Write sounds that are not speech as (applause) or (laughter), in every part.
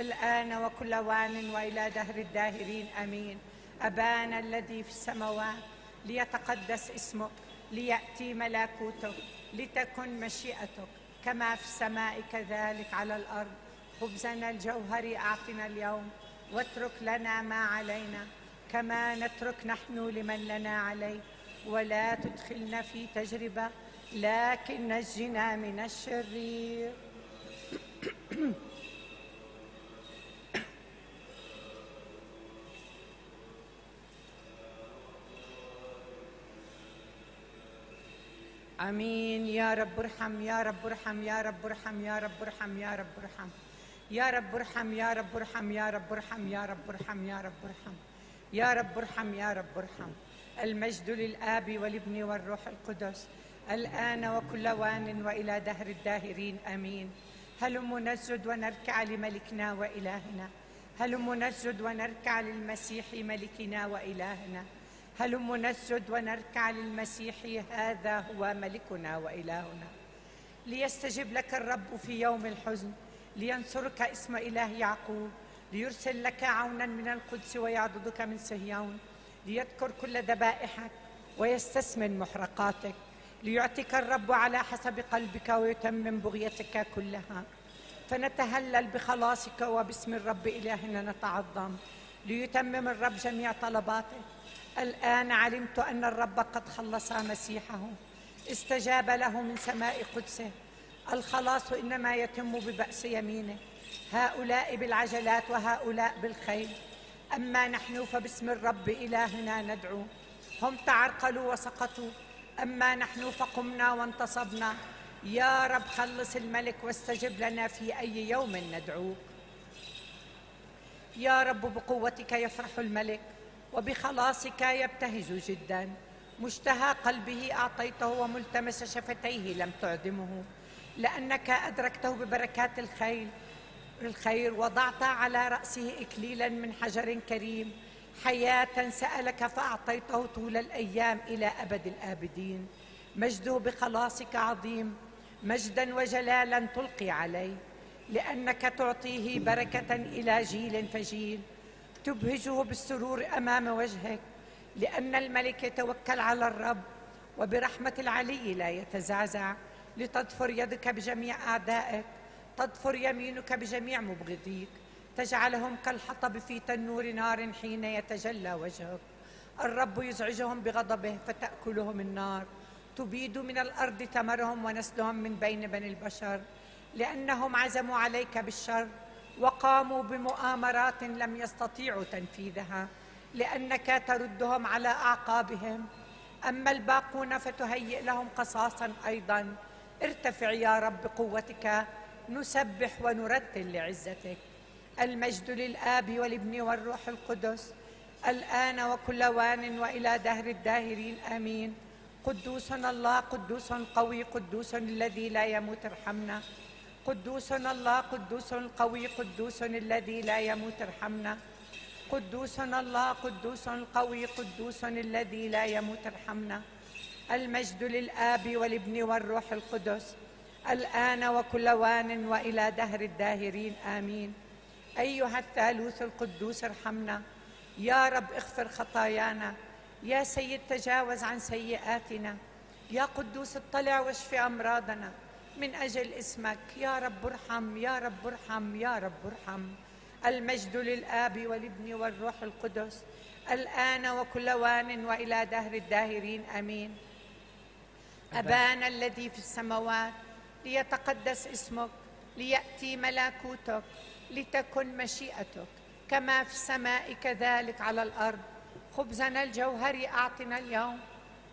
الآن وكل وان وإلى دهر الداهرين أمين. أبانا الذي في السماوات ليتقدس اسمك ليأتي ملكوتك لتكن مشيئتك. كما في السماء كذلك على الأرض. خبزنا الجوهري أعطنا اليوم واترك لنا ما علينا. كما نترك نحن لمن لنا عليه. ولا تدخلنا في تجربة لكن نجنا من الشرير. امين يا رب ارحم يا رب ارحم يا رب ارحم يا رب ارحم يا رب ارحم يا رب ارحم يا رب ارحم يا رب ارحم يا رب ارحم يا رب ارحم يا رب ارحم يا رب ارحم المجد للآب والابن والروح القدس الآن وكل وان وإلى دهر الداهرين آمين هلم نسجد ونركع لملكنا وإلهنا هلم نسجد ونركع للمسيح ملكنا وإلهنا هلم نسجد ونركع للمسيح هذا هو ملكنا وإلهنا. ليستجب لك الرب في يوم الحزن لينصرك اسم إله يعقوب ليرسل لك عونا من القدس ويعضدك من صهيون ليذكر كل ذبائحك ويستثمن محرقاتك ليعطيك الرب على حسب قلبك ويتمم بغيتك كلها. فنتهلل بخلاصك وباسم الرب إلهنا نتعظم ليتمم الرب جميع طلباتك. الآن علمت أن الرب قد خلص مسيحه. استجاب له من سماء قدسه. الخلاص إنما يتم ببأس يمينه. هؤلاء بالعجلات وهؤلاء بالخيل. أما نحن فباسم الرب إلهنا ندعو. هم تعرقلوا وسقطوا. أما نحن فقمنا وانتصبنا. يا رب خلص الملك واستجب لنا في أي يوم ندعوك. يا رب بقوتك يفرح الملك. وبخلاصك يبتهج جدا. مشتهى قلبه أعطيته وملتمس شفتيه لم تعدمه. لأنك أدركته ببركات الخيل الخير وضعت على رأسه إكليلا من حجر كريم. حياة سألك فأعطيته طول الأيام إلى أبد الآبدين. مجده بخلاصك عظيم. مجدا وجلالا تلقي عليه. لأنك تعطيه بركة إلى جيل فجيل. تبهجه بالسرور أمام وجهك لأن الملك يتوكل على الرب وبرحمة العلي لا يتزعزع. لتضفر يدك بجميع أعدائك تضفر يمينك بجميع مبغضيك. تجعلهم كالحطب في تنور نار حين يتجلى وجهك. الرب يزعجهم بغضبه فتأكلهم النار. تبيد من الأرض تمرهم ونسلهم من بين بني البشر لأنهم عزموا عليك بالشر. وقاموا بمؤامرات لم يستطيعوا تنفيذها لأنك تردهم على أعقابهم. أما الباقون فتهيئ لهم قصاصا أيضا. ارتفع يا رب بقوتك نسبح ونرتل لعزتك. المجد للآب والابن والروح القدس الآن وكل وان وإلى دهر الداهرين آمين. قدوس الله قدوس قوي قدوس الذي لا يموت ارحمنا. قدوس الله قدوس قوي قدوس الذي لا يموت ارحمنا. قدوس الله قدوس قوي قدوس الذي لا يموت ارحمنا. المجد للآب والابن والروح القدس. الآن وكل وان وإلى دهر الداهرين آمين. أيها الثالوث القدوس ارحمنا. يا رب اغفر خطايانا. يا سيد تجاوز عن سيئاتنا. يا قدوس اطلع واشف أمراضنا. من أجل اسمك. يا رب ارحم يا رب ارحم يا رب ارحم. المجد للآب والابن والروح القدس الآن وكل وان وإلى دهر الداهرين. آمين. أبانا الذي في السماوات ليتقدس اسمك ليأتي ملكوتك لتكن مشيئتك. كما في السماء كذلك على الأرض. خبزنا الجوهري أعطنا اليوم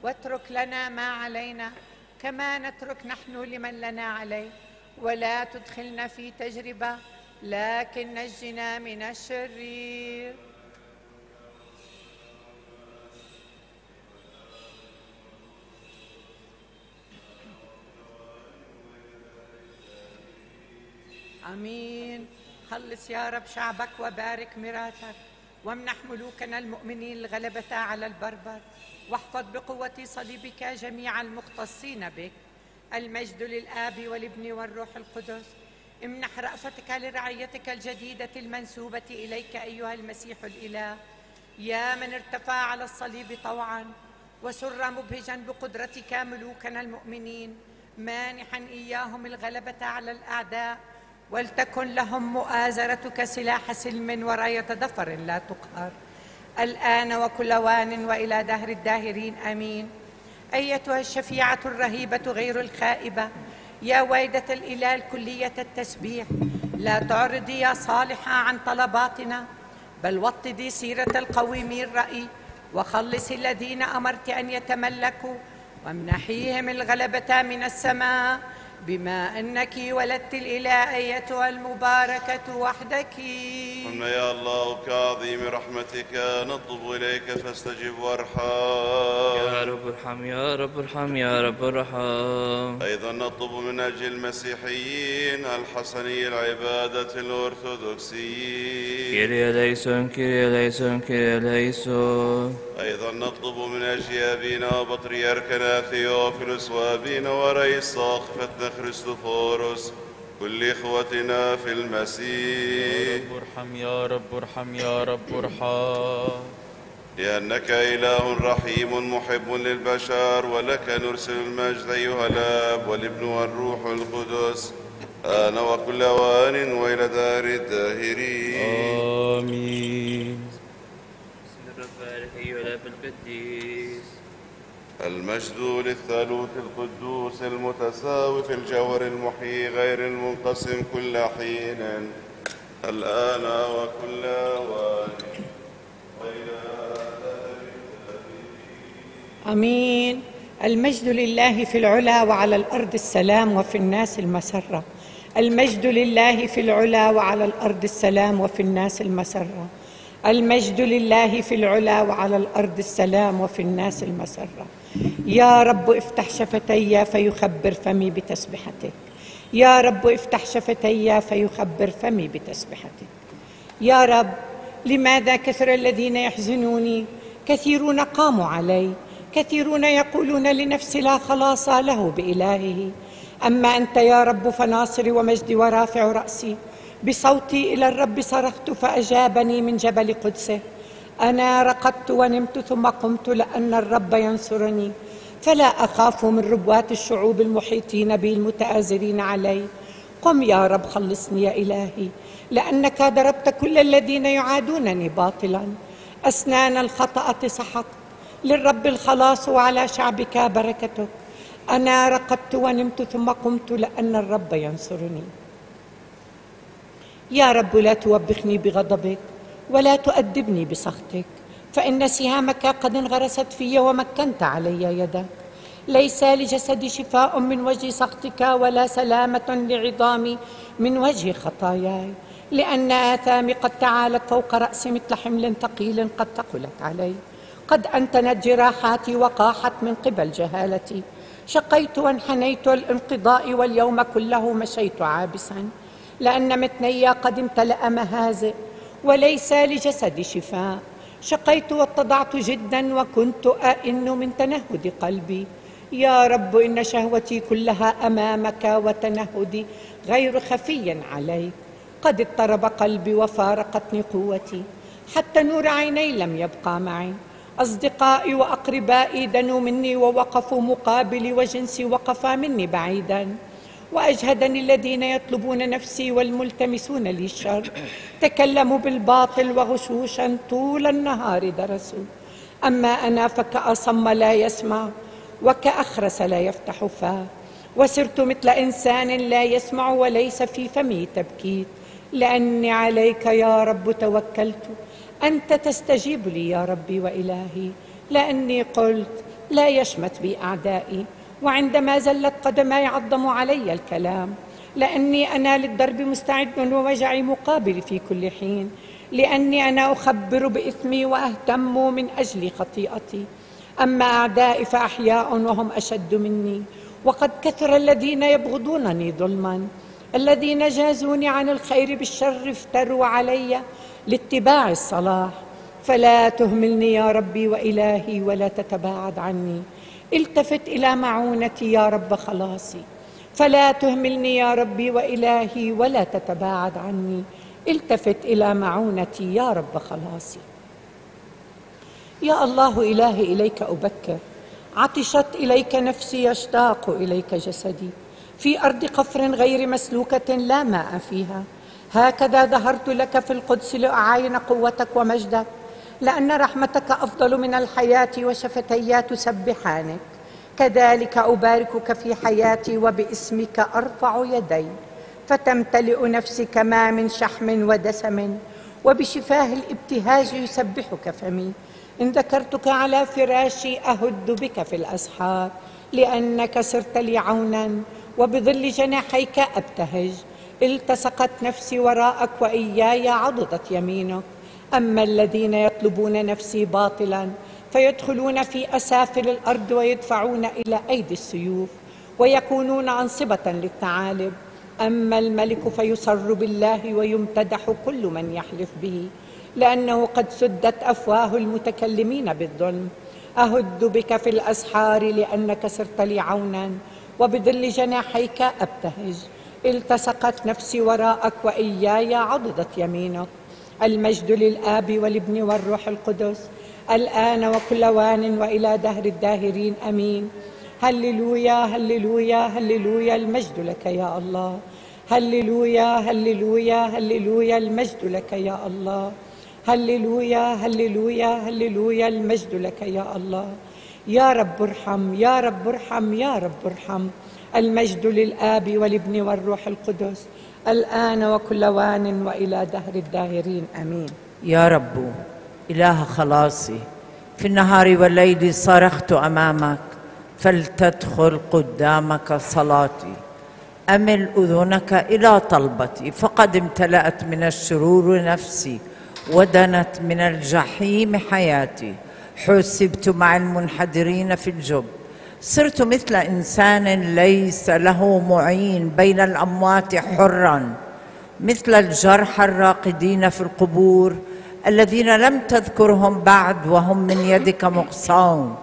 واترك لنا ما علينا. كما نترك نحن لمن لنا عليه. ولا تدخلنا في تجربة لكن نجنا من الشرير. آمين. خلص يا رب شعبك وبارك ميراثك وامنح ملوكنا المؤمنين الغلبة على البربر. واحفظ بقوة صليبك جميع المختصين بك. المجد للآب والابن والروح القدس. امنح رأفتك لرعيتك الجديدة المنسوبة إليك أيها المسيح الإله. يا من ارتفع على الصليب طوعا وسر مبهجا بقدرتك ملوكنا المؤمنين. مانحا إياهم الغلبة على الأعداء. ولتكن لهم مؤازرتك سلاح سلم ورأية ظفر لا تقهر. الآن وكل وان وإلى دهر الداهرين آمين. أيتها الشفيعة الرهيبة غير الخائبة يا ويدة الإله الكلية التسبيح لا تعرضي يا صالحة عن طلباتنا بل وطدي سيرة القويمين الرأي وخلصي الذين أمرت أن يتملكوا وامنحيهم الغلبة من السماء بما أنك ولدت الإله أيتها المباركة وحدك. قلنا يا الله كعظيم رحمتك نطلب إليك فاستجب وارحم. يا رب ارحم يا رب ارحم يا رب ارحم. أيضا نطلب من أجل المسيحيين الحسني العبادة الأرثوذكسيين. Κύριε ελέησον Κύριε ελέησον Κύριε ελέησον أيضا نطلب من أجل أبينا وبطريركنا ثيوفيلوس وأبينا ورئيس ساقفتنا خريستوفوروس كل إخوتنا في المسيح. رب ارحم يا رب ارحم يا رب ارحم. لأنك إله رحيم محب للبشر ولك نرسل المجد أيها الآب والابن والروح القدس. آن وكل أوان وإلى دار الداهرين. آمين. الأب القديس المجد للثالوث القدوس المتساوي في الجوهر المحيي غير المنقسم كل حين. الآن وكل أوان وإلى آمين. المجد لله في العلا وعلى الأرض السلام وفي الناس المسرة. المجد لله في العلا وعلى الأرض السلام وفي الناس المسرة. المجد لله في العلا وعلى الأرض السلام وفي الناس المسرة. يا رب افتح شفتي فيخبر فمي بتسبحتك. يا رب افتح شفتي فيخبر فمي بتسبحتك. يا رب لماذا كثر الذين يحزنوني؟ كثيرون قاموا علي. كثيرون يقولون لنفسي لا خلاص له بإلهه. أما أنت يا رب فناصري ومجدي ورافع رأسي. بصوتي إلى الرب صرخت فأجابني من جبل قدسه. أنا رقدت ونمت ثم قمت لأن الرب ينصرني. فلا أخاف من ربوات الشعوب المحيطين بي المتآزرين علي. قم يا رب خلصني يا إلهي لأنك ضربت كل الذين يعادونني باطلا. أسنان الخطأة سحقت. للرب الخلاص وعلى شعبك بركتك. أنا رقدت ونمت ثم قمت لأن الرب ينصرني. يا رب لا توبخني بغضبك ولا تؤدبني بسخطك فإن سهامك قد انغرست في ومكنت علي يدك. ليس لجسدي شفاء من وجه سخطك ولا سلامة لعظامي من وجه خطاياي لأن آثامي قد تعالت فوق رأسي مثل حمل ثقيل قد ثقلت علي. قد أنتنت جراحاتي وقاحت من قبل جهالتي. شقيت وانحنيت الانقضاء واليوم كله مشيت عابسا. لأن متني قد امتلأ مهازئ وليس لجسدي شفاء. شقيت واتضعت جدا وكنت أئن من تنهد قلبي. يا رب إن شهوتي كلها أمامك وتنهدي غير خفي عليك قد اضطرب قلبي وفارقتني قوتي. حتى نور عيني لم يبقى معي. أصدقائي وأقربائي دنوا مني ووقفوا مقابلي وجنسي وقفا مني بعيدا. وأجهدني الذين يطلبون نفسي والملتمسون لي الشر تكلموا بالباطل وغشوشا طول النهار درسوا. أما أنا فكأصم لا يسمع وكأخرس لا يفتح فاه وسرت مثل إنسان لا يسمع وليس في فمي تبكيت. لأني عليك يا رب توكلت. أنت تستجيب لي يا ربي وإلهي. لأني قلت لا يشمت بي أعدائي وعندما زلت قدماي عظموا علي الكلام لأني أنا للضرب مستعد ووجعي مقابل في كل حين لأني أنا أخبر بإثمي وأهتم من أجل خطيئتي. أما أعدائي فأحياء وهم أشد مني وقد كثر الذين يبغضونني ظلما. الذين جازوني عن الخير بالشر افتروا علي لاتباع الصلاح. فلا تهملني يا ربي وإلهي ولا تتباعد عني. التفت إلى معونتي يا رب خلاصي. فلا تهملني يا ربي وإلهي ولا تتباعد عني. التفت إلى معونتي يا رب خلاصي. يا الله إلهي إليك أبكر. عطشت إليك نفسي يشتاق إليك جسدي. في أرض قفر غير مسلوكة لا ماء فيها. هكذا ظهرت لك في القدس لأعاين قوتك ومجدك. لأن رحمتك أفضل من الحياة وشفتيا تسبحانك كذلك أباركك في حياتي وباسمك أرفع يدي. فتمتلئ نفسي كما من شحم ودسم وبشفاه الابتهاج يسبحك فمي. إن ذكرتك على فراشي أهد بك في الأسحار. لأنك صرت لي عونا وبظل جناحيك أبتهج. التصقت نفسي وراءك وإياي عضدت يمينك. أما الذين يطلبون نفسي باطلا فيدخلون في أسافل الأرض ويدفعون إلى أيدي السيوف ويكونون أنصبة للثعالب. أما الملك فيسر بالله ويمتدح كل من يحلف به لأنه قد سدت أفواه المتكلمين بالظلم. أهد بك في الأسحار لأنك صرت لي عونا وبظل جناحيك أبتهج. التصقت نفسي وراءك وإياي عضدت يمينك. المجد للآب والابن والروح القدس الآن وكل وان وإلى دهر الداهرين أمين. هللويا هللويا هللويا المجد لك يا الله. هللويا هللويا هللويا المجد لك يا الله. هللويا هللويا هللويا المجد لك يا الله. يا رب ارحم يا رب ارحم يا رب ارحم. المجد للآب والابن والروح القدس. الآن وكل وان وإلى دهر الداهرين أمين. يا رب إله خلاصي في النهار والليل صرخت أمامك فلتدخل قدامك صلاتي. أمل أذنك إلى طلبتي فقد امتلأت من الشرور نفسي ودنت من الجحيم حياتي. حسبت مع المنحدرين في الجب صرت مثل إنسان ليس له معين بين الأموات حرا مثل الجرحى الراقدين في القبور الذين لم تذكرهم بعد وهم من يدك مقصون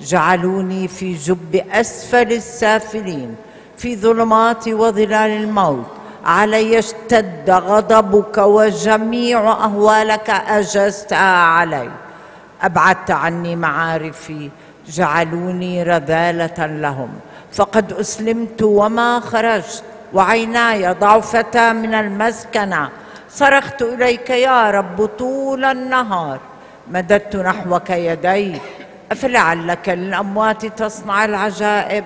جعلوني في جب أسفل السافلين في ظلمات وظلال الموت. علي اشتد غضبك وجميع أهوالك اجزتها علي. أبعدت عني معارفي جعلوني رذالة لهم. فقد أسلمت وما خرجت وعيناي ضعفتا من المسكنة. صرخت إليك يا رب طول النهار. مددت نحوك يدي. أفلعلك للاموات تصنع العجائب؟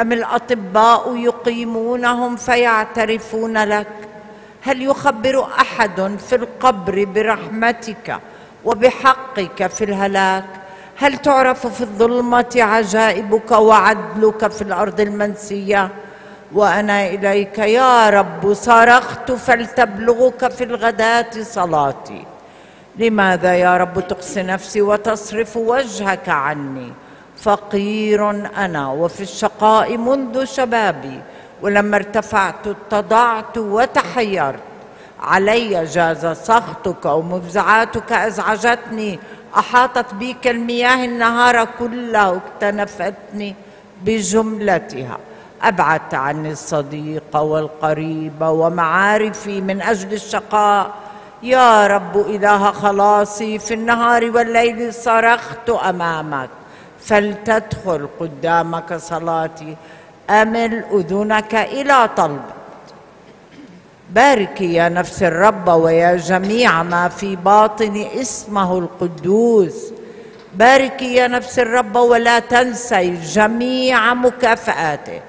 أم الأطباء يقيمونهم فيعترفون لك؟ هل يخبر أحد في القبر برحمتك وبحقك في الهلاك؟ هل تعرف في الظلمة عجائبك وعدلك في الأرض المنسية؟ وأنا إليك يا رب صرخت فلتبلغك في الغداة صلاتي. لماذا يا رب تقسي نفسي وتصرف وجهك عني؟ فقير أنا وفي الشقاء منذ شبابي ولما ارتفعت اتضعت وتحيرت. علي جاز سخطك ومفزعاتك أزعجتني أحاطت بي كالمياه النهار كله اكتنفتني بجملتها. ابعدت عني الصديق والقريب ومعارفي من أجل الشقاء. يا رب إله خلاصي في النهار والليل صرخت أمامك فلتدخل قدامك صلاتي. أمل أذنك إلى طلبك. باركي يا نفس الرب ويا جميع ما في باطن اسمه القدوس. باركي يا نفس الرب ولا تنسي جميع مكافآته.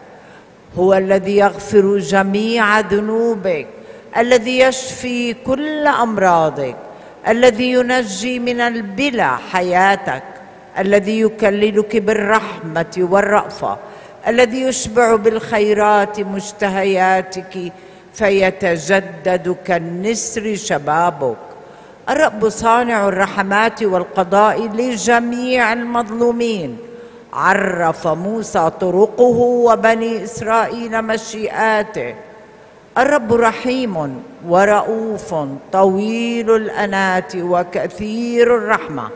هو الذي يغفر جميع ذنوبك الذي يشفي كل أمراضك الذي ينجي من البلا حياتك الذي يكللك بالرحمة والرأفة الذي يشبع بالخيرات مشتهياتك فيتجدد كالنسر شبابك. الرب صانع الرحمات والقضاء لجميع المظلومين. عرف موسى طرقه وبني إسرائيل مشيئاته. الرب رحيم ورؤوف طويل الأنات وكثير الرحمة.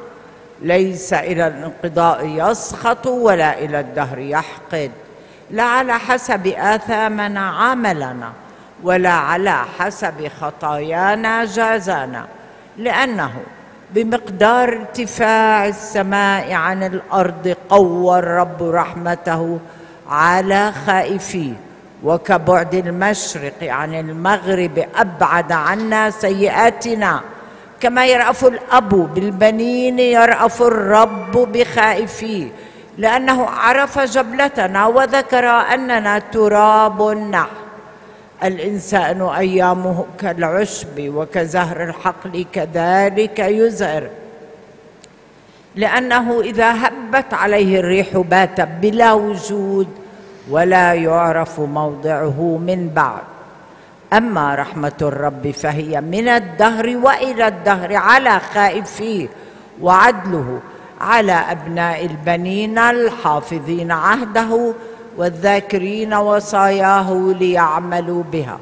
ليس إلى الانقضاء يسخط ولا إلى الدهر يحقد. لا على حسب آثامنا عاملنا ولا على حسب خطايانا جازانا لأنه بمقدار ارتفاع السماء عن الأرض قوى الرب رحمته على خائفيه وكبعد المشرق عن المغرب أبعد عنا سيئاتنا. كما يرأف الأب بالبنين يرأف الرب بخائفيه لأنه عرف جبلتنا وذكر أننا تراب نحن الإنسان أيامه كالعشب وكزهر الحقل كذلك يزهر. لأنه إذا هبت عليه الريح بات بلا وجود ولا يعرف موضعه من بعد. أما رحمة الرب فهي من الدهر وإلى الدهر على خائفيه وعدله على أبناء البنين الحافظين عهده والذاكرين وصاياه ليعملوا بها.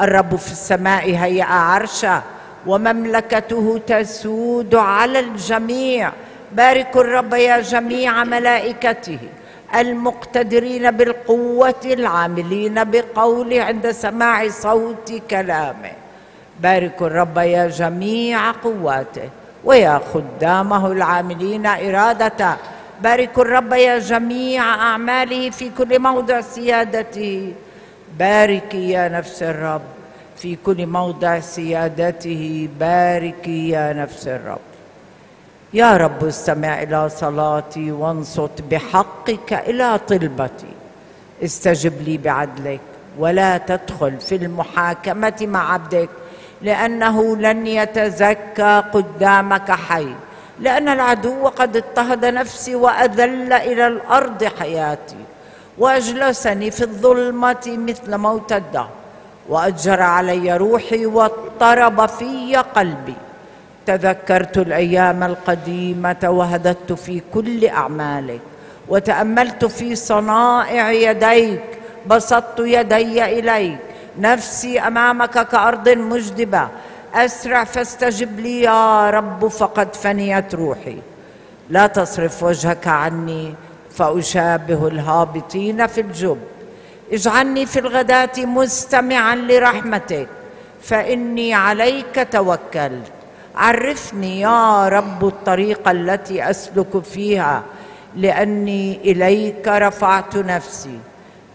الرب في السماء هيأ عرشا ومملكته تسود على الجميع. باركوا الرب يا جميع ملائكته المقتدرين بالقوة العاملين بقوله عند سماع صوت كلامه. باركوا الرب يا جميع قواته ويا خدامه العاملين إرادته. باركوا الرب يا جميع أعماله في كل موضع سيادته باركي يا نفس الرب في كل موضع سيادته. باركي يا نفس الرب. يا رب استمع إلى صلاتي وانصت بحقك إلى طلبتي. استجب لي بعدلك ولا تدخل في المحاكمة مع عبدك لأنه لن يتزكى قدامك حي. لأن العدو قد اضطهد نفسي وأذل إلى الأرض حياتي وأجلسني في الظلمة مثل موت الدهر وأجر علي روحي واضطرب في قلبي. تذكرت الأيام القديمة وهددت في كل أعمالك وتأملت في صنائع يديك بسطت يدي إليك. نفسي أمامك كأرض مجدبة أسرع فاستجب لي يا رب فقد فنيت روحي. لا تصرف وجهك عني فأشابه الهابطين في الجب. اجعلني في الغداة مستمعا لرحمتك فإني عليك توكلت. عرفني يا رب الطريقة التي أسلك فيها لأني إليك رفعت نفسي.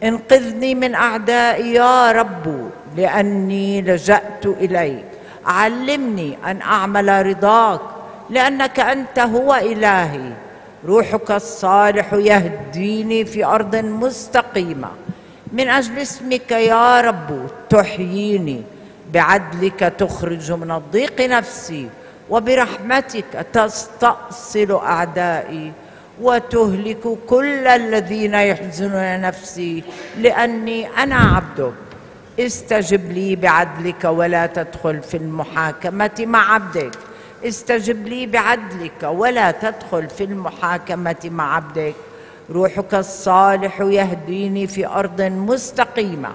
انقذني من أعدائي يا رب لأني لجأت إليك. علمني أن أعمل رضاك لأنك أنت هو إلهي. روحك الصالح يهديني في أرض مستقيمة. من أجل اسمك يا رب تحييني. بعدلك تخرج من الضيق نفسي وبرحمتك تستأصل أعدائي. وتهلك كل الذين يحزنون نفسي لأني أنا عبدك. استجب لي بعدلك ولا تدخل في المحاكمة مع عبدك. استجب لي بعدلك ولا تدخل في المحاكمة مع عبدك. روحك الصالح يهديني في أرض مستقيمة.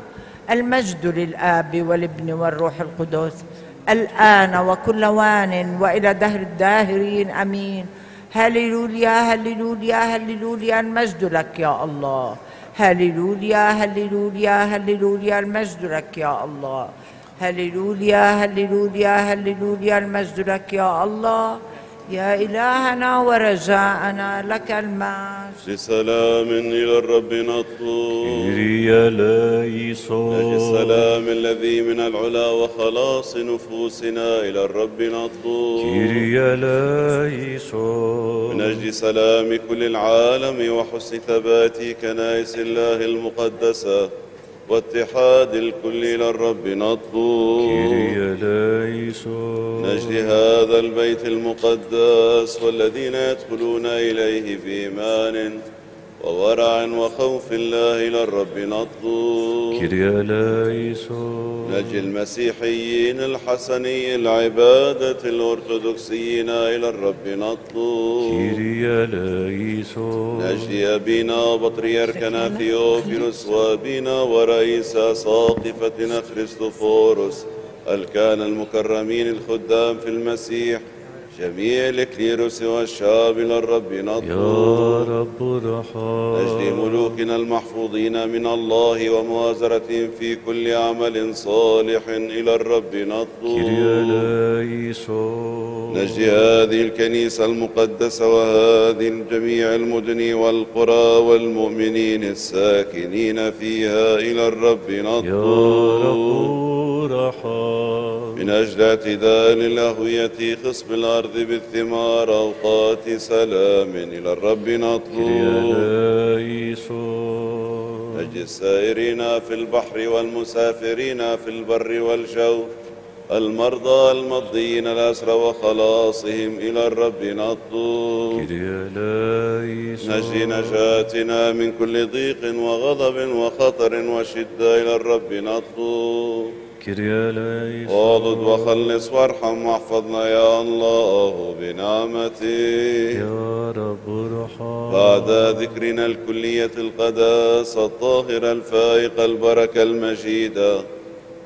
المجد للآب والابن والروح القدس. الآن وكل وان وإلى دهر الداهرين. أمين. هللوليا هللوليا هللوليا المجد لك يا الله. هللوليا هللوليا هللوليا المجد لك يا الله. هللوليا هللوليا هللوليا المجد لك يا الله. يا إلهنا ورجاءنا لك المجد. بسلام إلى الرب نطلب. كيريا ليسون نجي السلام الذي من العلا وخلاص نفوسنا إلى الرب نطلب. كيريا ليسون من أجل سلام كل العالم وحسن ثبات كنائس الله المقدسة. واتحاد الكل إلى الرب نطلب. نجل هذا البيت المقدس والذين يدخلون إليه في إيمان. وورع وخوف الله إلى الرب نطلب. كيريا ليسون نجي المسيحيين الحسني العبادة الأرثوذكسيين إلى الرب نطلب. Κύριε ελέησον من أجل أبينا بطريركنا ثيوفيلوس وأبينا ورئيس أساقفتنا خريستوفوروس الكهنة المكرمين الخدام في المسيح. جميع الكليروس والشعب إلى الرب يا نطلب رب ارحم من أجل ملوكنا المحفوظين من الله ومؤازرة في كل عمل صالح إلى الرب نطلب. نجد هذه الكنيسة المقدسة وهذه جميع المدن والقرى والمؤمنين الساكنين فيها إلى الرب يا نطلب رب ارحم من أجل اعتدال الأهوية خصب الأرض بالثمار أوقات سلام إلى الرب نطلب. نجد السائرين في البحر والمسافرين في البر والجو. المرضى المضيين الأسرى وخلاصهم إلى الرب نطلب. نجي نجاتنا من كل ضيق وغضب وخطر وشدة إلى الرب نطلب. واضد وخلص وارحم واحفظنا يا الله بنعمتك يا رب ارحم. بعد ذكرنا الكلية القداسة الطاهرة الفائقة البركة المجيدة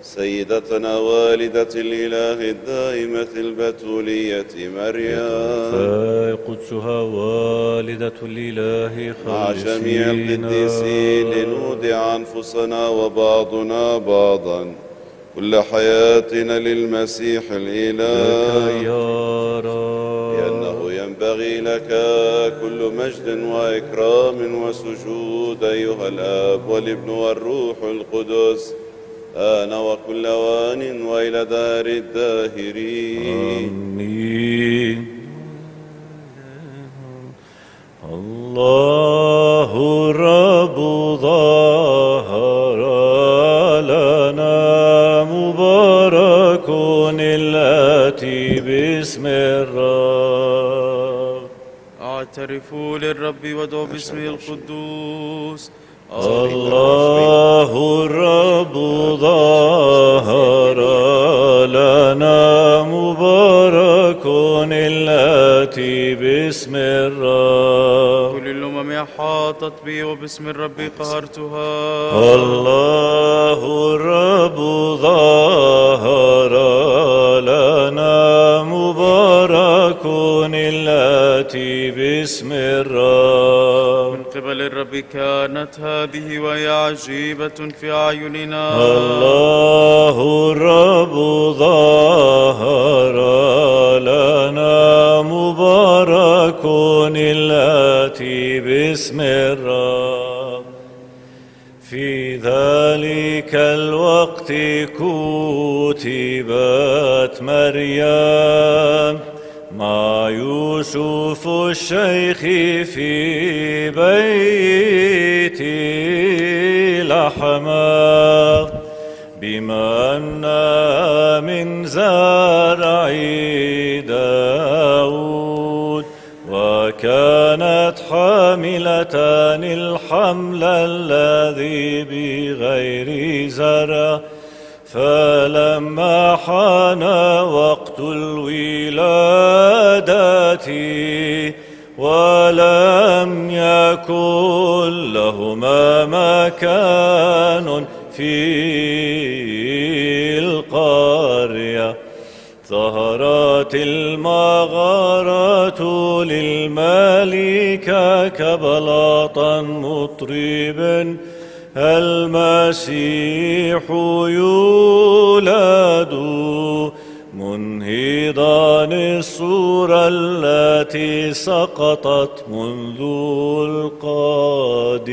سيدتنا والدة الإله الدائمة البتولية مريم. فقدسها والدة الإله مع جميع القديسين لنودع أنفسنا وبعضنا بعضا. كل حياتنا للمسيح لك الإله يا رب. لأنه ينبغي لك كل مجد وإكرام وسجود أيها الآب والابن والروح القدس. آن وكل وان وإلى دار الداهرين. آمين. الله الرب ظهر لنا مبارك الآتي باسم الرب. اعترفوا للرب وادعوا باسمه القدوس. الله الرب ظهر لنا مبارك الآتي باسم الرب. أحاطت بي وباسم الرب قهرتها. الله الرب ظهر لنا مبارك الآتي باسم الرب. من قبل الرب كانت هذه وهي عجيبة في أعيننا. الله الرب ظهر لنا الآتي باسم الرب. في ذلك الوقت كتبت مريم مع يوسف الشيخ في بيت لحما بما أن من زرع وكانت حاملة الحمل الذي بغير زرع فلما حان وقت الولادة ولم يكن لهما مكان في ظهرت المغارة للملكة كبلاطا مطرب المسيح يولد. منهضا الصورة التي سقطت منذ القديم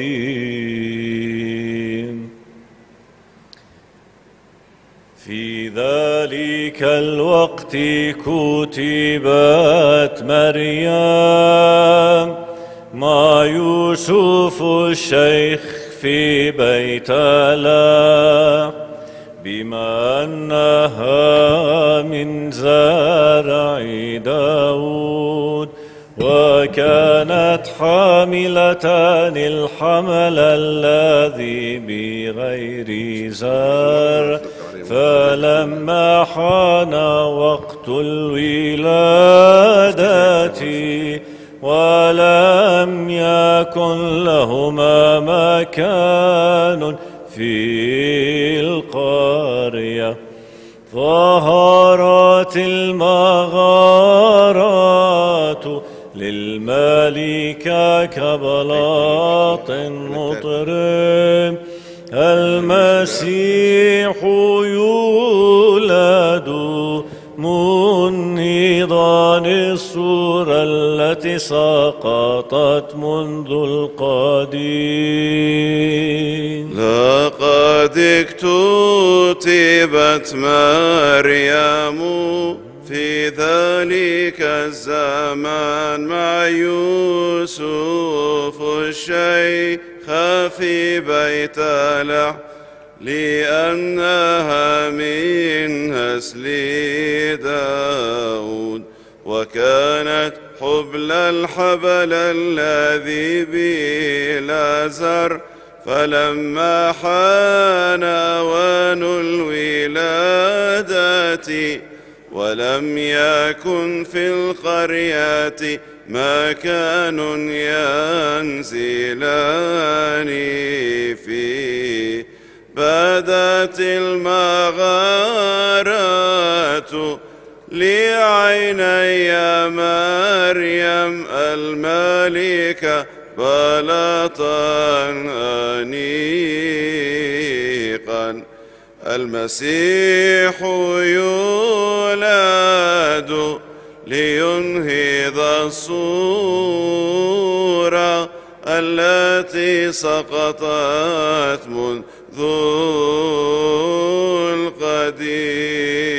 في ذلك الوقت كتبت مريم مع يوسف الشيخ في بيت لا بما أنها من زرع داود وكانت حاملة الحمل الذي بغير زرع. فلما حان وقت الولادة ولم يكن لهما مكان في القرية ظهرت المغارة ذلك كبلاط مطرب المسيح يولد منهضا الصورة التي سقطت منذ القديم. لقد اكتتبت مريم في ذلك الزمان مع يوسف الشيخ في بيت لحم لأنها من نسل داود وكانت حبل الحبل الذي بلا زر فلما حان أوان الولادة ولم يكن في القرية مكان ينزلان فيه بدت المغارات لعيني مريم الملكة بلطا أنيقا. المسيح يولد لينهض الصورة التي سقطت منذ القديم.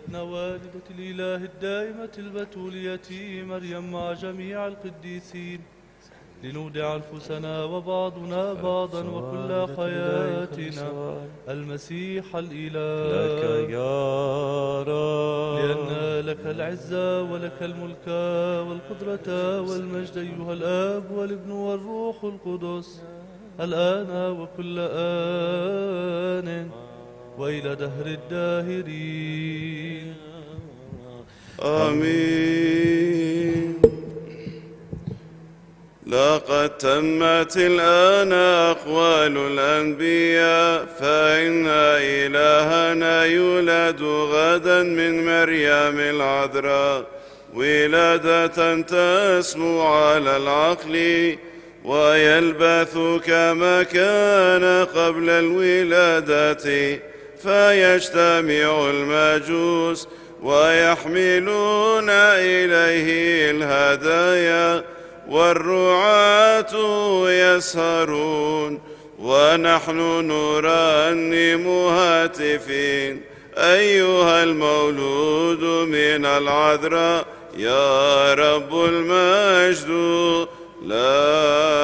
سيدتنا والدة الإله الدائمة البتولية مريم مع جميع القديسين. لنودع أنفسنا وبعضنا بعضا وكل حياتنا. المسيح لك الإله يا رب. لأن لك العزة ولك الملك والقدرة والمجد أيها الآب والابن والروح القدس. الآن وكل آن. وإلى دهر الداهرين. آمين. لقد تمت الآن أقوال الأنبياء فإن إلهنا يولد غدا من مريم العذراء. ولادة تسمو على العقل ويلبث كما كان قبل الولادة. فيجتمع المجوس ويحملون إليه الهدايا والرعاة يسهرون ونحن نرنم هاتفين أيها المولود من العذراء يا رب المجد لا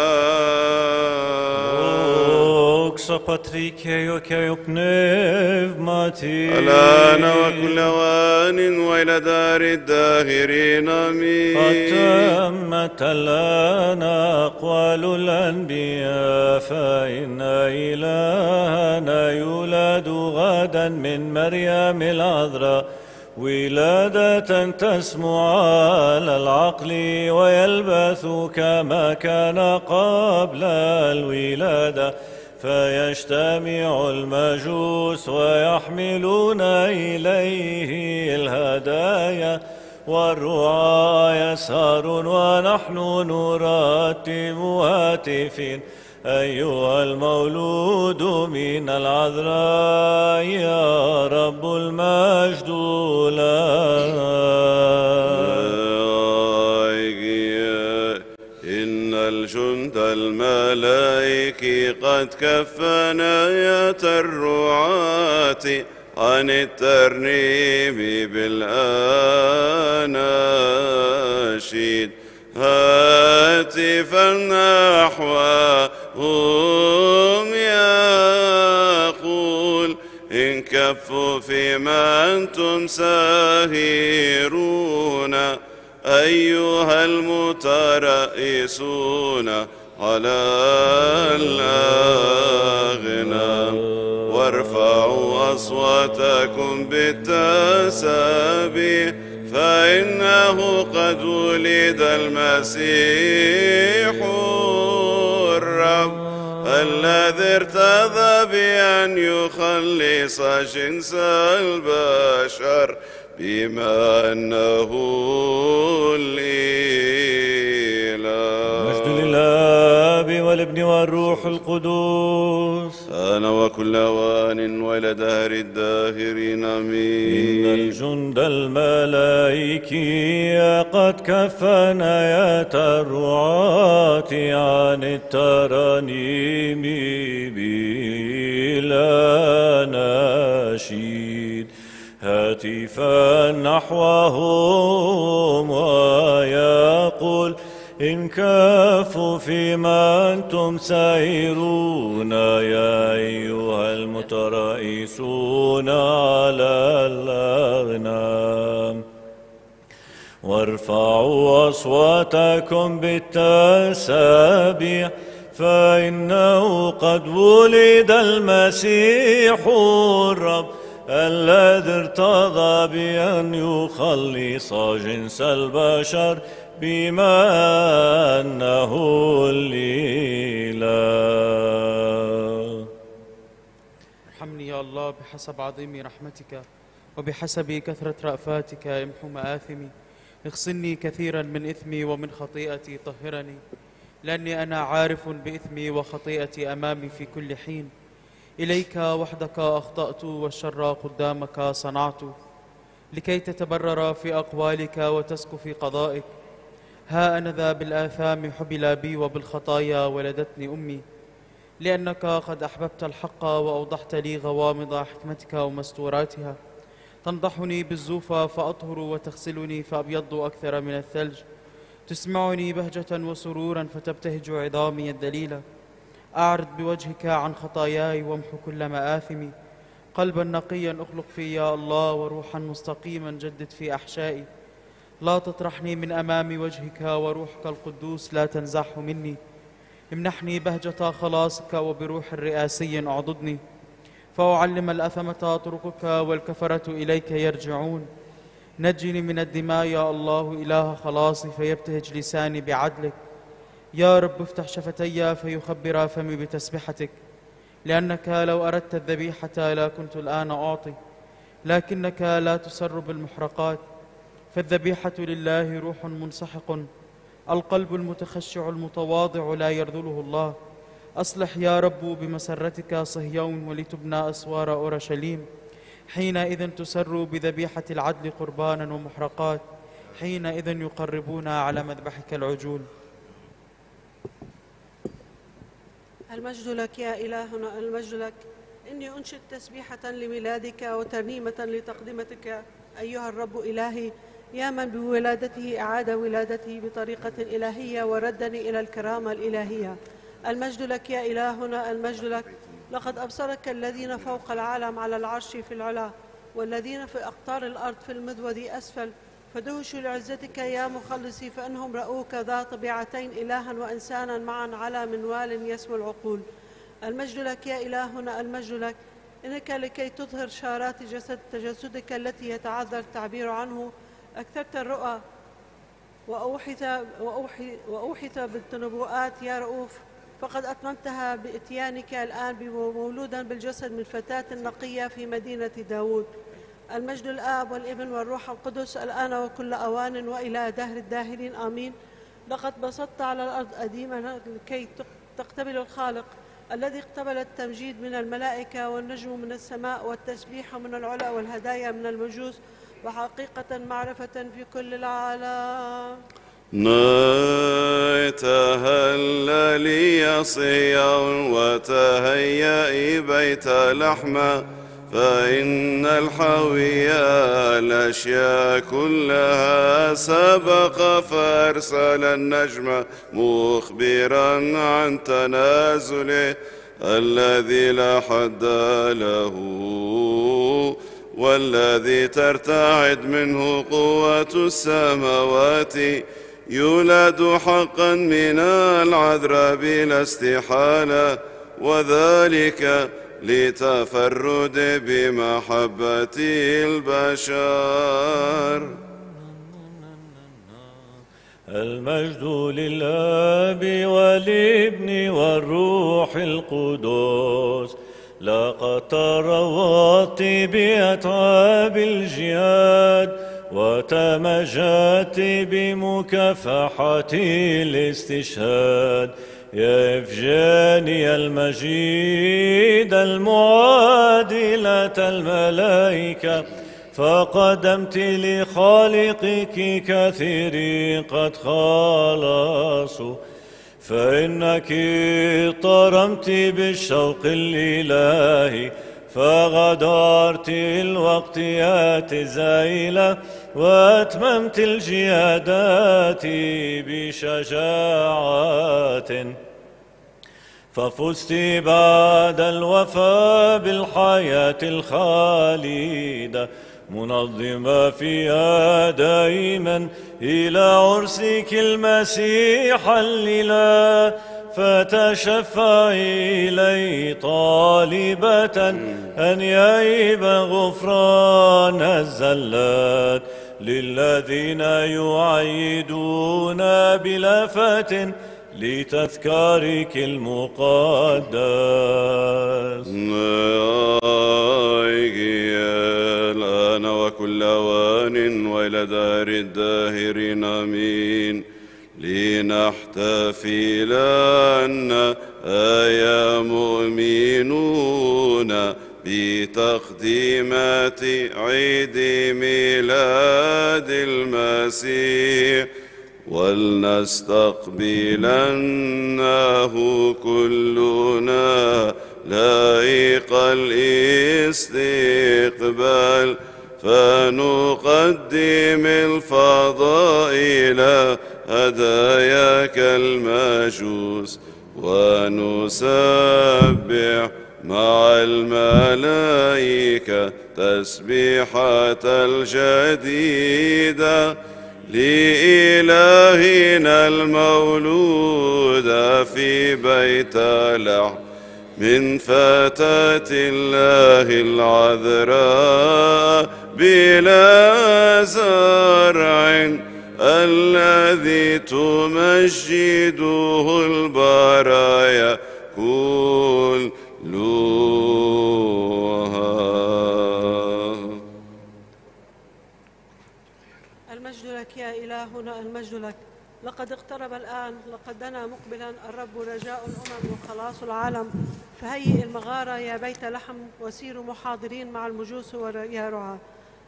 Όξα Πατρίκαιο και ο πνεύματι. الآن وكل وان وإلى دار الداهرين آمين فتمت الآن أقوال الأنبياء فإن إلهنا يولد غدا من مريم العذراء ولادة تسمو على العقل ويلبث كما كان قبل الولادة فيجتمع المجوس ويحملون إليه الهدايا والرعاة يسهرون ونحن نرتب هاتفين. أيها المولود من العذراء يا رب المجد لك. الجند الملائكي قد كفنا يا الرعاة عن الترنيم بالأناشيد. هاتفا نحوهم يقول إن كفوا فيما أنتم ساهرون أيها المترئيسون على الأغنام وارفعوا أصواتكم بالتسابيح فإنه قد ولد المسيح الرب الذي ارتضى بأن يخلص جنس البشر بما أنه الإله مجد للآب والابن والروح القدوس. أنا وكل أوان وإلى دهر الداهرين إن آمين الجند الملائكي قد كفنا يا الرعاة عن الترانيم بلا نشيد. هاتفا نحوهم ويقول إن كافوا فيما أنتم سائرون يا أيها المترئيسون على الأغنام. وارفعوا أصواتكم بالتسابيح فإنه قد ولد المسيح الرب الذي ارتضى بأن يخلص جنس البشر بما أنه الإله ارحمني يا الله بحسب عظيم رحمتك وبحسب كثرة رأفاتك يمحو مآثمي. اغسلني كثيرا من إثمي ومن خطيئتي طهرني لأني أنا عارف بإثمي وخطيئتي أمامي في كل حين. إليك وحدك أخطأت والشر قدامك صنعت. لكي تتبرر في أقوالك وتزكو في قضائك. ها أنا ذا بالآثام حبل بي وبالخطايا ولدتني أمي لأنك قد أحببت الحق وأوضحت لي غوامض حكمتك ومستوراتها. تنضحني بالزوفى فأطهر وتغسلني فأبيض أكثر من الثلج. تسمعني بهجة وسرورا فتبتهج عظامي الدليلة أعرض بوجهك عن خطاياي وامحو كل مآثمي. قلبا نقيا أخلق في يا الله وروحا مستقيما جدد في أحشائي. لا تطرحني من أمام وجهك وروحك القدوس لا تنزعه مني. امنحني بهجة خلاصك وبروح رئاسي اعضدني فأعلم الأثمة طرقك والكفرة إليك يرجعون. نجني من الدماء يا الله إله خلاصي فيبتهج لساني بعدلك. يا رب افتح شفتي فيخبر فمي بتسبحتك لأنك لو أردت الذبيحة لا كنت الآن أعطي. لكنك لا تسر بالمحرقات. فالذبيحة لله روح منسحق. القلب المتخشع المتواضع لا يرذله الله. أصلح يا رب بمسرتك صهيون ولتبنى أسوار أورشليم. حينئذ تسر بذبيحة العدل قربانا ومحرقات. حينئذ يقربون على مذبحك العجول. المجد لك يا إلهنا المجد لك. إني أنشد تسبيحة لميلادك وترنيمة لتقدمتك. أيها الرب إلهي يا من بولادته أعاد ولادته بطريقة إلهية وردني إلى الكرامة الإلهية. المجد لك يا إلهنا المجد لك. لقد أبصرك الذين فوق العالم على العرش في العلا والذين في أقطار الأرض في المذود أسفل. فدهشوا لعزتك يا مخلصي فإنهم رأوك ذا طبيعتين إلها وإنسانا معا على منوال يسمو العقول. المجد لك يا إلهنا المجد لك. إنك لكي تظهر شارات جسد تجسدك التي يتعذر التعبير عنه أكثرت الرؤى. وأوحث, وأوحث بالنبوءات يا رؤوف فقد أتممتها بإتيانك الآن مولودا بالجسد من فتاة نقية في مدينة داود المجد الآب والإبن والروح القدس الآن وكل أوان وإلى دهر الداهرين. آمين. لقد بسطت على الأرض أديما لكي تقتبل الخالق الذي اقتبل التمجيد من الملائكة والنجم من السماء والتسبيح من العلا والهدايا من المجوس وحقيقة معرفة في كل العالم. نتهلل يا صيام وتهيئي بيت لحمة فإن الحوية الأشياء كلها سبق فأرسل النجم مخبرا عن تنازله الذي لا حد له. والذي ترتعد منه قوة السماوات يولد حقا من العذراء بلا استحالة وذلك لتفرد بمحبة البشر. المجد للآب والابن والروح القدس لقد تروضت بأتعاب الجهاد وتمجدت بمكافحة الاستشهاد. يا إفجاني المجيد المعادلة الملائكة فقدمت لخالقك كثير قد خلصوا فإنك طرمت بالشوق الإلهي فغدرت الوقتيات زائلة وأتممت الجهادات بشجاعة ففزت بعد الوفاء بالحياة الخالدة منظمة فيها دائما إلى عرسك المسيح الإله فتشفع إلي طالبة أن يعيب غفران الزلات للذين يعيدون بلفة لتذكارك المقدس. الآن وكل أوان وإلى دار الداهرين آمين. لنحتفل أن آيا مؤمنون بتقديمات عيد ميلاد المسيح. ولنستقبلنه كلنا لائق الاستقبال فنقدم الفضائل هداياك المجوس ونسبح مع الملائكة تسبيحة الجديدة. لإلهنا المولود في بيت لحم من فتاة الله العذراء بلا زرع الذي تمجده البرايا كلها المجد لك يا إلهنا المجد لك. لقد اقترب الآن لقد دنا مقبلا الرب رجاء الأمم وخلاص العالم. فهيئ المغارة يا بيت لحم وسيروا محاضرين مع المجوس يا رعاة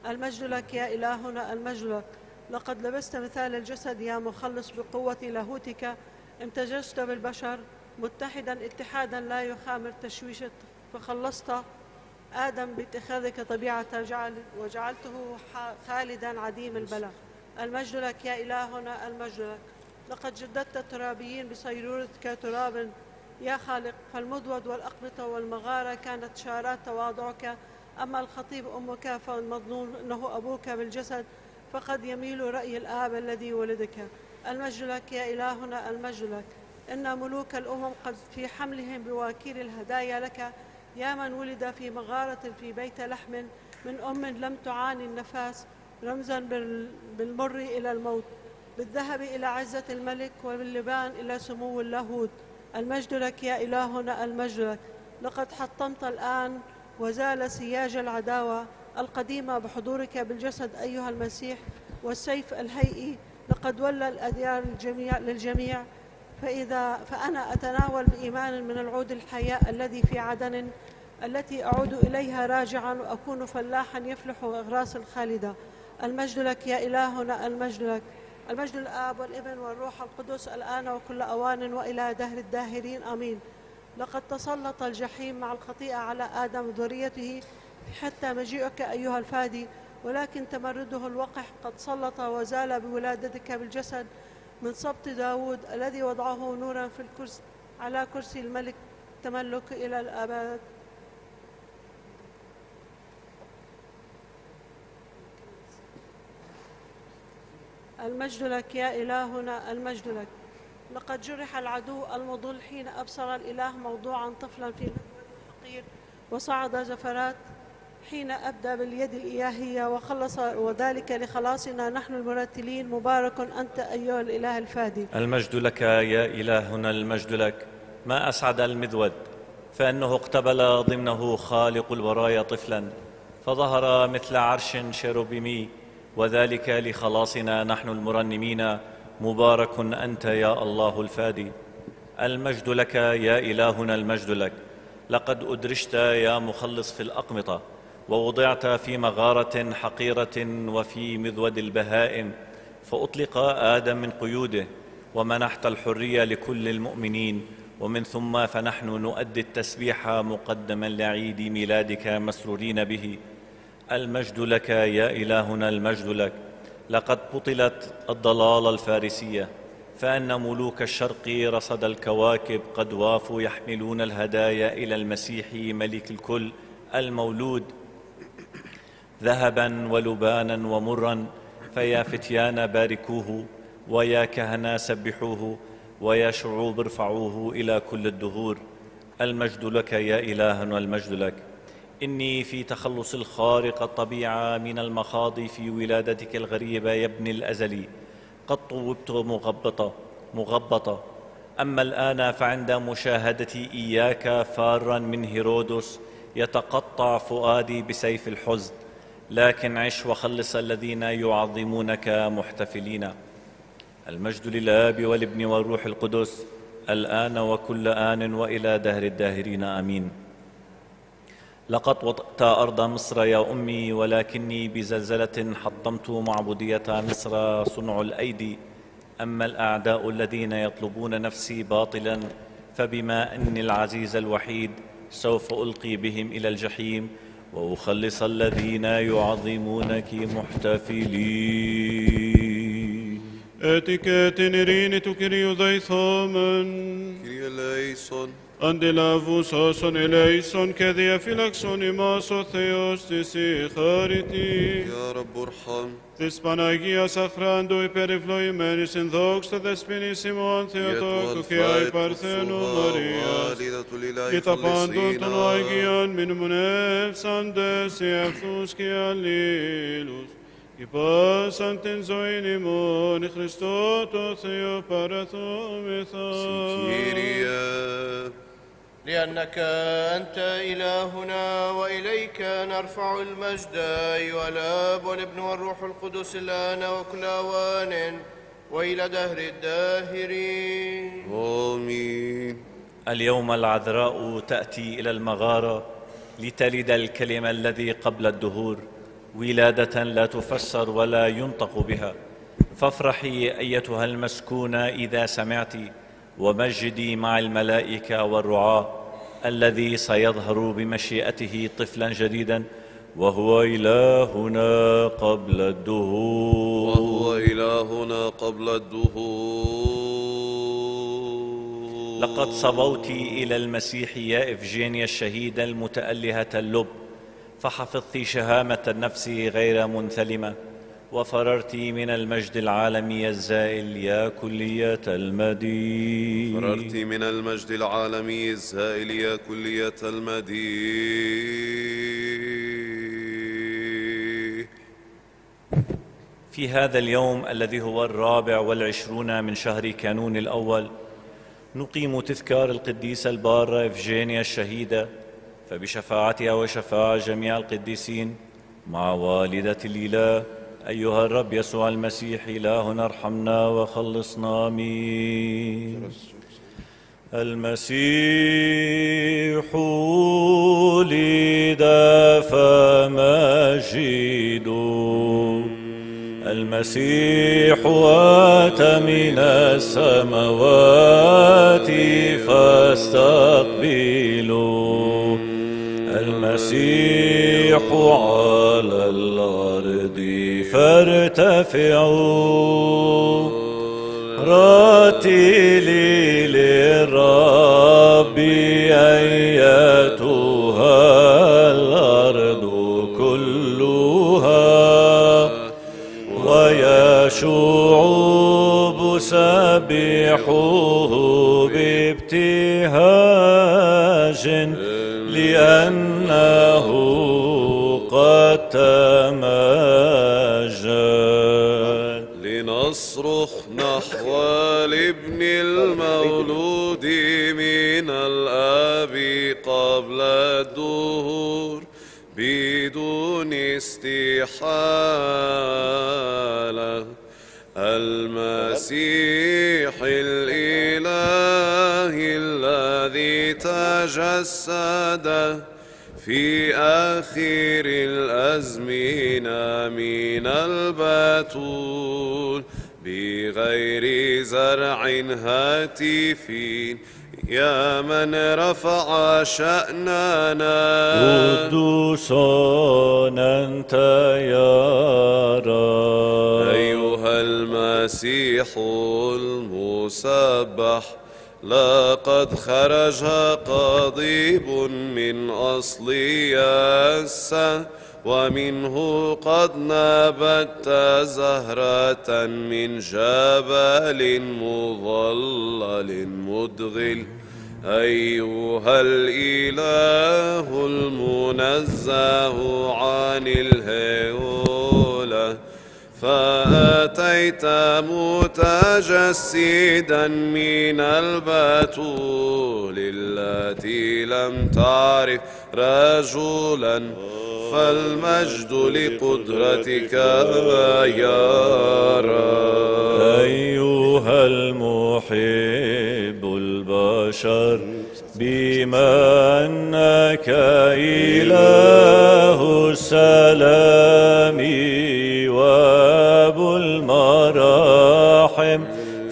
المجد لك يا إلهنا المجد لك. لقد لبست مثال الجسد يا مخلص بقوة لاهوتك. امتزجت بالبشر متحدا اتحادا لا يخامر تشويشة فخلصت آدم باتخاذك طبيعة جعل وجعلته خالدا عديم البلاء. المجد لك يا إلهنا المجد لك. لقد جددت الترابيين بصيرورتك ترابا. يا خالق فالمضود والأقبطة والمغارة كانت شارات تواضعك. أما الخطيب أمك فالمظنون أنه أبوك بالجسد. فقد يميل رأي الآب الذي ولدك. المجد لك يا إلهنا المجد لك. إن ملوك الأمم قد في حملهم بواكير الهدايا لك. يا من ولد في مغارة في بيت لحم. من أم لم تعاني النفاس. رمزا بال- بالمر إلى الموت بالذهب إلى عزة الملك وباللبان إلى سمو اللاهوت. المجد لك يا إلهنا المجد لك. لقد حطمت الآن وزال سياج العداوة. القديمة بحضورك بالجسد أيها المسيح والسيف الهيئي. لقد ولى الأديار الجميع للجميع. فإذا فأنا أتناول بإيمان من العود الحياء الذي في عدن التي أعود إليها راجعا وأكون فلاحا يفلح أغراس الخالدة. المجد لك يا إلهنا المجد لك. المجد الآب والإبن والروح القدس الآن وكل أوان وإلى دهر الداهرين آمين. لقد تسلط الجحيم مع الخطيئة على آدم وذريته حتى مجيئك أيها الفادي ولكن تمرده الوقح قد سلط وزال بولادتك بالجسد من سبط داود الذي وضعه نورا في الكرسي على كرسي الملك تملك إلى الأبد. المجد لك يا إلهنا المجد لك. لقد جرح العدو المضل حين أبصر الإله موضوعا طفلا في الحقير وصعد زفرات حين أبدى باليد الإلهية. وخلص وذلك لخلاصنا. نحن المرتلين. مبارك أنت أيها الإله الفادي. المجد لك يا إلهنا المجد لك. ما أسعد المذود فإنه اقتبل ضمنه خالق البرايا طفلا. فظهر مثل عرش شيروبيمي. وذلك لخلاصنا نحن المرنمين. مبارك أنت يا الله الفادي. المجد لك يا إلهنا المجد لك. لقد أدرجت يا مخلص في الأقمطة ووضعت في مغارة حقيرة وفي مذود البهائم فأطلق آدم من قيوده ومنحت الحرية لكل المؤمنين. ومن ثم فنحن نؤدي التسبيح مقدما لعيد ميلادك مسرورين به. المجد لك يا إلهنا المجد لك. لقد بطلت الضلال الفارسية فأن ملوك الشرق رصد الكواكب قد وافوا يحملون الهدايا إلى المسيح ملك الكل المولود. ذهبا ولبانا ومرا فيا فتيان باركوه ويا كهنة سبحوه ويا شعوب ارفعوه إلى كل الدهور. المجد لك يا إلهنا المجد لك. إني في تخلص الخارق الطبيعة من المخاض في ولادتك الغريبة يا ابن الأزلي قد طوبت مغبطة مغبطة. أما الآن فعند مشاهدتي إياك فارا من هيرودس يتقطع فؤادي بسيف الحزن. لكن عش وخلص الذين يعظمونك محتفلين. المجد للآب والابن والروح القدس. الآن وكل آن وإلى دهر الداهرين آمين. لقد وطئت أرض مصر يا أمي ولكني بزلزلة حطمت معبودية مصر صنع الأيدي. أما الأعداء الذين يطلبون نفسي باطلا فبما أني العزيز الوحيد سوف ألقي بهم إلى الجحيم وأخلص الذين يعظمونك محتفلين. اتكات نرين تكري ذيصاما كري ليصن αντιλαβούς όσων ελέησον και διαφύλαξον ημάς ο Θεός της η χάρητη. Της Παναγίας Αχράντου υπερευλοημένης εν δόξα δεσποινής ημών Θεοτόκου και Άι Παρθένου Μαρίας. Και τα πάντων των Άγιων μνημονεύσαντες οι αυτούς και αλλήλους. Και πάσαν την ζωήν ημών, Χριστό το Θεό παραθόμεθα. Συ لأنك أنت إلهنا وإليك نرفع المجد. أيها الآب والابن والروح القدس الآن وكل أوان وإلى دهر الداهرين. آمين. اليوم العذراء تأتي إلى المغارة لتلد الكلمة الذي قبل الدهور. ولادة لا تفسر ولا ينطق بها. فافرحي أيتها المسكونة إذا سمعت ومجدي مع الملائكة والرعاة الذي سيظهر بمشيئته طفلا جديدا وهو إلهنا قبل الدهور. وهو إلهنا قبل الدهور. لقد صبوت إلى المسيح يا إفجينيا الشهيدة المتألهة اللب فحفظت شهامة النفس غير منثلمة. وفررت من المجد العالمي الزائل يا كلية المدين. فررت من المجد العالمي الزائل يا كلية المدين. في هذا اليوم الذي هو الرابع والعشرون من شهر كانون الأول نقيم تذكار القديسة البارة إفجينيا الشهيدة فبشفاعتها وشفاعة جميع القديسين مع والدة الإله أيها الرب يسوع المسيح إلهنا ارحمنا وخلصنا آمين. المسيح ولد فمجدوا المسيح أتى من السماوات فاستقبلوا. المسيح على الأرض. فارتفعوا. راتلي للرب أيتها الأرض كلها ويا شعوب سبحوه بابتهاج لأنه لنصرخ نحو الابن المولود من الآب قبل الدهور بدون استحالة. المسيح الإله الذي تجسد في آخر الأزمنة من البتول. بغير زرع هاتف يا من رفع شأننا. قدوس أنت يا رب. أيها المسيح المسبح لقد خرج قضيب من أصل ياسة ومنه قد نبت زهرة من جبل مظلل مدغل. أيها الإله المنزه عن الهولة فأتيت متجسدا من البتول التي لم تعرف رجلا. فالمجد لقدرتك يا رب. أيها المحب البشر بما أنك إله السلام وأبو المراحم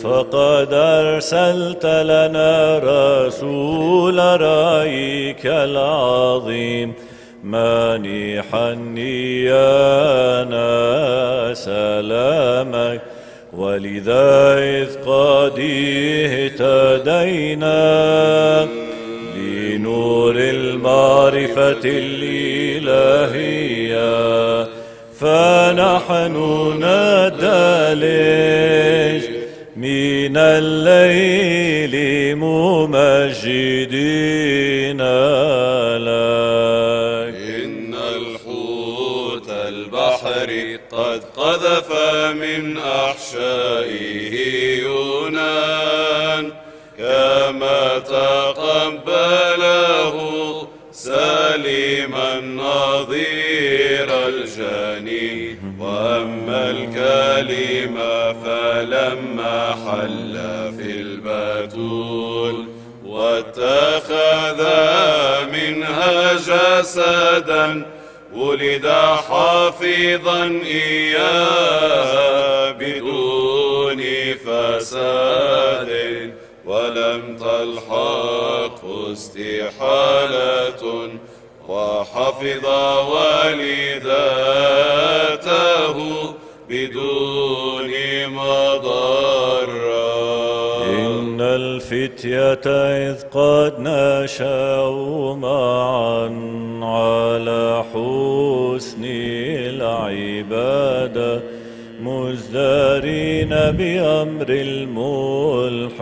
فقد أرسلت لنا رسول رأيك العظيم. إيانا سلامك ولذا إذ قد اهتدينا لنور المعرفة الإلهية فنحن ندلج من الليل ممجدين. من أحشائه يونان كما تقبله سليما نظير الجنين. وأما الكلمة فلما حل في البتول واتخذ منها جسدا ولد حافظا إياه بدون فساد. ولم تلحق استحالة وحفظ والداته بدون مضرة. إن الفتية إذ قد نشأوا معا على حسن العبادة مزدرين بأمر الملحد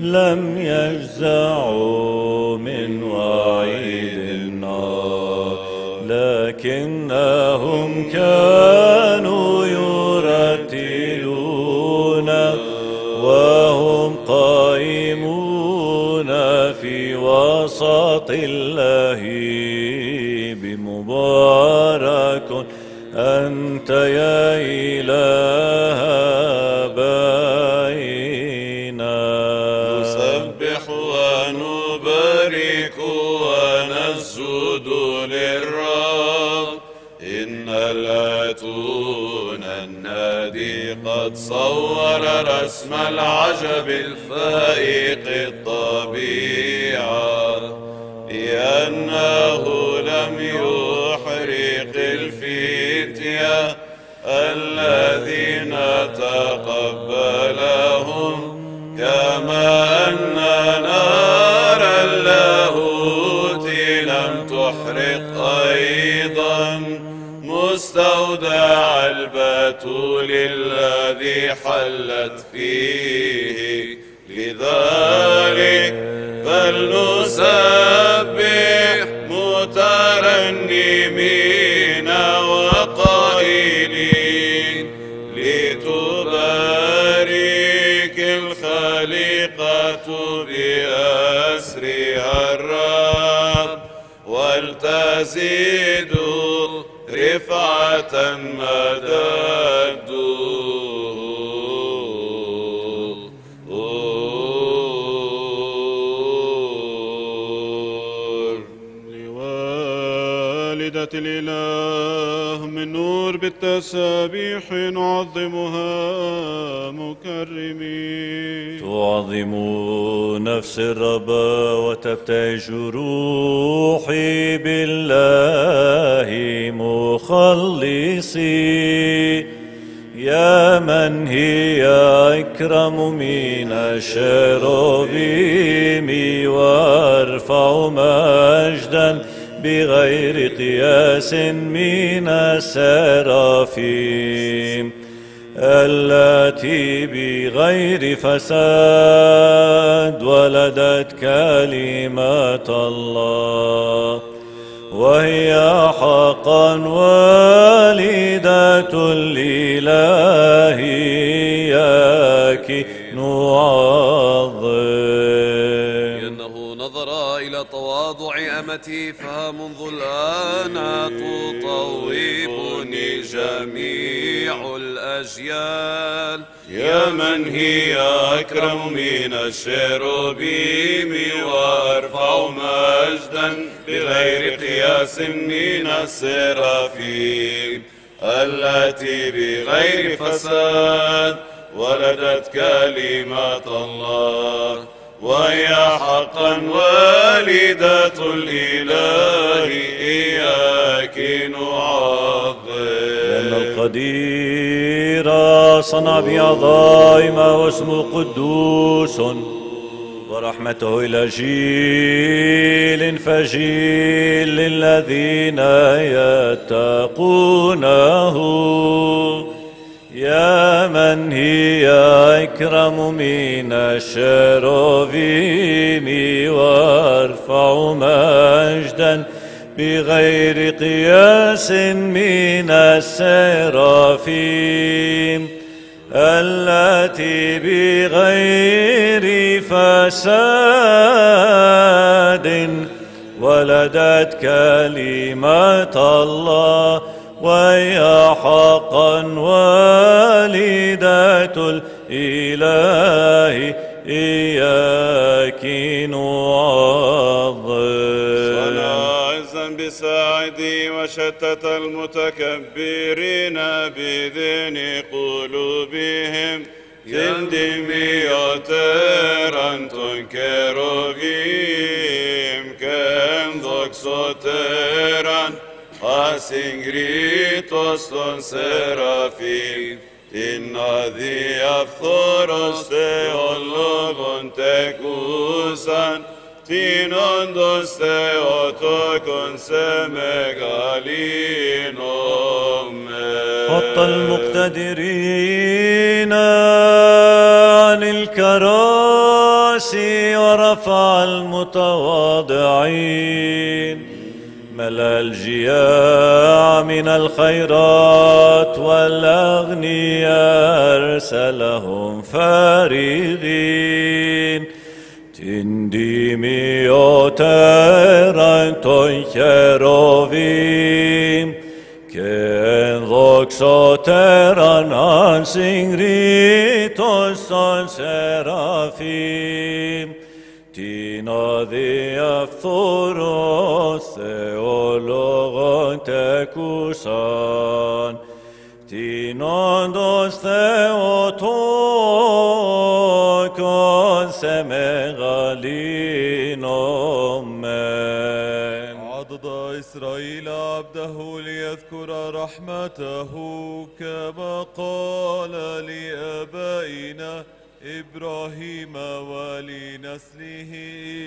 لم يجزعوا من وعيد النار لكنهم كانوا وسط الله بمبارك. أنت يا إله بينا. نسبح ونبارك ونسجد للرب. إن الأتون النادي قد صور رسم العجب الفائق الطبيعة لأنه لم يحرق الفتية الذين تقبلهم كما أن نار اللاهوت لم تحرق أيضا. مستودع البتول الذي حلت فيه لذلك فلنسبح مترنمين وقائلين لتبارك الخليقة بأسرها الرب ولتزيد رفعة مدى نور بالتسابيح نعظمها مكرمين. تعظم نفس الرب وتبتهج روحي بالله مخلصي يا من هي أكرم من الشرابيم وارفع مجدا بغير قياس من السرافيم التي بغير فساد ولدت كلمة الله وهي حقا والدة الإله إياك تواضع أمتي فمنذ الآن تطوبني جميع الأجيال. يا من هي أكرم من الشروبيم وأرفع مجدا بغير قياس من السرافيم. التي بغير فساد ولدت كلمة الله. وهي حقا والدة الإله إياك نعظم. لأن القدير صنع بعظائم واسمه قدوس ورحمته إلى جيل فجيل للذين يتقونه. يا من هي أكرم من الشرافيم وأرفع مجدا بغير قياس من السرافيم التي بغير فساد ولدت كلمة الله وهي حقا والدة الإله إياك نعظم. صنع عزا بساعدي وشتت المتكبرين بذن قلوبهم. Kendimi oteran ton kerubim ken doxoteran asingritos ton serafim την αδιαφθόρος θεολόγων τεκούσαν την όντως Θεοτόκον σε μεγαλύνομαι. حط المقتدرين عن الكراسي ورفع المتواضعين ملأ الجياع من الخيرات والأغنياء أرسلهم فارغين. Την τιμιωτέραν των Χερουβίμ και ενδοξοτέραν ασυγκρίτως των serafim την αδιαφθόρος θεολόγων τεκούσαν την όντως Θεοτόκον σε μεγαλύνομεν عضد إسرائيل عبده ليذكر رحمته كما قال لآبائنا إبراهيم ولنسله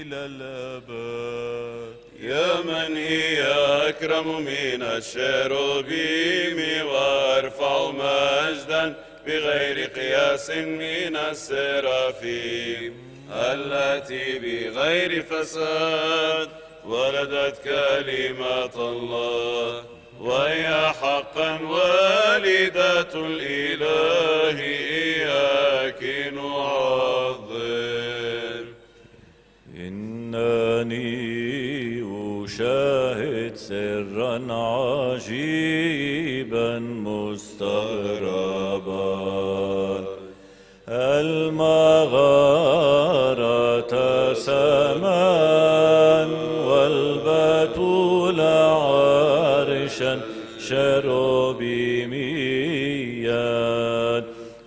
إلى الأبد. يا من هي أكرم من الشيروبيم وأرفع مجدا بغير قياس من السرافيم. التي بغير فساد ولدت كلمة الله وهي حقا والدة الإله إياك إنني أشاهد سرا عجيبا مستغربا. المغارة سمان والبتول عرشا شروبيميا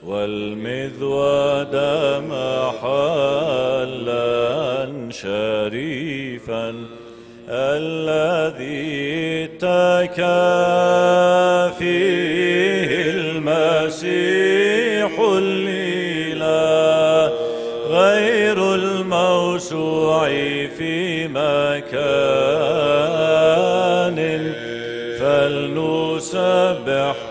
والمذود محلا شريفا الذي تكى فيه المسيح الإله غير الموسوع في مكان فلنسبحه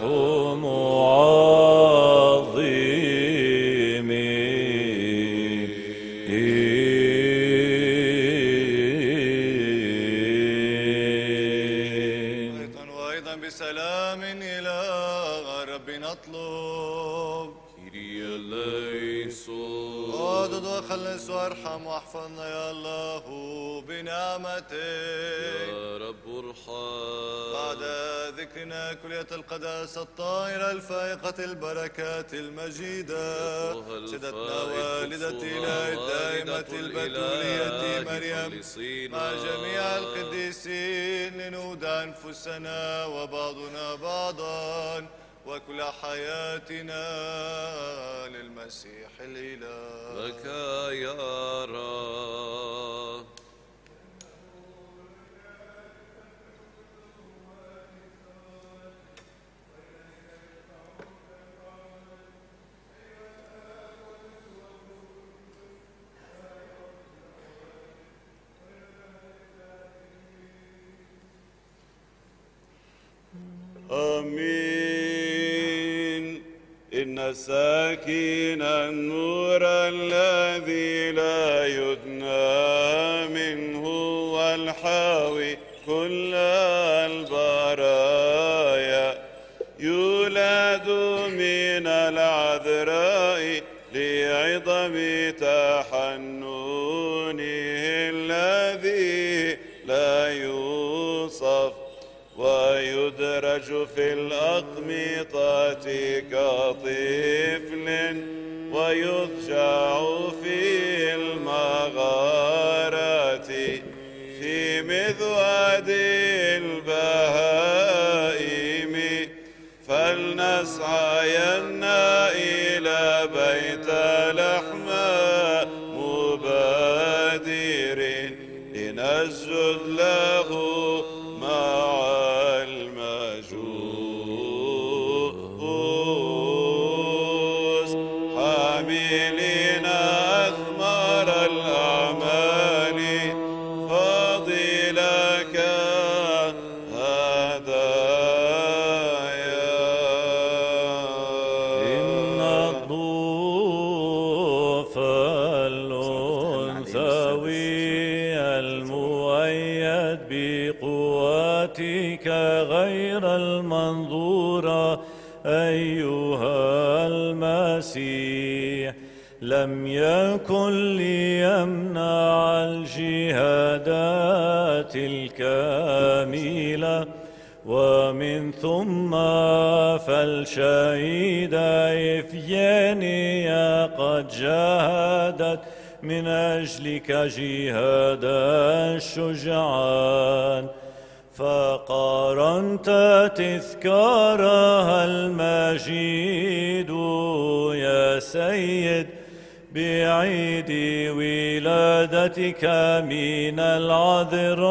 يا رب ارحم. بعد ذكرنا كلية القداسة الطاهرة الفائقة البركات المجيدة. سيدتنا والدتي الدائمة البتولية مريم. مع جميع القديسين لنودع أنفسنا وبعضنا بعضا. وكل حياتنا للمسيح الإله. لك يا رب. آمين. إن ساكن النور الذي لا يدنى منه والحاوي كل البرايا يولد من العذراء لعظم تحننه ويدرج في الأقمطة كطفل ويضجع في المغارة في مذود البهائم. فلنسعين إلى المسيح. لم يكن ليمنع الجهادات الكامله ومن ثم فالشهيدة إفيانيا قد جاهدت من أجلك جهاد الشجعان. فقارنت تذكارها المجيد يا سيد بعيد ولادتك من العذراء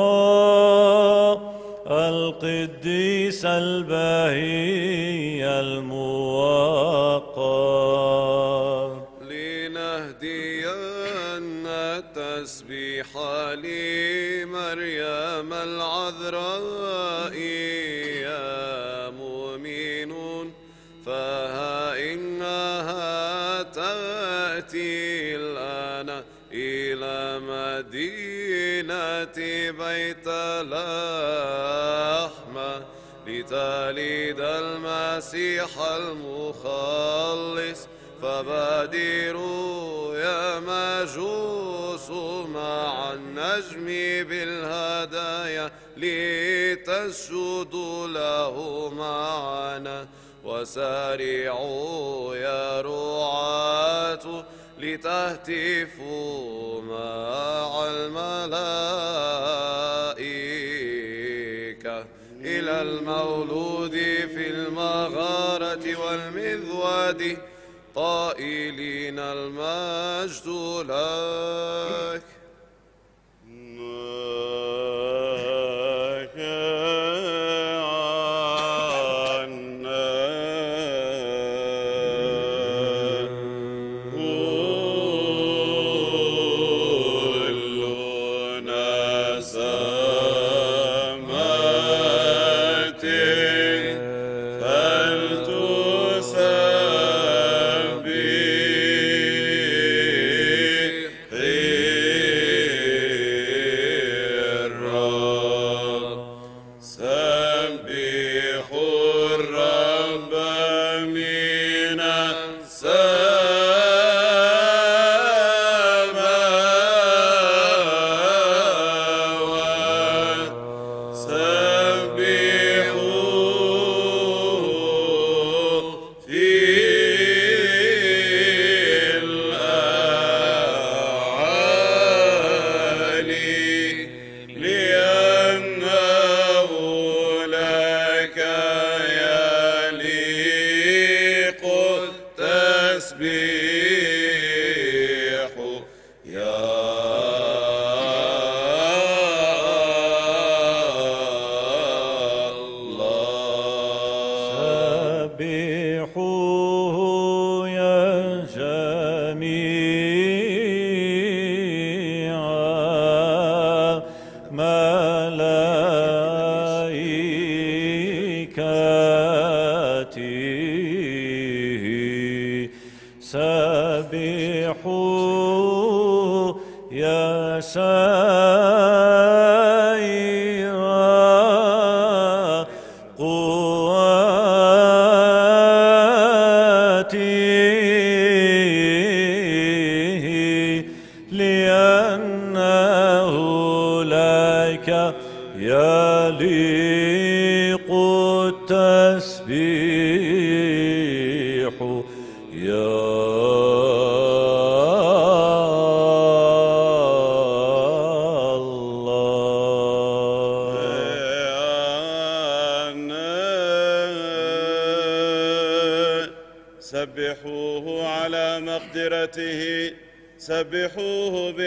القديس البهي الموقر لنهدين التسبيح لمريم التي بيت لحمة لتلد المسيح المخلص. فبادروا يا مجوس مع النجم بالهدايا لتسجدوا له معنا. وسارعوا يا رعاة لتهتفوا مع الملائكة إلى المولود في المغارة والمذود قائلين المجد لك. جميع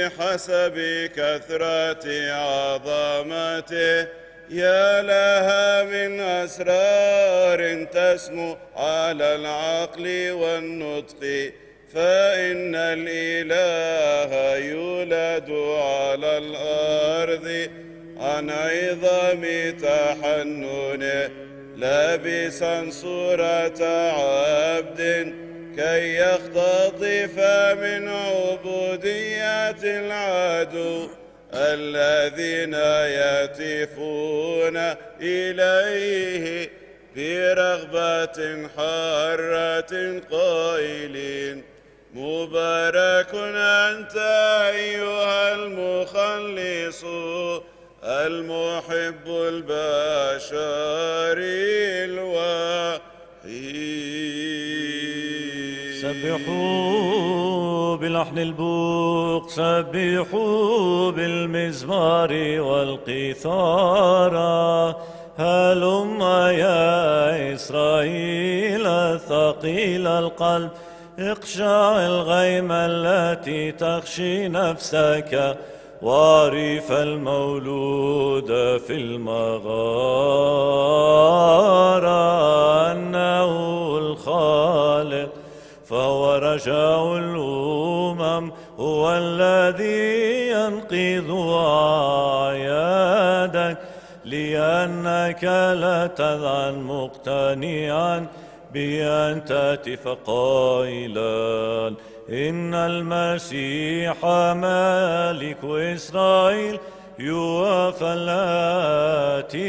بحسب كثرة عظمته. يا لها من أسرار تسمو على العقل والنطق فإن الإله يولد على الأرض. عن عظم تحننه لابسا صورة عبد كي يختطف من عبودية العدو الذين يهتفون إليه برغبة حارة قائلين مبارك أنت أيها المخلص المحب البشر الوحيد سبحوا بلحن البوق سبحوا بالمزمار والقيثارة هلم يا إسرائيل ثقيل القلب اقشع الغيم التي تخشي نفسك. وارف المولود في المغارة أنه الخالق. فهو رجاء الأمم هو الذي ينقذ أعيادك. لأنك لا تذعن مقتنعا بأن تهتف قائلا. إن المسيح مالك إسرائيل يوافى الآتيان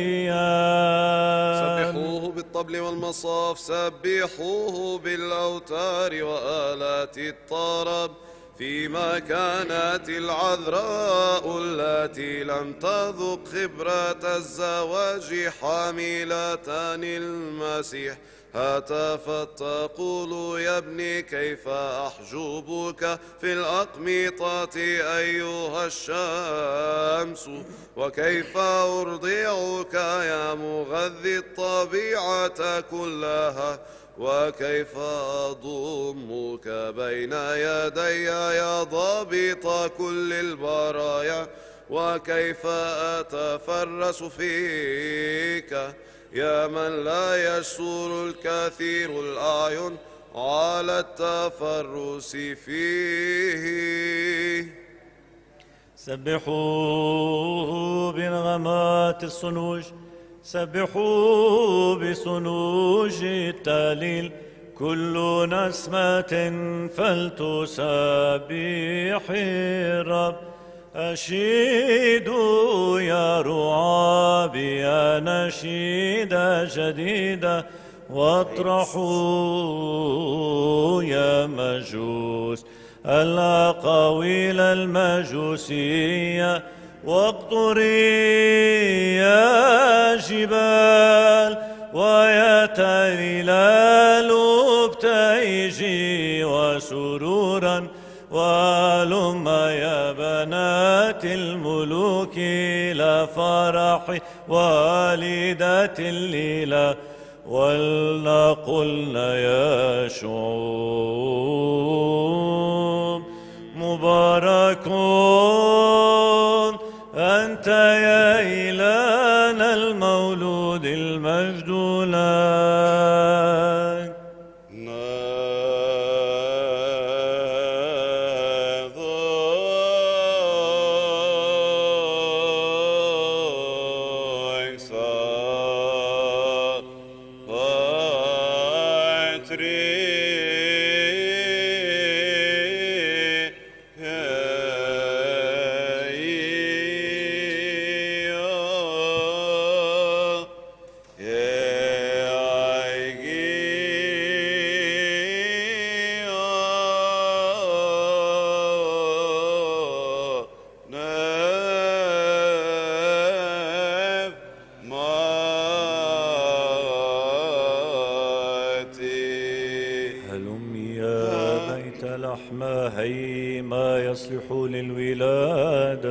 سبحوه بالطبل والمصاف سبحوه بالأوتار وآلات الطرب. فيما كانت العذراء التي لم تذق خبرة الزواج حاملتان المسيح. هتفت تقول يا ابني كيف أحجبك في الأقمطة أيها الشمس؟ وكيف أرضعك يا مغذي الطبيعة كلها؟ وكيف أضمك بين يدي يا ضابط كل البرايا؟ وكيف أتفرس فيك؟ يا من لا يسور الكثير الأعين على التفرس فيه. سبحوا بنغمات الصنوج سبحوا بصنوج التهليل كل نسمة فلتسبح الرب. أشيدوا يا رعابي يا نشيدة جديدة واطرحوا يا مجوس الأقاويل المجوسية واقطري يا جبال ويا تلال ابتيجي وسرورا والم يا بنات الملوك إلى فرح والدة الليلة ولنقلن يا شعوب مباركون. أنت يا بيت لحمة هي ما يصلح للولادة.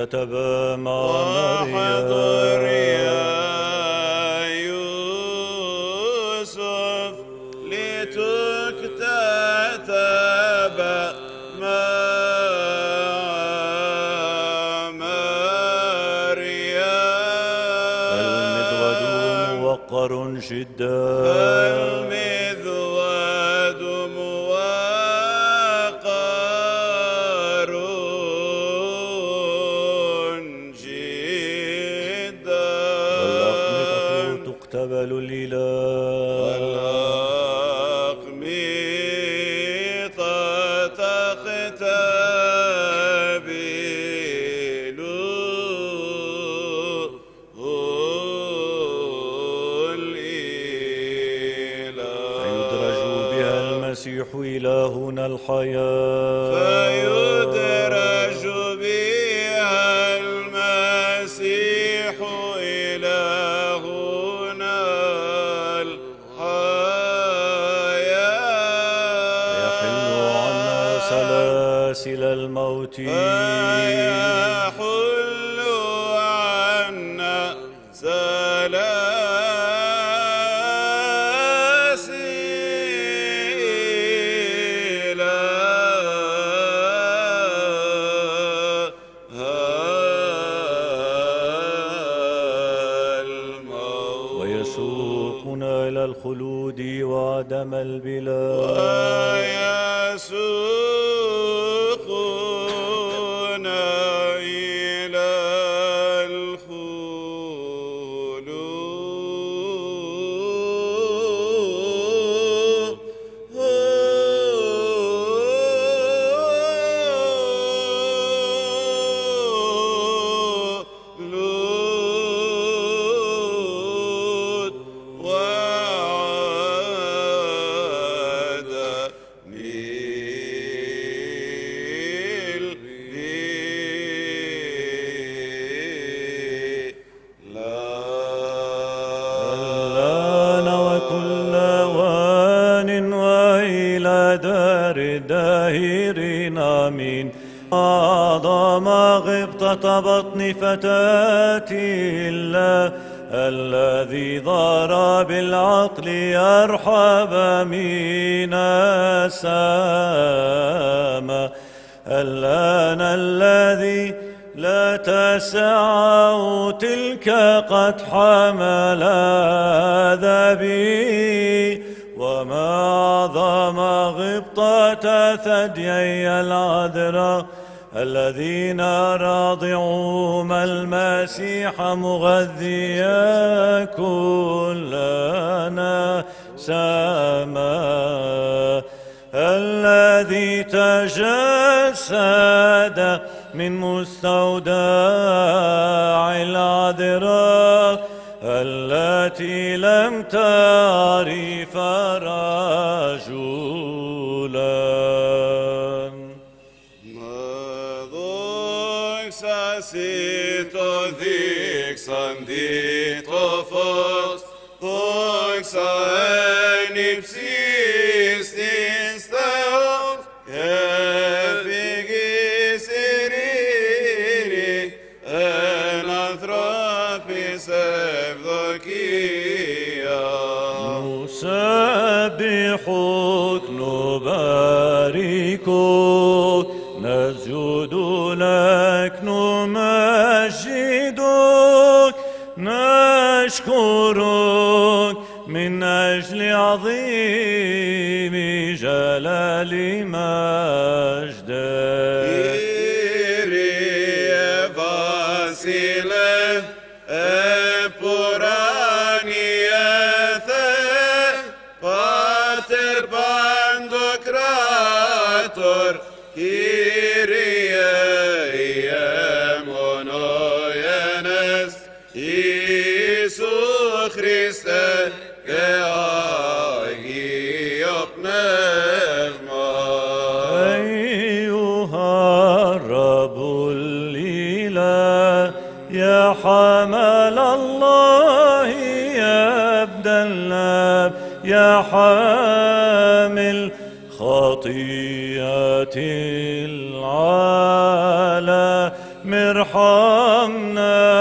يوسف الله يا عبد الله يا حامل خطيات العالم ارحمنا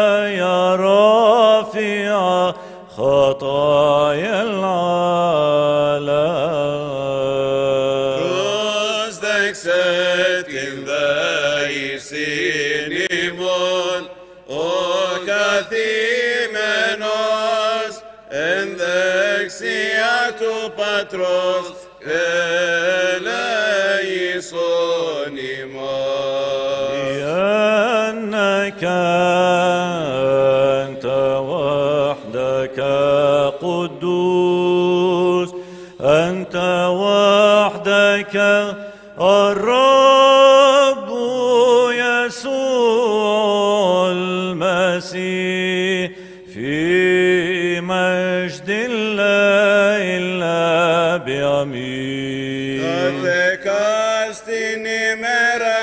nuestros δέκα στην ημέρα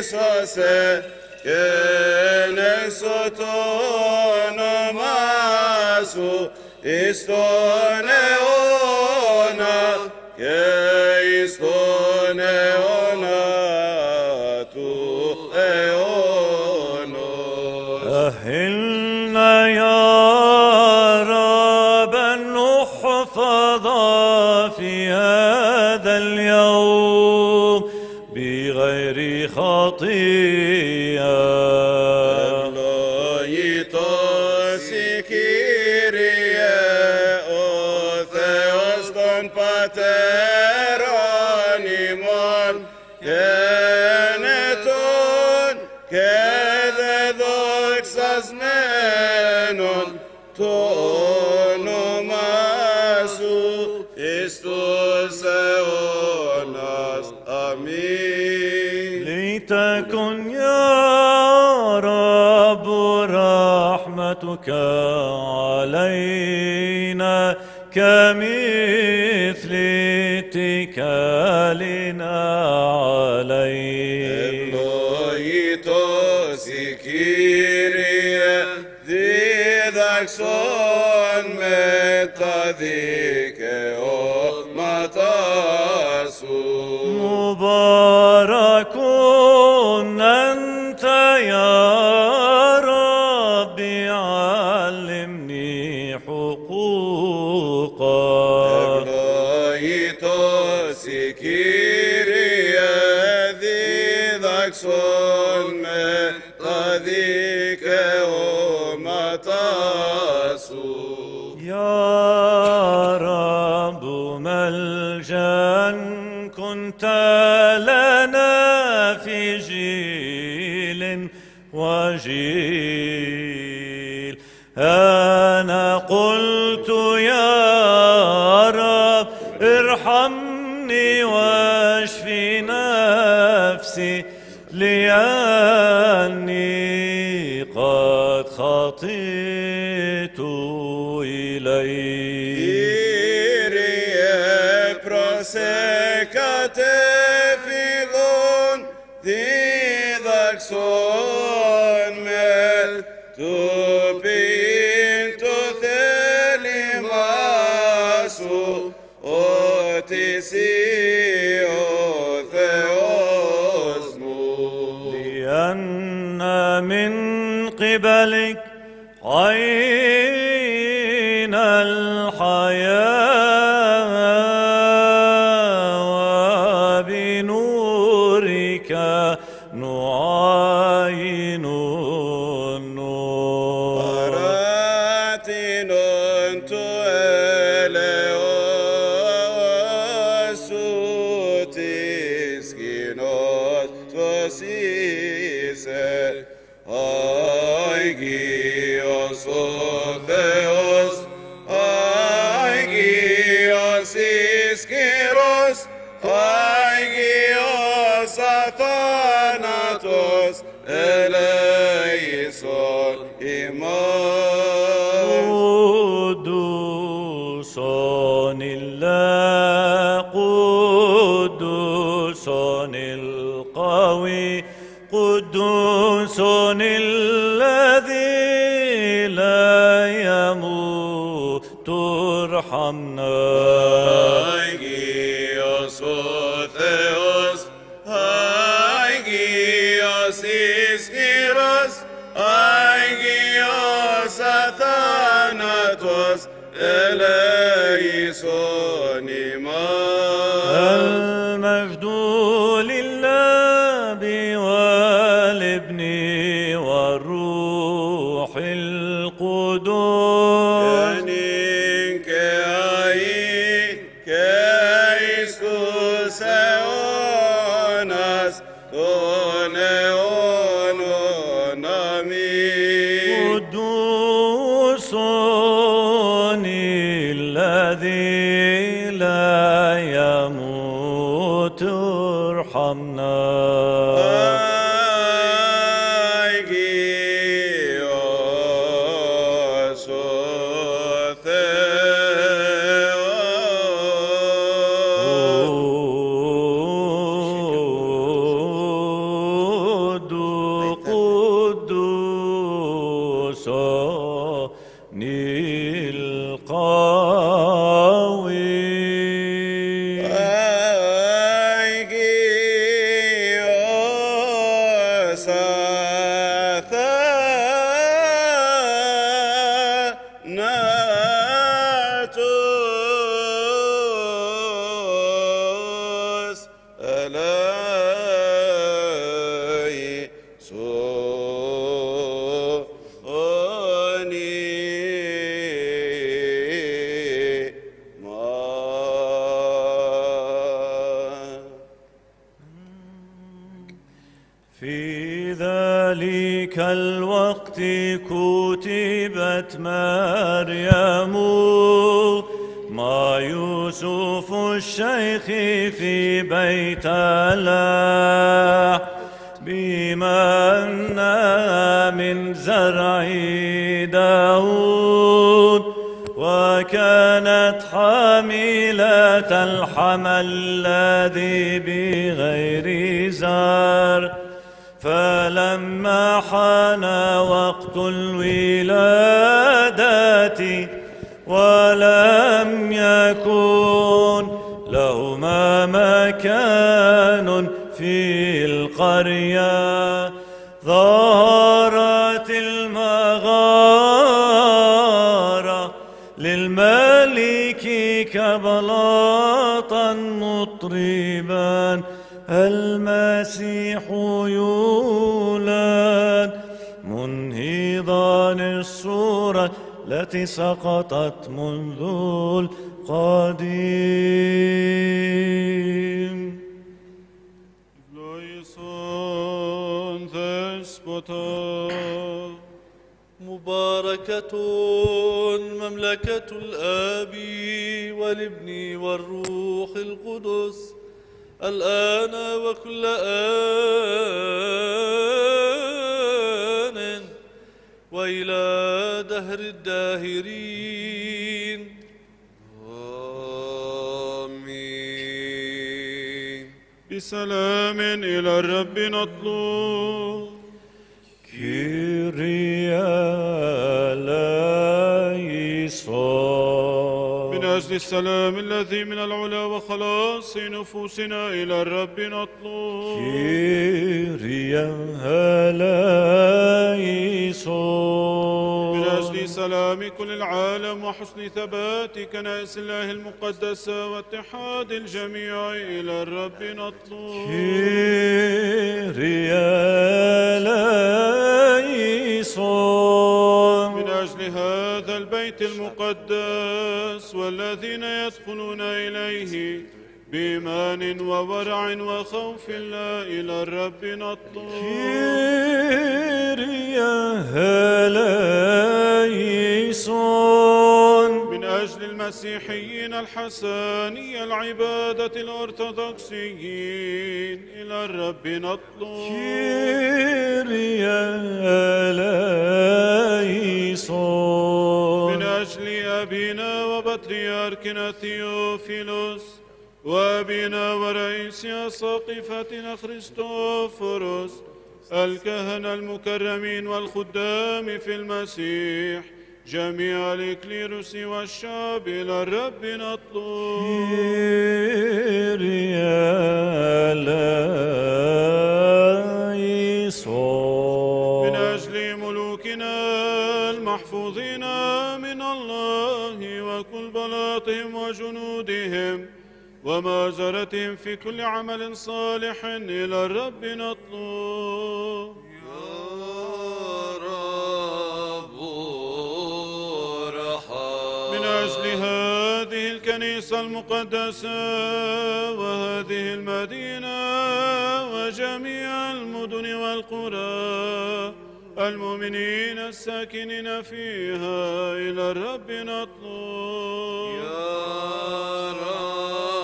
ευλογήσωσε και έλεσο το όνομά σου. ربك علينا كمثلتك لنا عليه Kyrie, didaxon metadikeo. قدوس الذي لا يموت ارحمنا الشيخ في بيت الله بما أن من زرع داود وكانت حاملة الحمل الذي بغير زار. فلما حان مطربا المسيح يولد. منهضا الصورة التي سقطت منذ القديم. مباركة مملكة الآب والابن والروح القدس الآن وكل آن. وإلى دهر الداهرين. آمين. بسلام إلى الرب نطلب. كيريا أجل السلام الذي من العلا وخلاص نفوسنا إلى الرب نطلب. كيريا من أجل سلام كل العالم وحسن ثبات كنائس الله المقدسة واتحاد الجميع إلى الرب نطلب. كيريا من أجل هذا البيت المقدس والذين يدخلون إليه بإيمان وورع وخوف الله إلى الرب نطلب كيريا ليسون من أجل المسيحيين الحسانية العبادة الأرثوذكسيين إلى الرب نطلب كيريا ليسون من أجل أبينا وبطريركنا ثيوفيلوس وأبينا ورئيس أساقفتنا خريستوفوروس الكهنة المكرمين والخدام في المسيح جميع الإكليروس والشعب إلى الرب نطلب. من أجل ملوكنا المحفوظين من الله وكل بلاطهم وجنودهم ومازرتهم في كل عمل صالح إلى الرب نطلب. من أجل هذه الكنيسة المقدسة وهذه المدينة وجميع المدن والقرى المؤمنين الساكنين فيها إلى الرب نطلب. يا رب.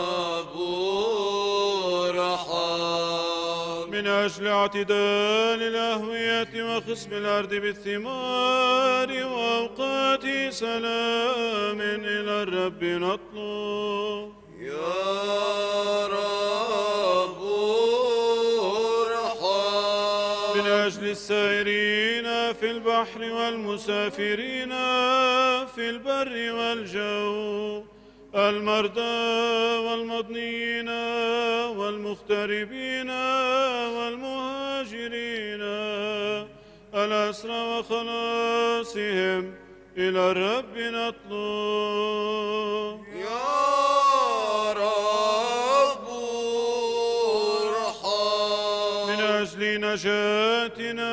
ارحم من أجل اعتدال الأهوية وخصب الأرض بالثمار وأوقات سلام إلى الرب نطلب. يا رب ارحم. من أجل السائرين في البحر والمسافرين في البر والجو. المرضى والمضنين والمغتربين والمهاجرين الأسرى وخلاصهم إلى الرب نطلب. يا رب ارحم. من أجل نجاتنا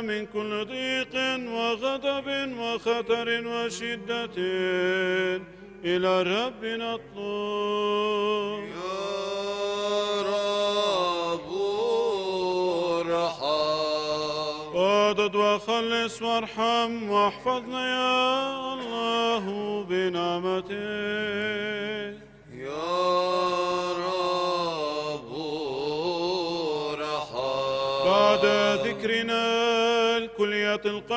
من كل ضيق وغضب وخطر وشدة. إلى ربنا نطلب يا رب ارحم. أعدد وخلص وارحم واحفظنا يا الله بنعمتك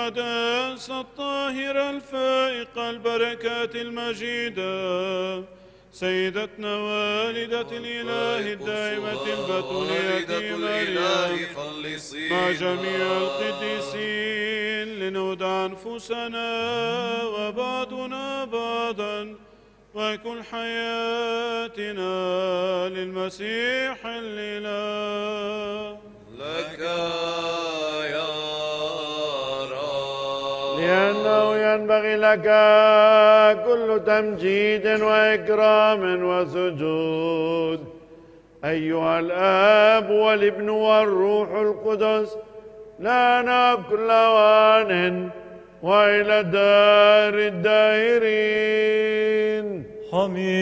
الكلية القدس الطاهرة الفائقة البركات المجيدة سيدتنا والدة الإله الدائمة البتولية مريم مع جميع القديسين لنودع أنفسنا وبعضنا بعضا ويكون حياتنا للمسيح الإله. لك يا ينبغي لك كل تمجيد وإكرام وسجود. أيها الآب والابن والروح القدس لنا كل وان وإلى دار الدائرين حميد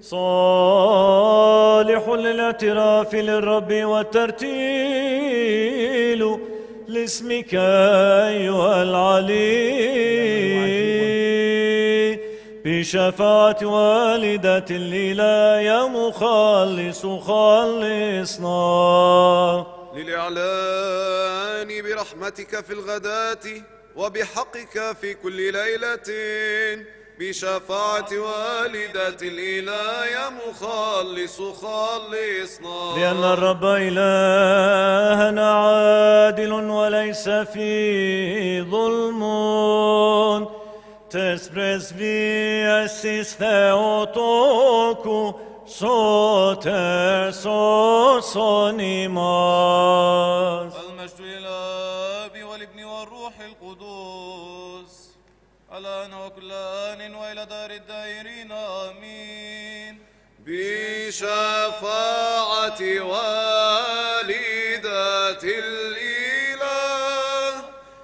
صالح للاعتراف للرب والترتيل لاسمك أيها العلي بشفاعة والدة الإله يا مخلص خلصنا للإعلان برحمتك في الغداة وبحقك في كل ليلة. بشفاعة والدة الإله مخلص خلصنا لأن الرب إلهنا عادل وليس فيه ظلم. في أسيس ثيوتوكو صوتر صوصونيماس المجد للاب والابن والروح القدوس الآن وكل آن وإلى دار الدائرين آمين. بشفاعة والدة الإله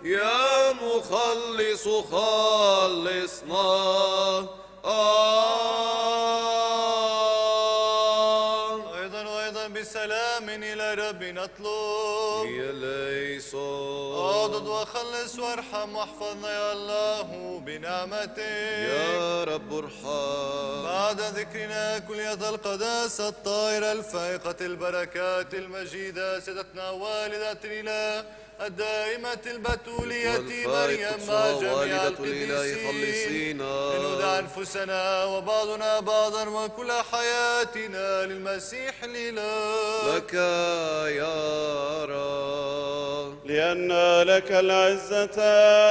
يا مخلص خلصنا يا وخلص وارحم واحفظنا يا الله بنعمتك يا رب ارحم. بعد ذكرنا كلية القداسة الطاهرة الفائقة البركات المجيدة سيدتنا والدة الإله الدائمة البتولية مريم مع جميع القديسين. لنودع أنفسنا وبعضنا بعضا وكل حياتنا للمسيح الإله. لك يا رب. لأن لك العزة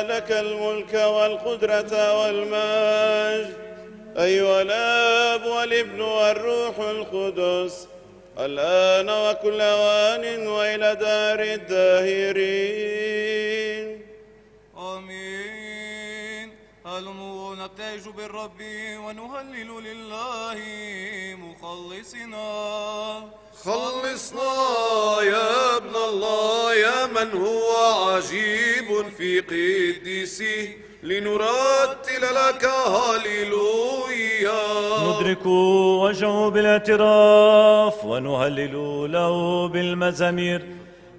لك الملك والقدرة والمجد. أيها الآب والابن والروح القدس الآن وكل أوان وإلى دار الداهرين. آمين. هلموا نبتهج بالرب ونهلل لله مخلصنا. خلصنا يا ابن الله يا من هو عجيب في قديسه لنرتل لك هاليلويا ندرك وجهه بالاعتراف ونهلل له بالمزامير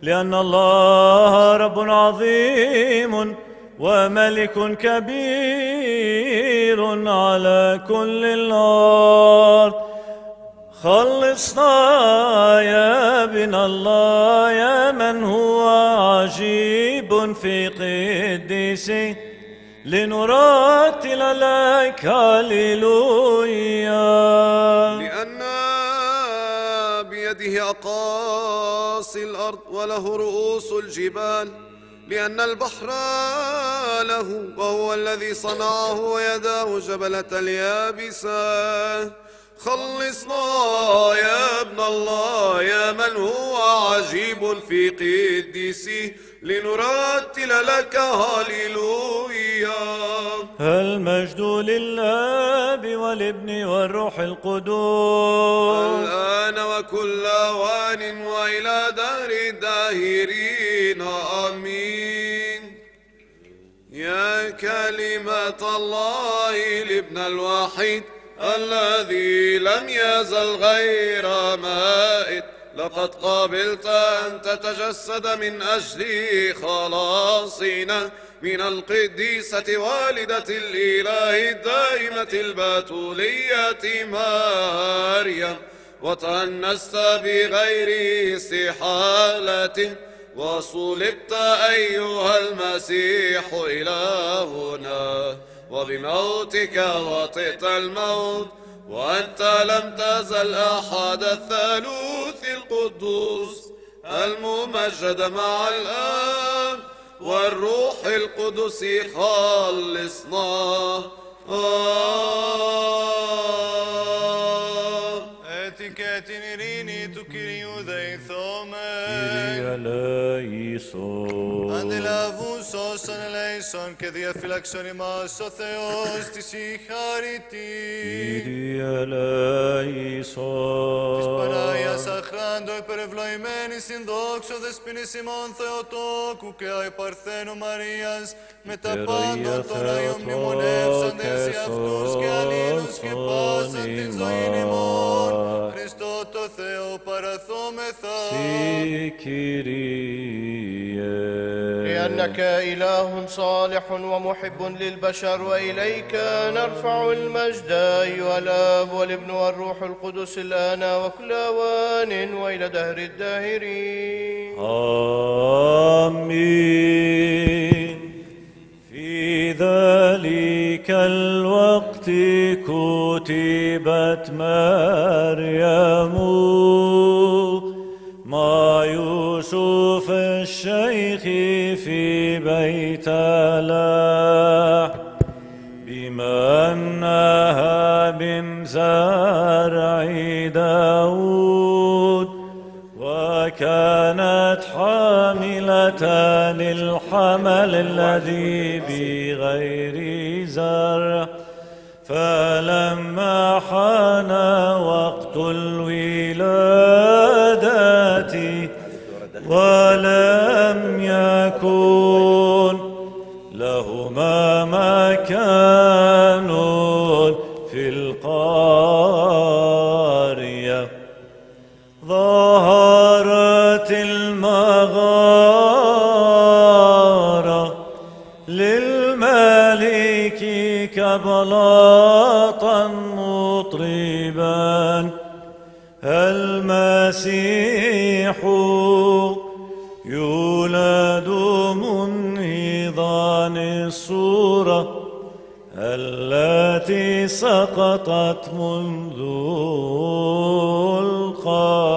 لأن الله رب عظيم وملك كبير على كل الأرض. خلصنا يا ابن الله يا من هو عجيب في قديسه لنرتل لك هللويا. لأن بيده أقاصي الأرض وله رؤوس الجبال لأن البحر له وهو الذي صنعه ويداه جبلة اليابسة. خلصنا يا ابن الله يا من هو عجيب في قديسه لنرتل لك هاليلويا المجد للآب والابن والروح القدوس. الآن وكل أوان وإلى دار الداهرين آمين. يا كلمة الله الابن الوحيد الذي لم يزل غير مائت. لقد قبلت أن تتجسد من أجل خلاصنا من القديسة والدة الإله الدائمة البتولية مريم. وتأنست بغير استحالة. وصلبت أيها المسيح إلهنا. وبموتك وطئت الموت وأنت لم تزل أحد الثالوث القدوس. الممجد مع الآن والروح القدس خلصنا آه. Ελέησον. Αντιλαβούς όσων ελέησον και διαφυλαξον ημάς ο Θεός της η χαριτή. Κύριε ελέησον. Παναγίας αχράντο υπερευλοημένης συνδόξω δεσποινής ημών Θεοτόκου και αϊπαρθένου Μαρίας με τα πάντων των Αγίων μνημονεύσαντες οι αυτούς και αλλήλους και πάσαν την ζωή ημών. Χριστό το Θεό παραθόμεθα. Συ Κύριε. لأنك إله صالح ومحب للبشر وإليك نرفع المجد أيها الآب والابن والروح القدس الآن وكل أوان وإلى دهر الداهرين آمين في ذلك الوقت كتبت مريم مع يوسف الشيخ في بيت لح بما أنها من زرع داود وكانت حاملة للحمل الذي بغير زرع فلما حان وقت الولادة ولم كبلاطا مطربا. المسيح يولد منهضا الصورة التي سقطت منذ القديم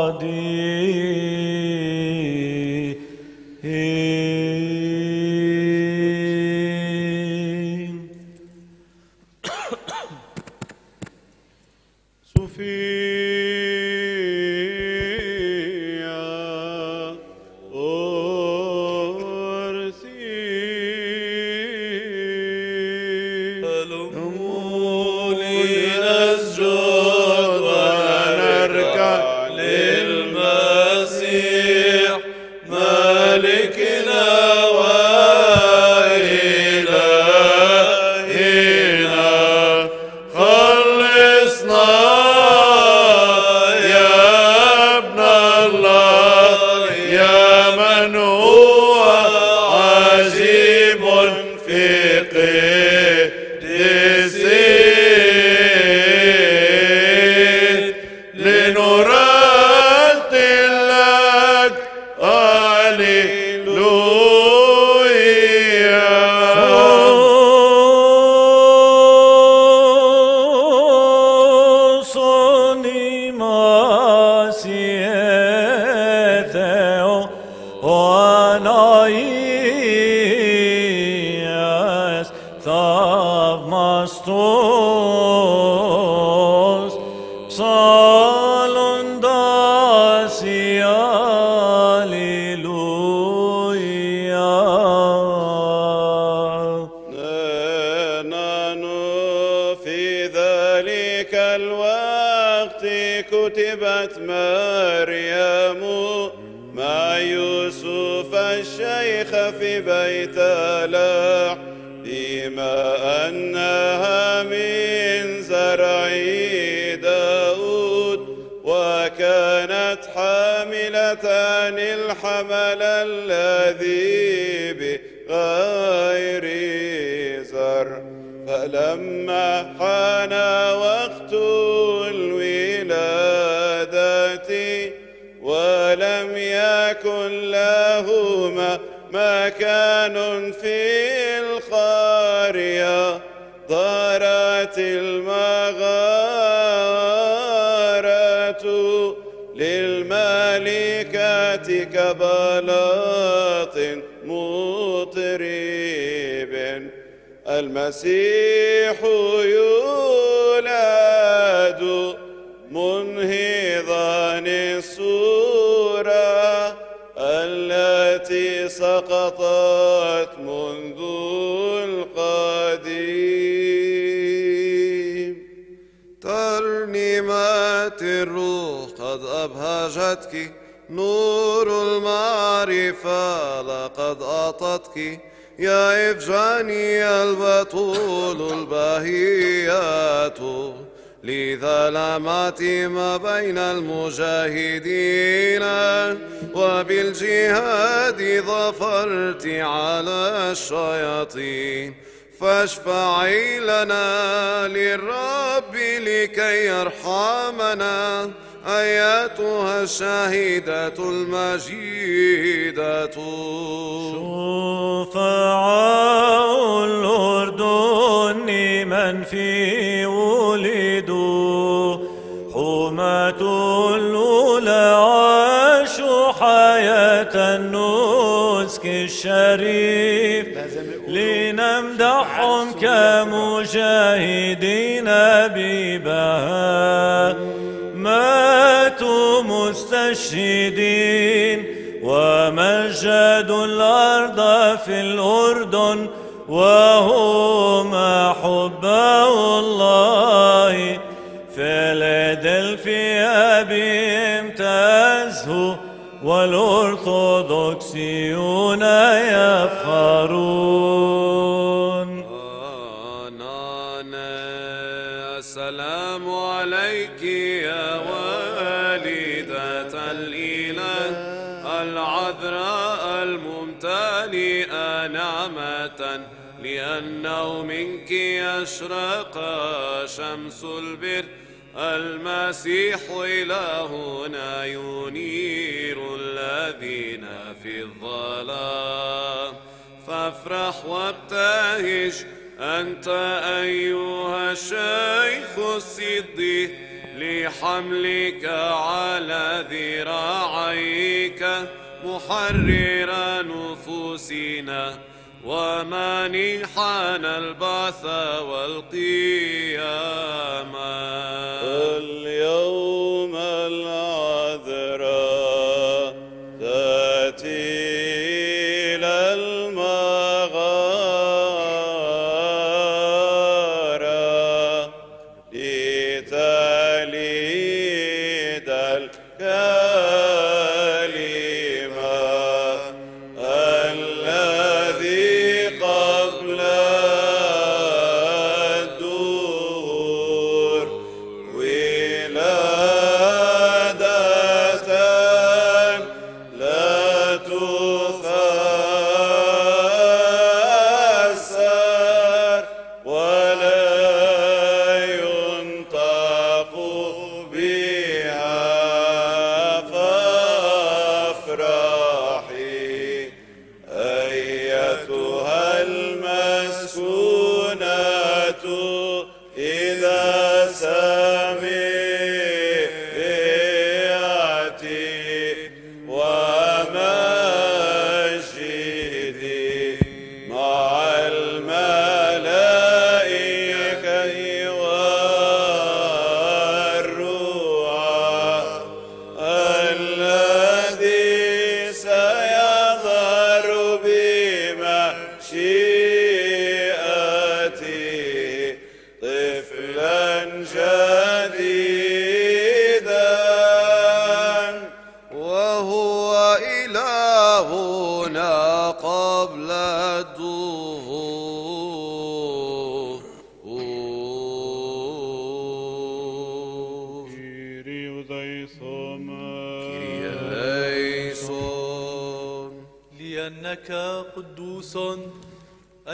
المسيح يولد منهضا الصورة التي سقطت منذ القديم. ترنيمات الروح قد أبهجتك نور المعرفة لقد أعطتك. يا إفجاني البطول البهيات لذا لمعت ما بين المجاهدين وبالجهاد ظفرت على الشياطين فاشفعي لنا للرب لكي يرحمنا أياتها الشاهدة المجيدة. شفعاء الأردن من في ولدوا. حماة الأولى عاشوا حياة النسك الشريف. لنمدحهم كمجاهدين ببهاء. ماتوا مستشهدين. ومجدوا الأرض في الأردن وهم أحباء الله. فيلادلفيا بهم تزهو والأرثوذكسيون لأنه منك يشرق شمس البر المسيح إلهنا ينير الذين في الظلام. فافرح وابتهج أنت أيها الشيخ الصديق لحملك على ذراعيك محرر نفوسنا ومانحنا البعث والقيامة.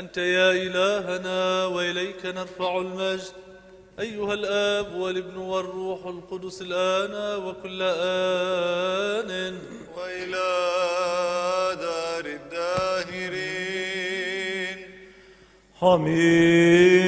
أنت يا إلهنا وإليك نرفع المجد. أيها الآب والابن والروح القدس الآن وكل آن. وإلى دار الداهرين. حميد.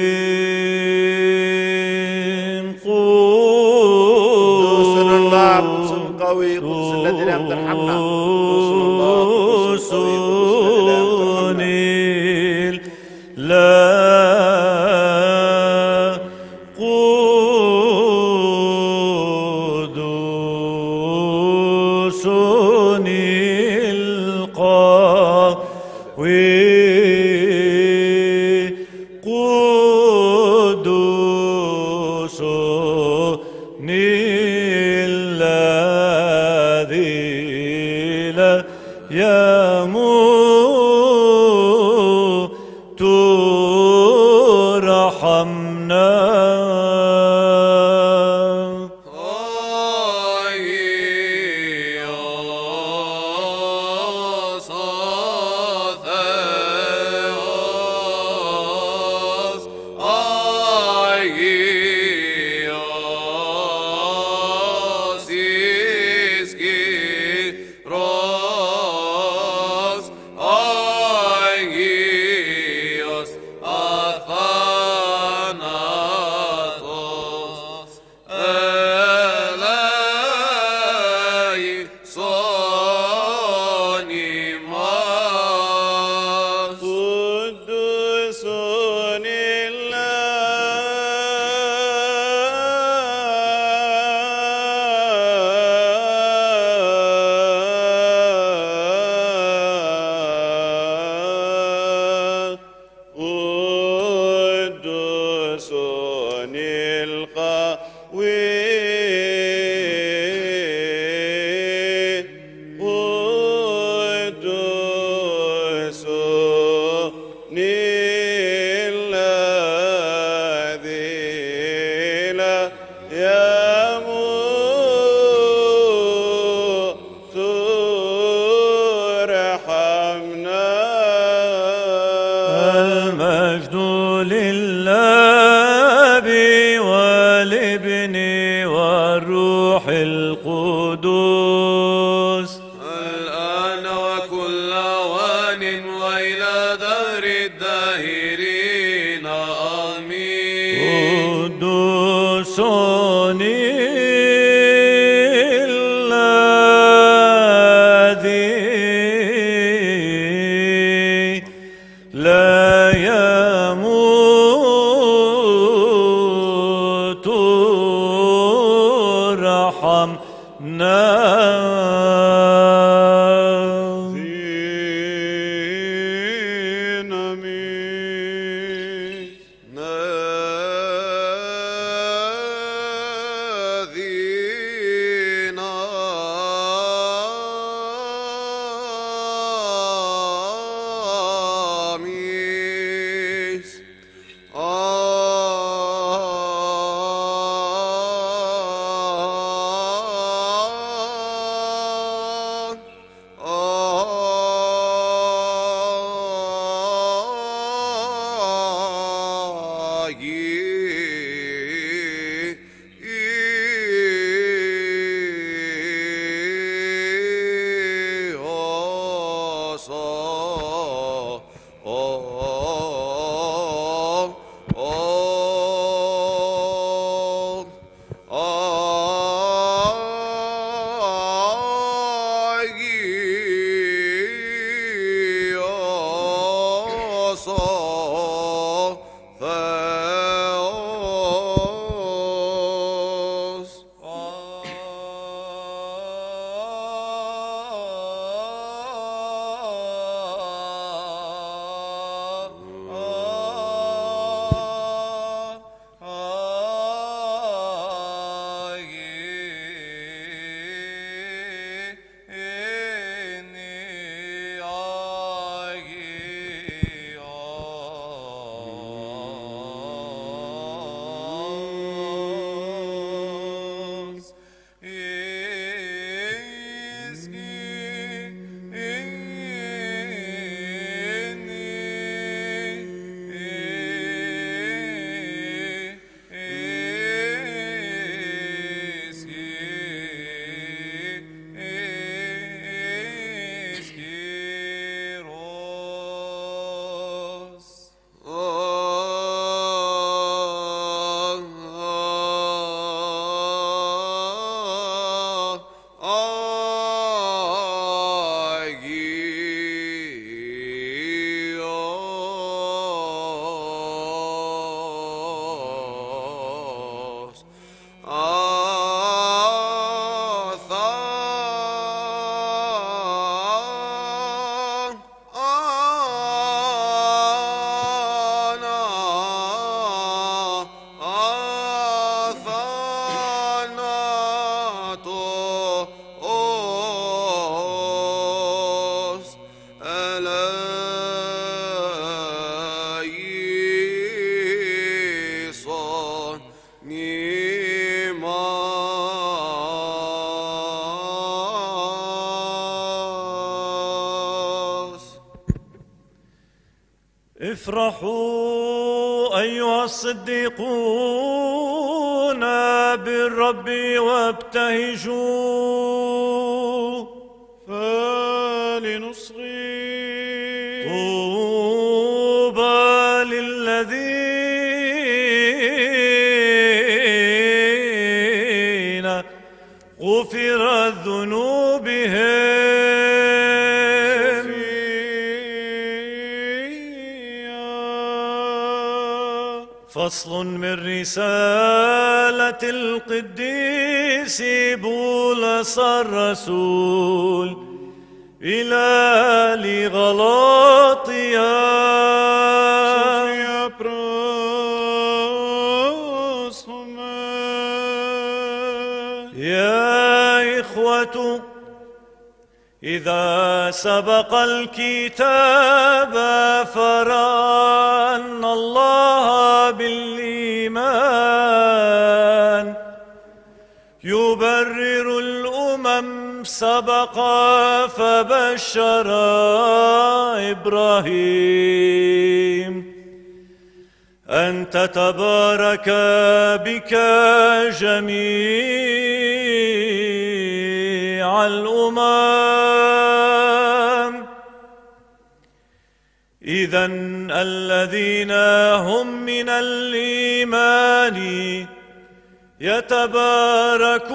الصديقون رسالة القديس بولس الرسول إلى لغلاطيا. إذا سبق الكتاب فرأى أن الله بالإيمان. يبرر الأمم سبق فبشر إبراهيم. أن تتبارك بك الأمم. إذا الذين هم من الإيمان يتباركون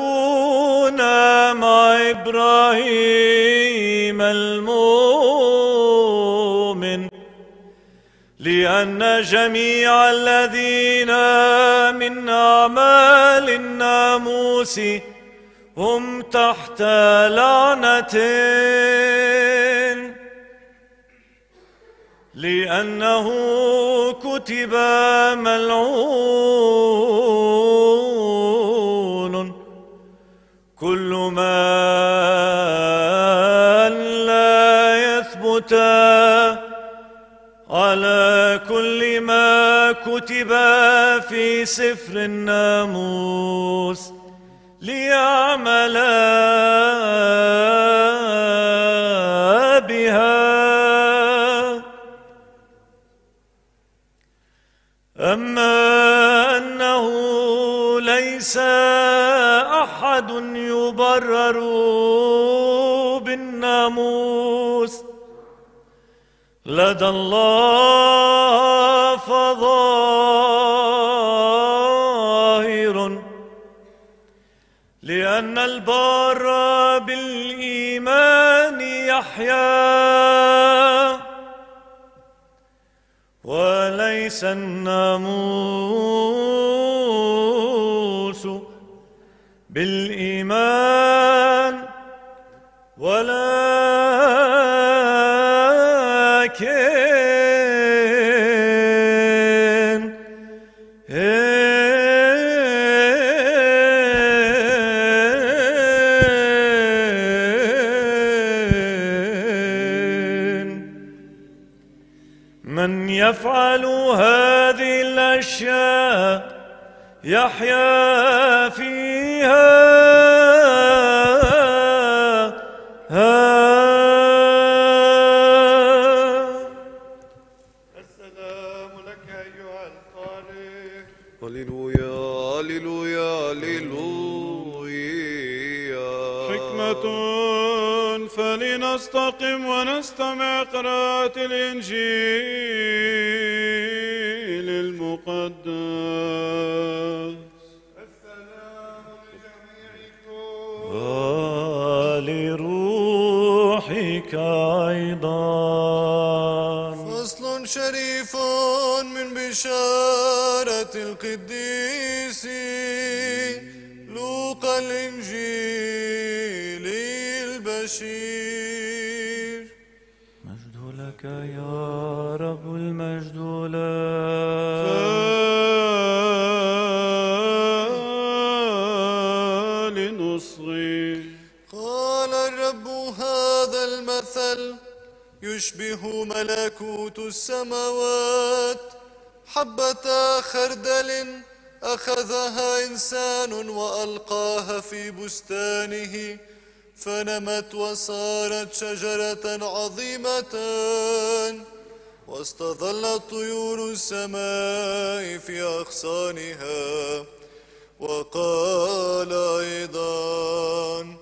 مع إبراهيم المؤمن لأن جميع الذين من أعمال الناموس هم تحت لعنة لأنه كتب ملعون. كل من لا يثبت على كل ما كتب في سفر الناموس. ليعمل بها. أما أنه ليس أحد يبرر بالناموس. لدى الله فظاهر البار بالإيمان يحيا. وليس الناموس بالإيمان الأشياء يحيا فيها. السلام لك أيها القارئ هللويا هللويا هللويا. حكمة فلنستقم ونستمع قراءة الإنجيل. المقدس. ولروحك أيضا. فصل شريف من بشارة القديس. يشبه ملكوت السماوات. حبة خردل أخذها إنسان وألقاها في بستانه فنمت وصارت شجرة عظيمة. واستظلت طيور السماء في أغصانها وقال أيضا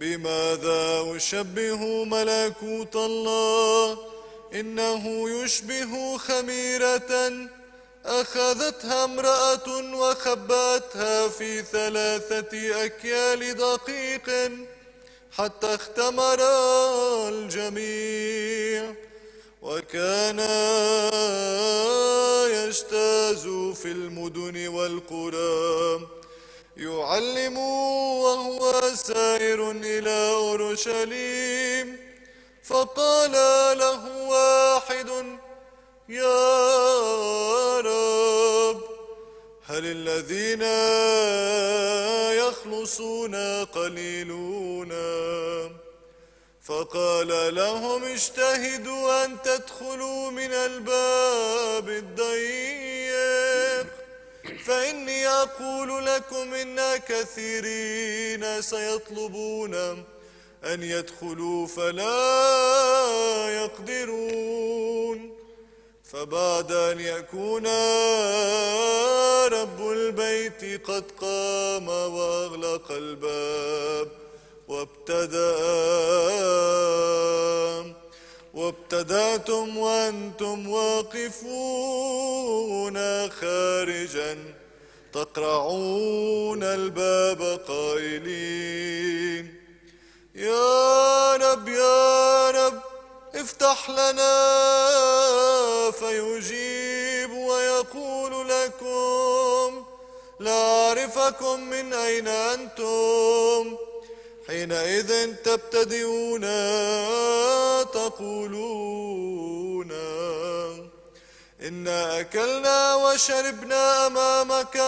بماذا أشبه ملكوت الله؟ إنه يشبه خميرة أخذتها امرأة وخبأتها في ثلاثة أكيال دقيق حتى اختمر الجميع. وكان يجتاز في المدن والقرى. يعلم وهو سائر إلى أورشليم. فقال له واحد يا رب هل الذين يخلصون قليلون؟ فقال لهم اجتهدوا أن تدخلوا من الباب الضيق. فإني أقول لكم إن كثيرين سيطلبون أن يدخلوا فلا يقدرون فبعد أن يكون رب البيت قد قام وأغلق الباب وابتدأ وابتدأتم وأنتم واقفون خارجا تقرعون الباب قائلين. يا رب يا رب افتح لنا فيجيب ويقول لكم لا أعرفكم من أين أنتم. حينئذ تبتدئون تقولون. إنا أكلنا وشربنا أمامك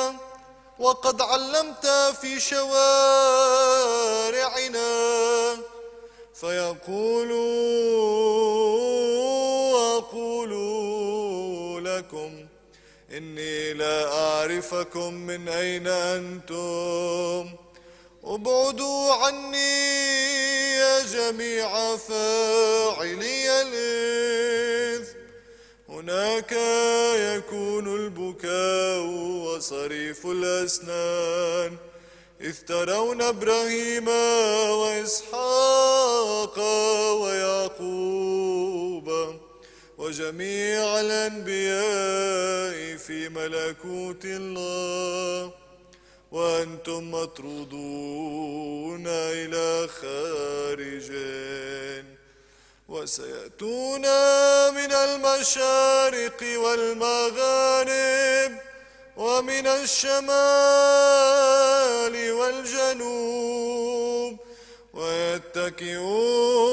وقد علمت في شوارعنا فيقول أقول لكم إني لا أعرفكم من أين أنتم ابعدوا عني يا جميع فاعلي الإثم هناك يكون البكاء وصريف الأسنان. إذ ترون إبراهيم وإسحاق ويعقوب وجميع الأنبياء في ملكوت الله. وأنتم مطرودون إلى خارج. وسيأتون من المشارق والمغارب ومن الشمال والجنوب ويتكئون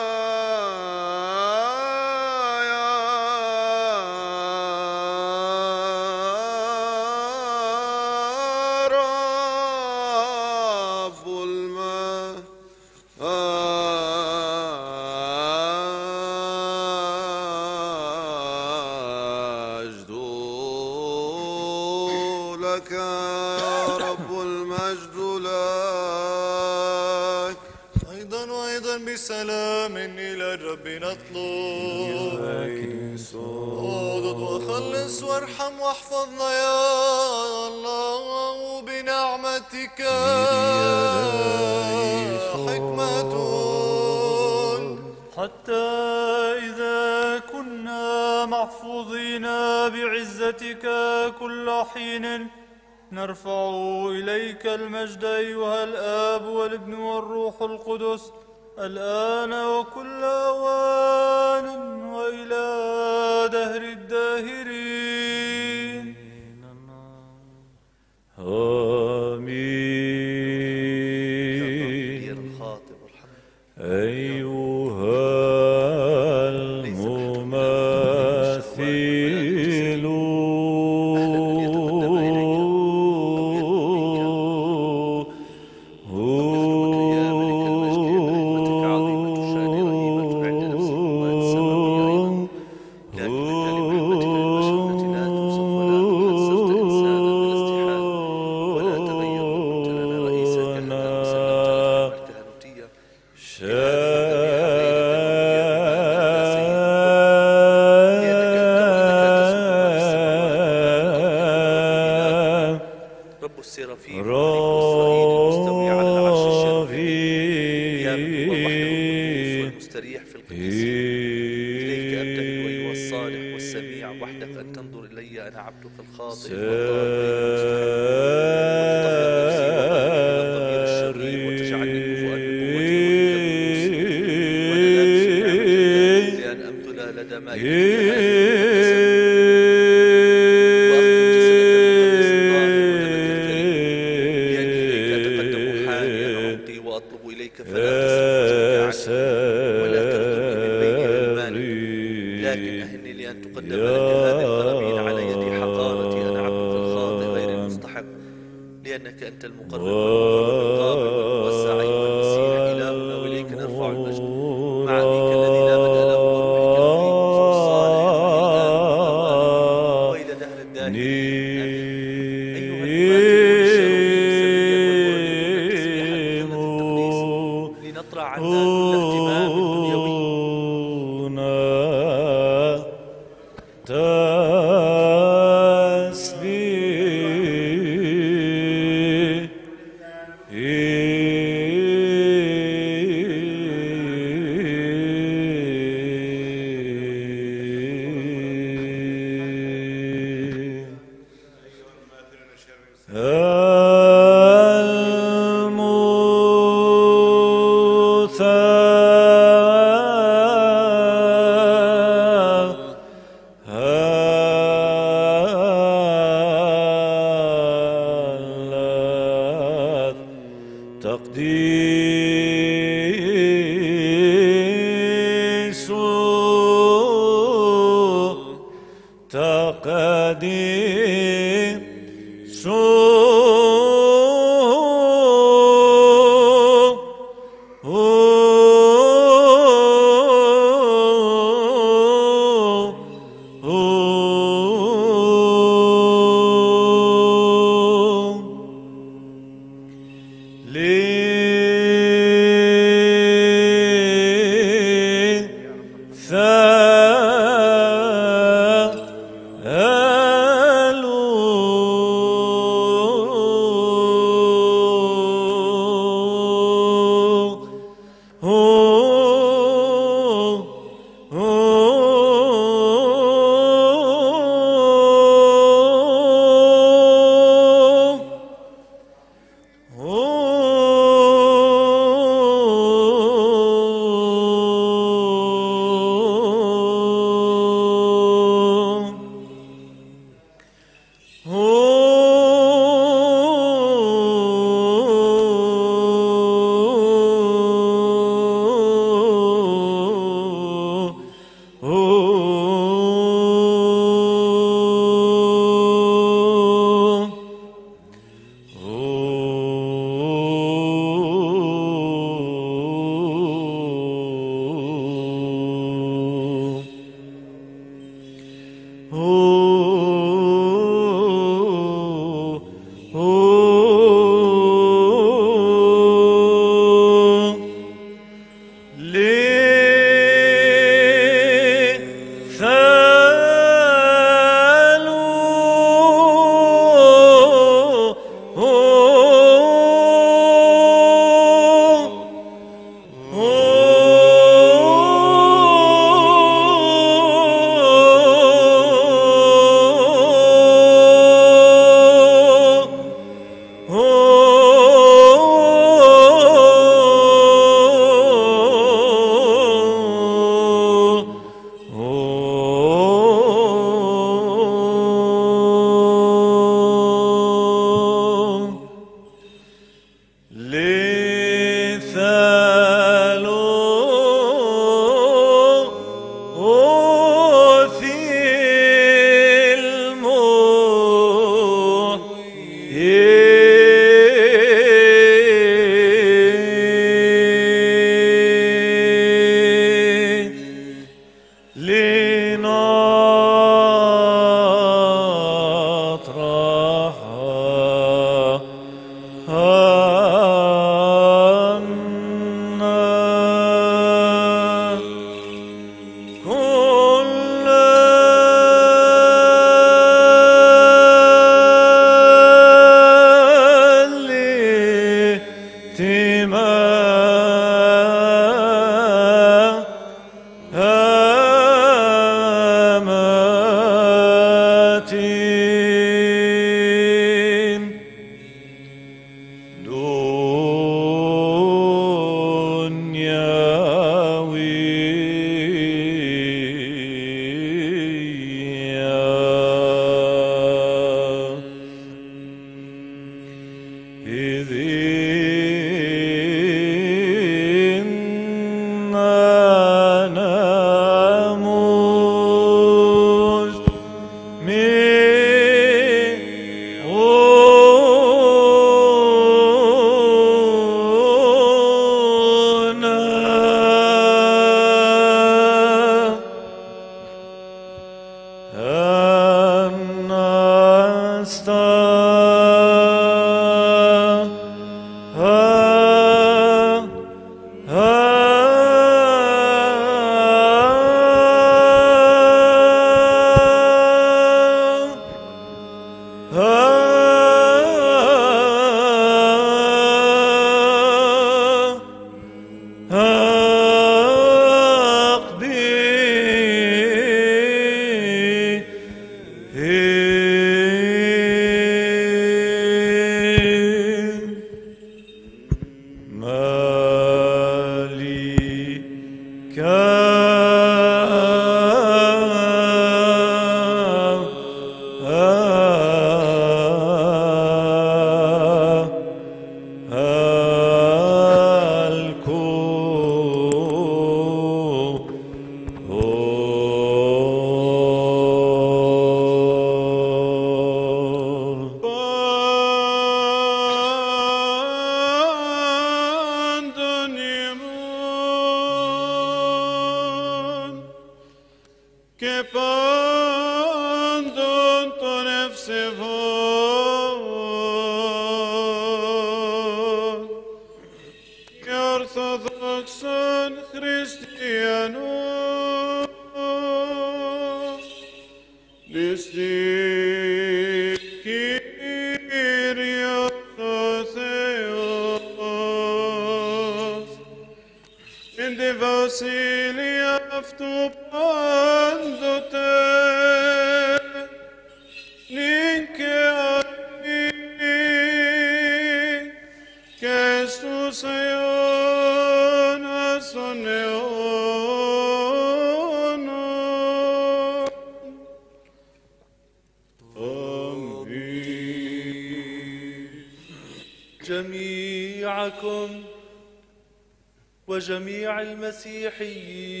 وجميع المسيحيين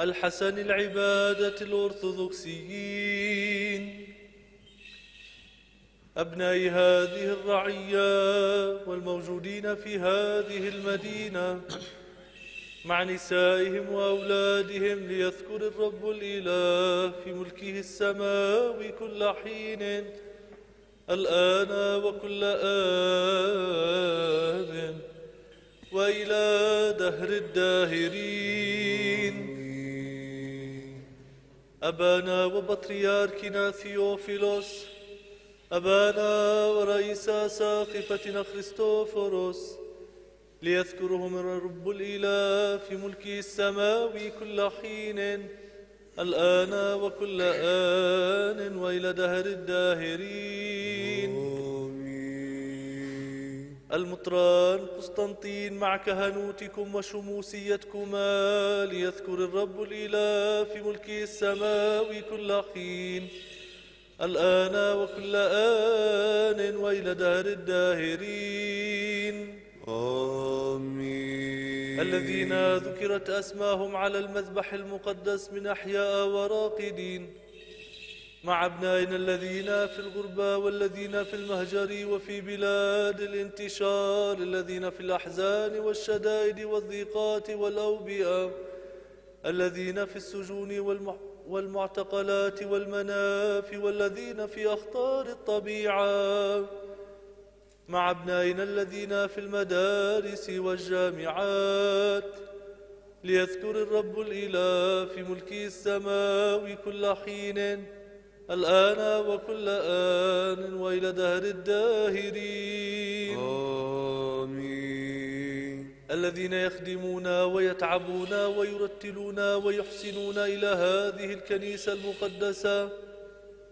الحسن العبادة الأرثوذكسيين أبناء هذه الرعية والموجودين في هذه المدينة مع نسائهم وأولادهم ليذكر الرب الإله في ملكه السماوي كل حين الآن وكل آن. دهر الداهرين. أبانا وبطريركنا ثيوفيلوس أبانا ورئيس ساقفتنا خريستوفوروس ليذكرهم الرب الإله في ملكه السماوي كل حين. الآن وكل آن وإلى دهر الداهرين. المطران قسطنطين مع كهنوتكم وشموسيتكما ليذكر الرب الإله في ملكه السماوي كل حين. الآن وكل آن وإلى دهر الداهرين. آمين. الذين ذكرت أسماهم على المذبح المقدس من أحياء وراقدين. مع أبنائنا الذين في الغربة والذين في المهجر وفي بلاد الانتشار الذين في الأحزان والشدائد والضيقات والأوبئة الذين في السجون والمع... والمعتقلات والمنافي والذين في أخطار الطبيعة مع أبنائنا الذين في المدارس والجامعات. ليذكر الرب الإله في ملكه السماوي كل حين الآن وكل آن وإلى دهر الداهرين. آمين. الذين يخدمون ويتعبون ويرتلون ويحسنون إلى هذه الكنيسة المقدسة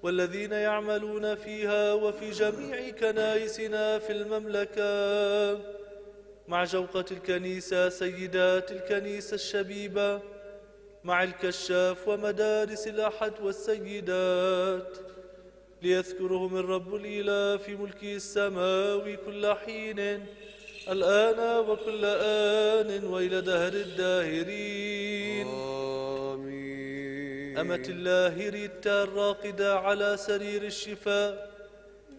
والذين يعملون فيها وفي جميع كنائسنا في المملكة مع جوقة الكنيسة سيدات الكنيسة الشبيبة مع الكشاف ومدارس الأحد والسيدات ليذكرهم الرب الإله في ملكه السماوي كل حين الآن وكل آن وإلى دهر الداهرين. آمين. أمة الله ريتا الراقدة على سرير الشفاء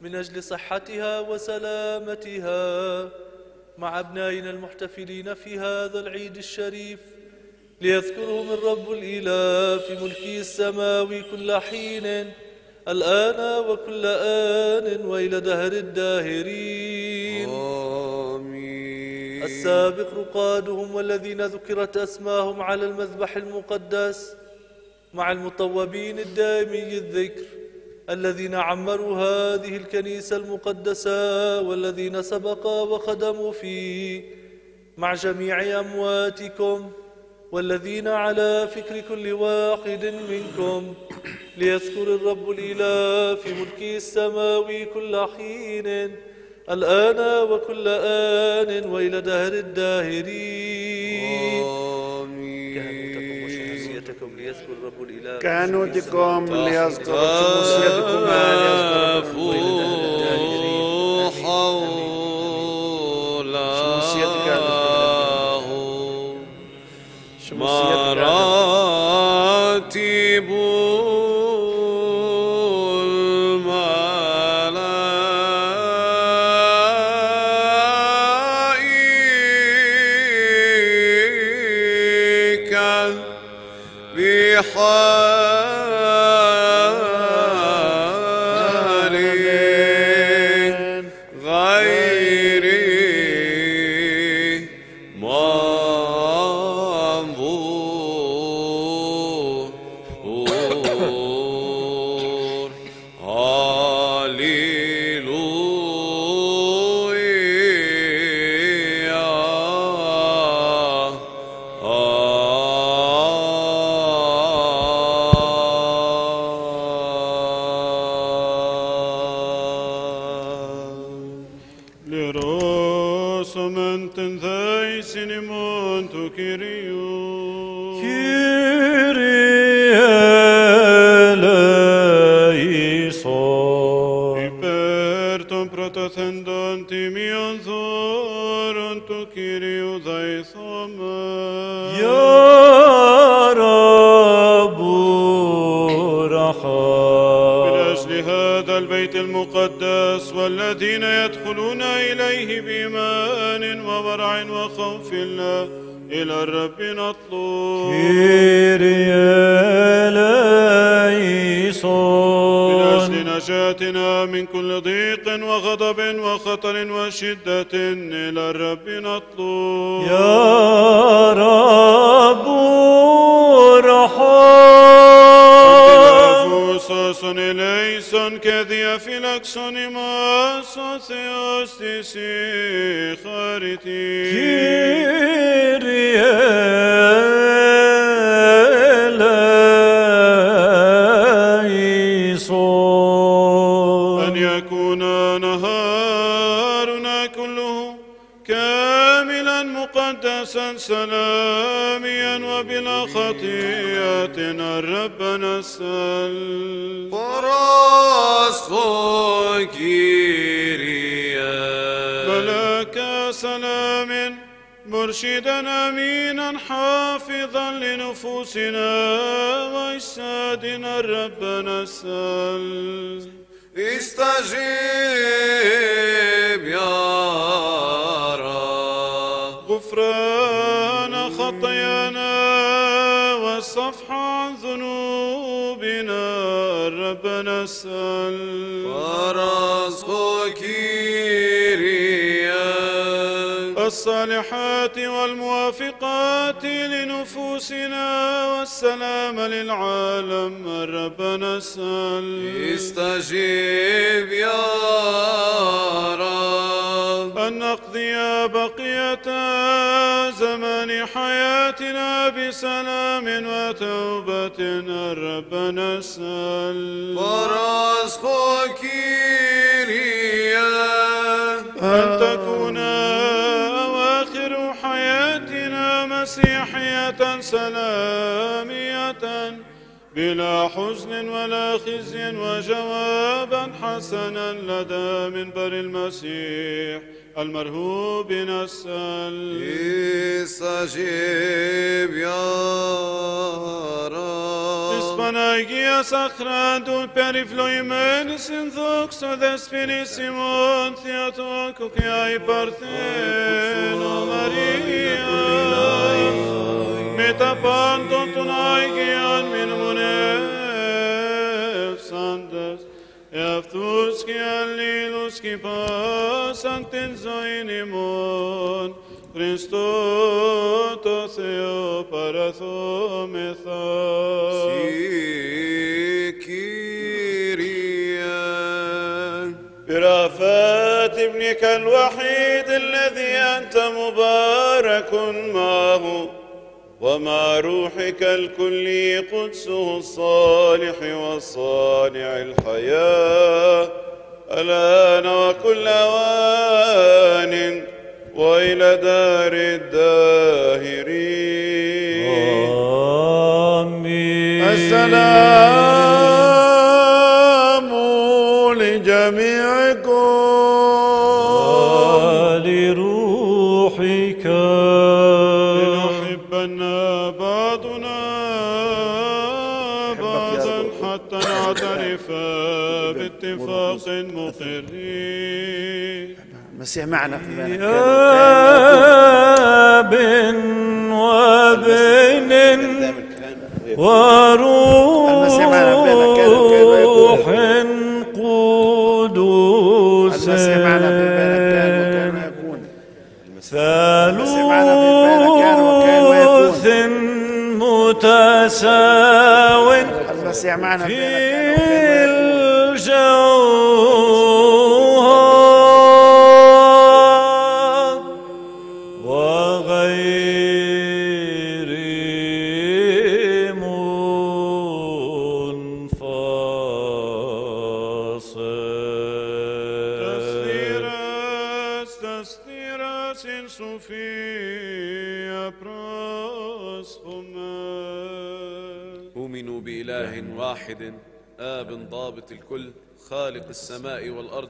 من أجل صحتها وسلامتها مع أبنائنا المحتفلين في هذا العيد الشريف. ليذكرهم الرب الإله في ملكه السماوي كل حين الآن وكل آن وإلى دهر الداهرين. آمين. السابق رقادهم والذين ذكرت أسماهم على المذبح المقدس مع المطوبين الدائمي الذكر الذين عمروا هذه الكنيسة المقدسة والذين سبقا وخدموا فيه مع جميع أمواتكم. والذين على فكر كل واحد منكم ليذكر الرب الإله في ملكه السماوي كل حين الآن وكل آن وإلى دهر الداهرين. كهنوتكم وشموسيتكم ليذكر الرب الإله في كهنوتكم ملكه ليذكر السماوي شموسيتكم مراتب مرشدا أمينا حافظا لنفوسنا وأجسادنا ربنا سل. استجيب يا رب. غفران خطايانا والصفح عن ذنوبنا ربنا سل. ورزقك الصالحات السلام للعالم ربنا اسأل استجيب يا رب. أن نقضي بقية زمان حياتنا بسلام وتوبة ربنا اسأل ورزقنا سلامية بلا حزن ولا خزي وجوابا حسنا لدى منبر المسيح المرهوب نسأل. استجب يا رب. Hispanagia sacrado per i fluimenis in doxo despinisimon theotoko che hai partheno Maria meta panton tunai gian min munef sandes Eftus ki allilus ki pasantin zoinimon Χριστό το Θεό παραθόμεθα. برافات ابنك الوحيد الذي أنت مبارك معه ومع روحك الكلي قدسه الصالح والصانع الحياة. الآن وكل أوان وإلى دار الداهرين. آمين. السلام المسيح معنا في بن وابن وروح قدوس المسيح معنا في بالك كان وكان ويكون ثالوث معنا في بالك كان وكان ويكون متساو المسيح معنا في في آب ضابط الكل خالق السماء والأرض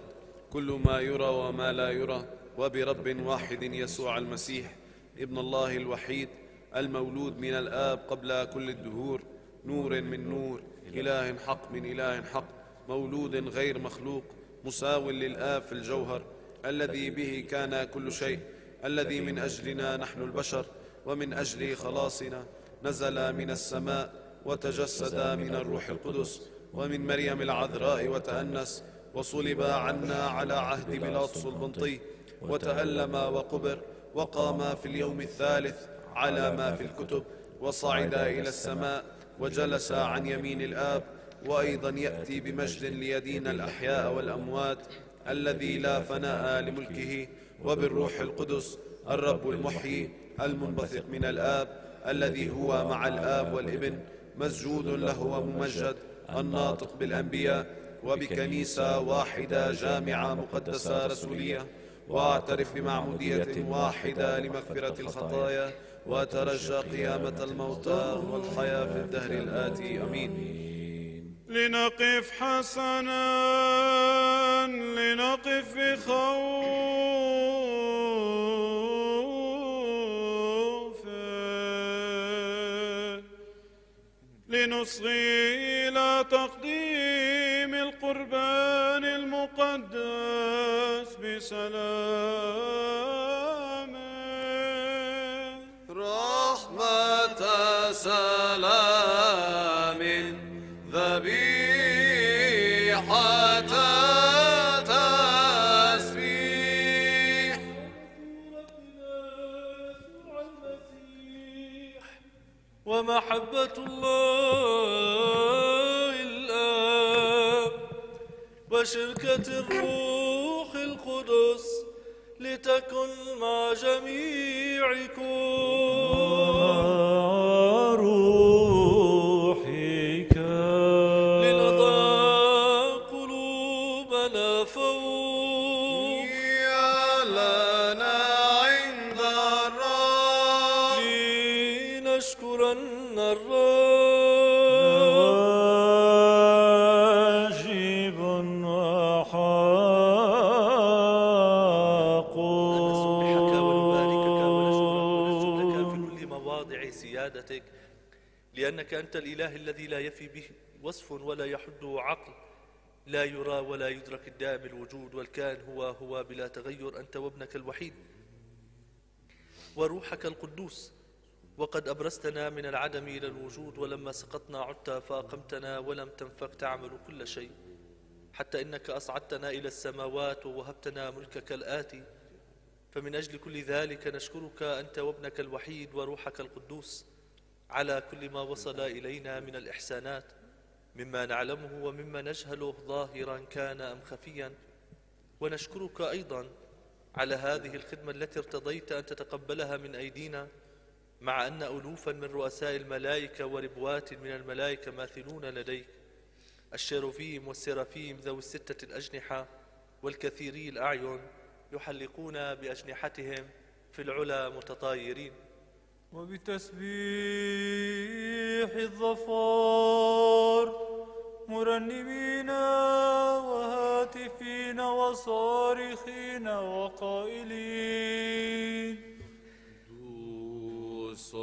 كل ما يرى وما لا يرى وبرب واحد يسوع المسيح ابن الله الوحيد المولود من الآب قبل كل الدهور نور من نور إله حق من إله حق مولود غير مخلوق مساو للآب في الجوهر الذي به كان كل شيء الذي من أجلنا نحن البشر ومن أجل خلاصنا نزل من السماء وتجسد من الروح القدس. ومن مريم العذراء وتأنس وصلب عنا على عهد بيلاطس البنطي وتألم وقبر وقام في اليوم الثالث على ما في الكتب وصعد إلى السماء وجلس عن يمين الآب وأيضا يأتي بمجد ليدين الأحياء والأموات الذي لا فناء لملكه وبالروح القدس الرب المحيي المنبثق من الآب الذي هو مع الآب والابن مسجود له وممجد الناطق بالأنبياء وبكنيسة واحدة جامعة مقدسة رسولية. واعترف بمعمودية واحدة لمغفرة الخطايا وأترجى قيامة الموتى والحياة في الدهر الآتي. أمين. لنقف حسنا لنقف بخوف. لنصغي إلى تقديم القربان المقدس بسلام رحمة سلام. ومحبة الله الآب وشركة الروح القدس لتكن مع جميعكم لأنك أنت الإله الذي لا يفي به وصف ولا يحده عقل. لا يرى ولا يدرك الدائم الوجود والكائن هو هو بلا تغير أنت وابنك الوحيد. وروحك القدوس. وقد أبرزتنا من العدم إلى الوجود ولما سقطنا عدت فأقمتنا ولم تنفك تعمل كل شيء. حتى إنك أصعدتنا إلى السماوات ووهبتنا ملكك الآتي. فمن أجل كل ذلك نشكرك أنت وابنك الوحيد وروحك القدوس. على كل ما وصل إلينا من الإحسانات مما نعلمه ومما نجهله ظاهرا كان أم خفيا. ونشكرك أيضا على هذه الخدمة التي ارتضيت أن تتقبلها من أيدينا مع أن ألوفا من رؤساء الملائكة وربوات من الملائكة ماثلون لديك. الشيروبيم والسرافيم ذوي الستة الأجنحة والكثيري الأعين يحلقون بأجنحتهم في العلا متطايرين. وبتسبيح الظفار مرنمين وهاتفين وصارخين وقائلين. قدوس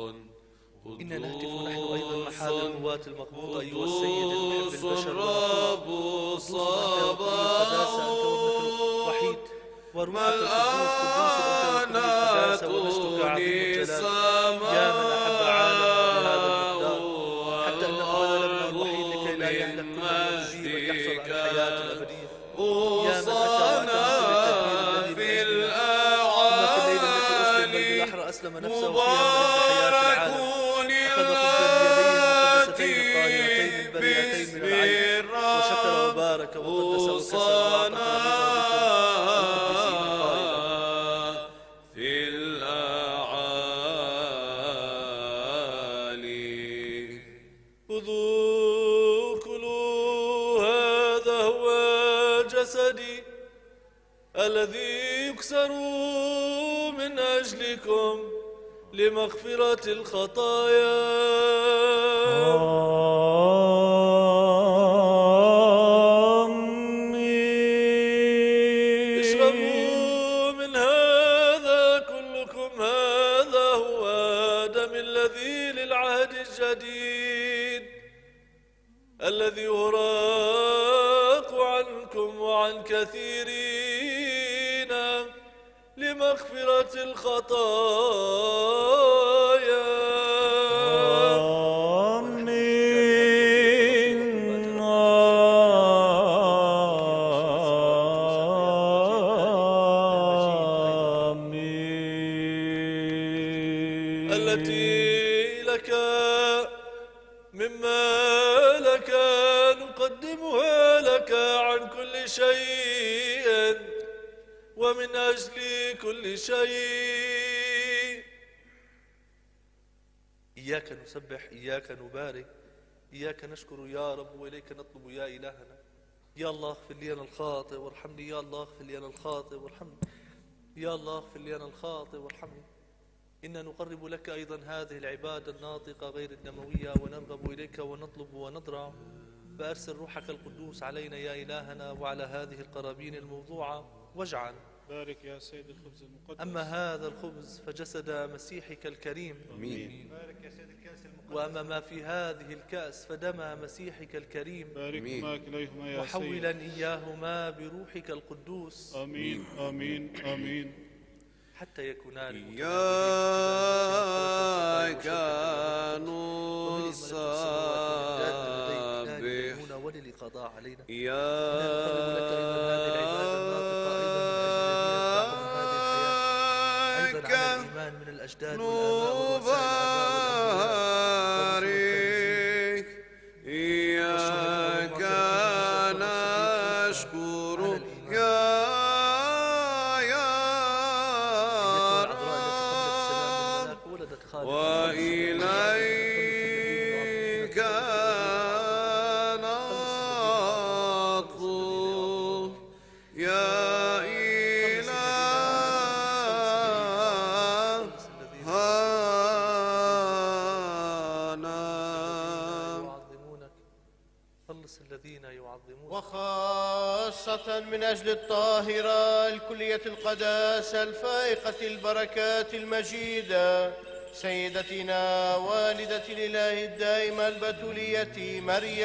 إننا نهتف نحن أيضا هذا القوات المقبوضة أيها السيد المحب البشر وابنك الوحيد وروحك القدوس قدوس أنت وكل القداسة ومجدك عظيم الجلال يا من أحب عالمه بهذا المقدار حتى أنه بذل ابنه الوحيد لكي لا يهلك كل من يجيب بل يحصل على الحياة الأبدية يا من أتى وأتى في الأعالي في أسلم نفسه فيها من حياة العالم أخذ خبزا من العين وشكر وبارك وقدس وكسر لمغفرة الخطايا. اشربوا من هذا كلكم هذا هو دم الذي للعهد الجديد. الذي يراق عنكم وعن كثيرين. لمغفرة الخطايا. التي لك مما لك نقدمها لك عن كل شيء ومن أجل كل شيء. إياك نسبح إياك نبارك إياك نشكر يا رب وإليك نطلب يا إلهنا. يا الله اغفر لي أنا الخاطئ وارحمني. يا الله اغفر لي أنا الخاطئ وارحمني. يا الله اغفر لي أنا الخاطئ وارحمني. إنا نقرب لك أيضا هذه العبادة الناطقة غير الدموية ونرغب إليك ونطلب ونضرع فأرسل روحك القدوس علينا يا إلهنا وعلى هذه القرابين الموضوعة. واجعل. بارك يا سيد الخبز المقدس. أما هذا الخبز فجسد مسيحك الكريم. آمين. بارك يا سيد الكأس المقدس. وأما ما في هذه الكأس فدم مسيحك الكريم. باركهما كليهما يا سيد. وحولا إياهما بروحك القدوس. آمين. آمين. آمين. حتى يكونان إياك نسبح وللقضاء علينا. من الأجداد نبارك أجل الطاهرة الكلية القداسة الفائقة البركات المجيدة سيدتنا والدة الإله الدائمة البتولية مريم.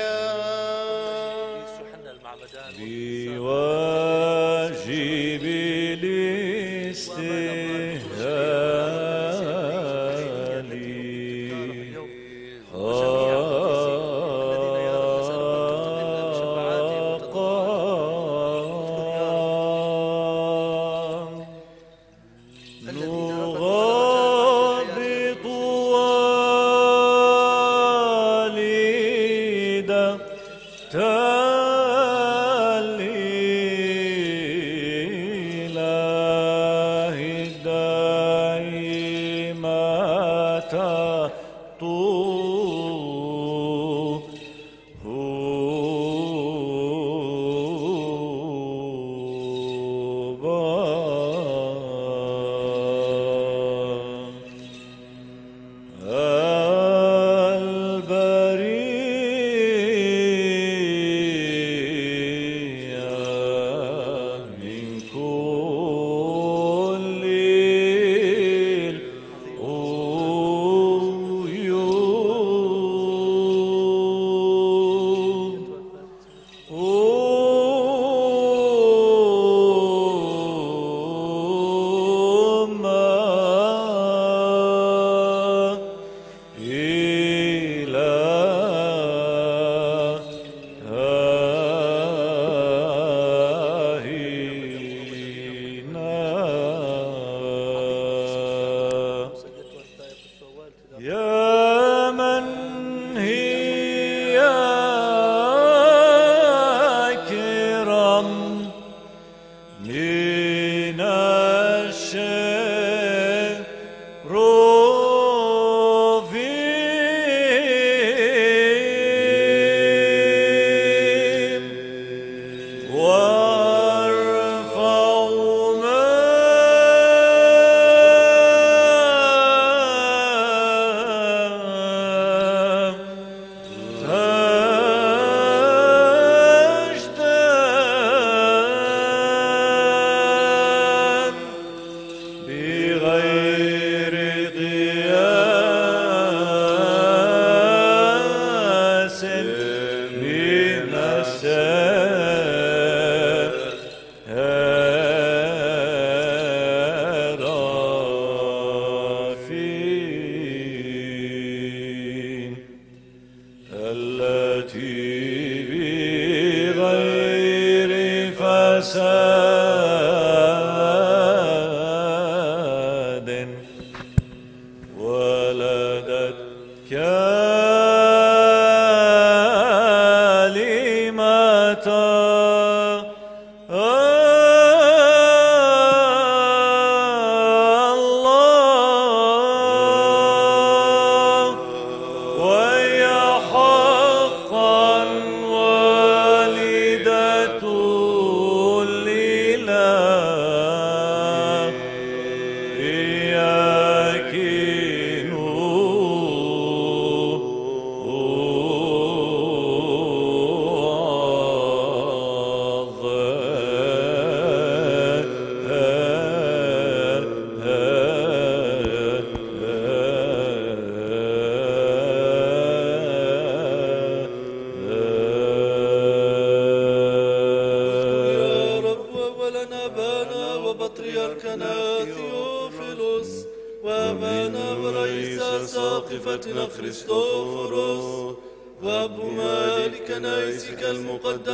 بواجب الاستهلال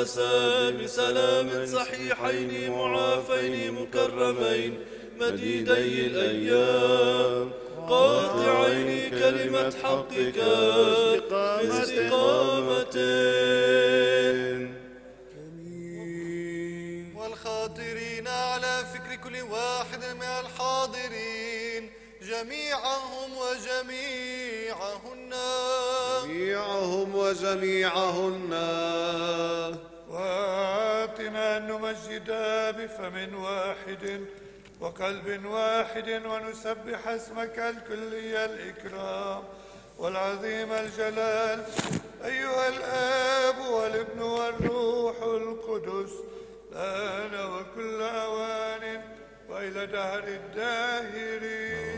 المقدسة بسلام صحيحين معافين مكرمين مديدي الأيام. قاطعين كلمة حقك باستقامة والخاطرين على فكر كل واحد من الحاضرين جميعهم وجميعهن. جميعهم وجميعهن. نمجد بفم واحد وقلب واحد ونسبح اسمك الكلي الإكرام. والعظيم الجلال أيها الآب والابن والروح القدس. الآن وكل أوان وإلى دهر الداهرين.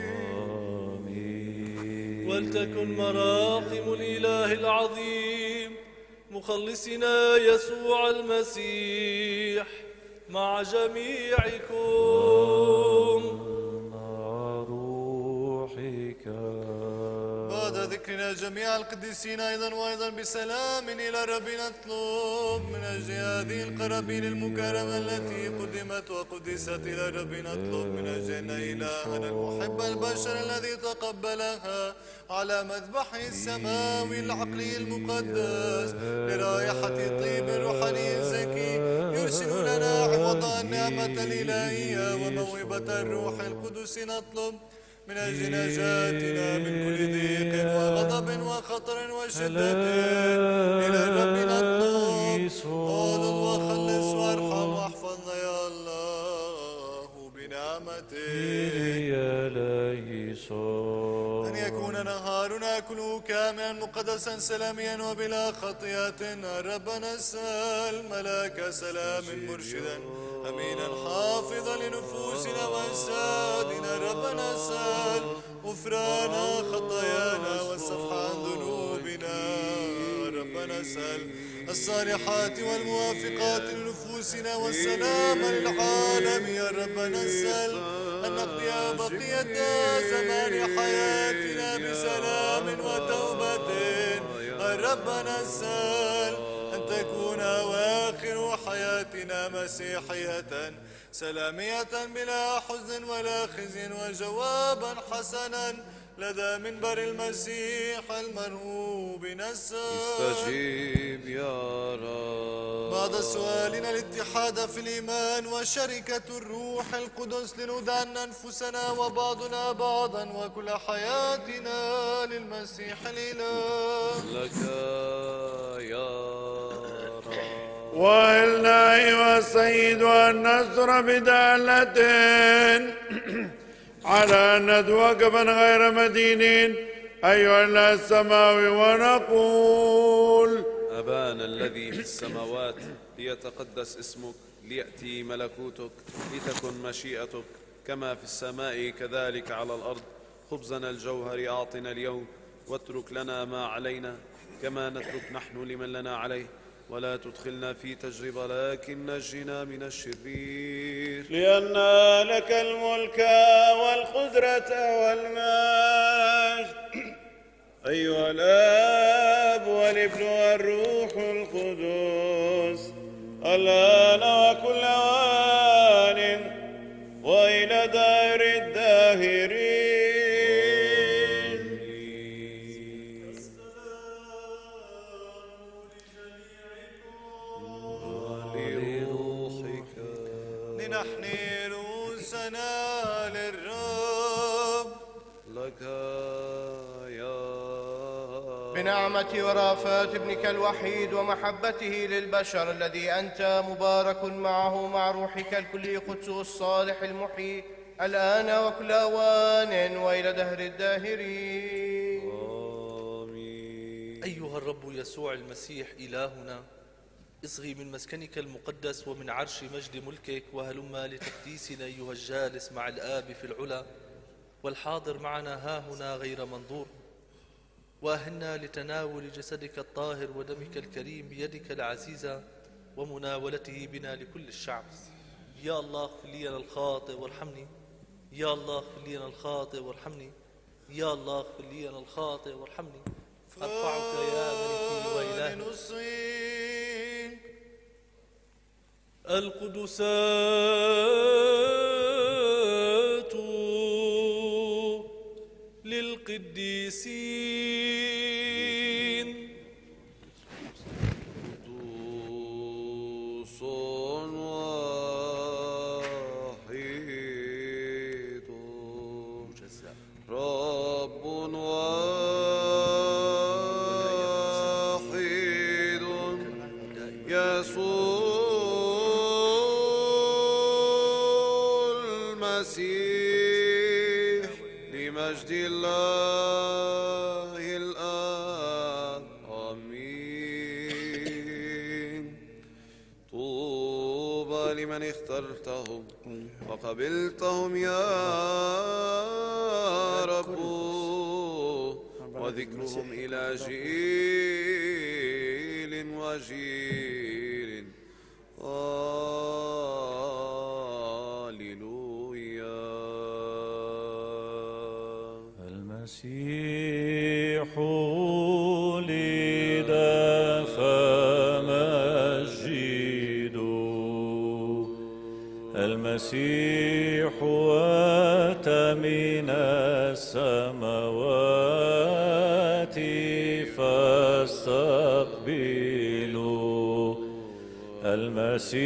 ولتكن مراحم الإله العظيم. مخلصنا يسوع المسيح مع جميعكم. بعد ذكرنا جميع القديسين أيضا وأيضا بسلام إلى رب نطلب من أجل هذه القرابين المكرمة التي قدمت وقدست إلى رب نطلب من أجل إلهنا المحب البشر الذي تقبلها على مذبحه السماوي العقلي المقدس لرائحة طيب روحاني زكي يرسل لنا عوض النعمة الإلهية وموهبة الروح القدس نطلب من أجل نجاتنا من كل ضيق وغضب وخطر وشدة. إلى الرب نطلب أعوذ وخلص وأرحم. بنعمتك أن يكون نهارنا كله كاملا مقدسا سلاميا وبلا خطيئة. ربنا اسأل ملاك سلام مرشدا أمينا حافظا لنفوسنا وأجسادنا. ربنا اسأل غفران خطايانا والصفح عن ذنوبنا ربنا اسأل الصالحات والموافقات لنفوسنا والسلام للعالم. يا ربنا اسأل أن نقضي بقية زمان حياتنا بسلام وتوبة. ربنا اسأل أن تكون أواخر حياتنا مسيحية سلامية بلا حزن ولا خزي وجوابا حسنا. لدى منبر المسيح المرهوب نسأل استجيب يا رب. بعد سؤالنا الاتحاد في الإيمان وشركة الروح القدس لندان أنفسنا وبعضنا بعضا وكل حياتنا للمسيح الإله. لك يا رب. وإلنا أيها السيد أن نصر بدالة. (clears throat) على أن من غير مدينين. أيها السماوي ونقول. أبانا الذي في السماوات ليتقدس اسمك ليأتي ملكوتك لتكن مشيئتك. كما في السماء كذلك على الأرض. خبزنا الجوهر أعطنا اليوم واترك لنا ما علينا. كما نترك نحن لمن لنا عليه. ولا تدخلنا في تجربة لكن نجنا من الشرير. لأن لك الملك والقدرة والمجد. أيها الآب والابن والروح القدس. الآن وكل آن وإلى دار الداهرين. رؤوسنا للرب لك يا بنعمة ورافات ابنك الوحيد ومحبته للبشر الذي أنت مبارك معه مع روحك الكلي قدس الصالح المحيي. الآن وكل أوان وإلى دهر الداهرين. أيها الرب يسوع المسيح إلهنا اصغي من مسكنك المقدس ومن عرش مجد ملكك وهلما لتقديسنا أيها الجالس مع الآب في العلا والحاضر معنا ها هنا غير منظور. وأهلنا لتناول جسدك الطاهر ودمك الكريم بيدك العزيزة ومناولته بنا لكل الشعب. يا الله اغفر لي أنا الخاطئ وارحمني. يا الله اغفر لي أنا الخاطئ وارحمني. يا الله اغفر لي أنا الخاطئ وارحمني. أرفعك يا ملكي وإلهي القدسات للقديسين. لمن اخترتهم وقبلتهم يا المسيح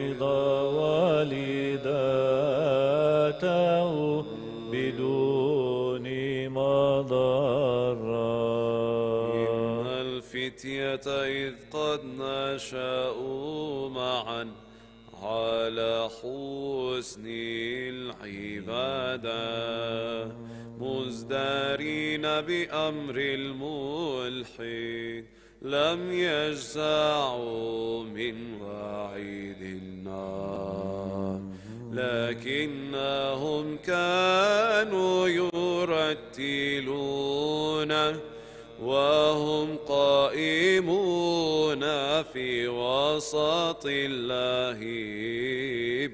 وحفظ والداته بدون مضرة إن الفتية إذ قد نشأوا معا على حسن العبادة مزدارين بأمر الملحد لم يجزعوا من وعيد. النار لكنهم كانوا يرتلون وهم قائمون في وسط الله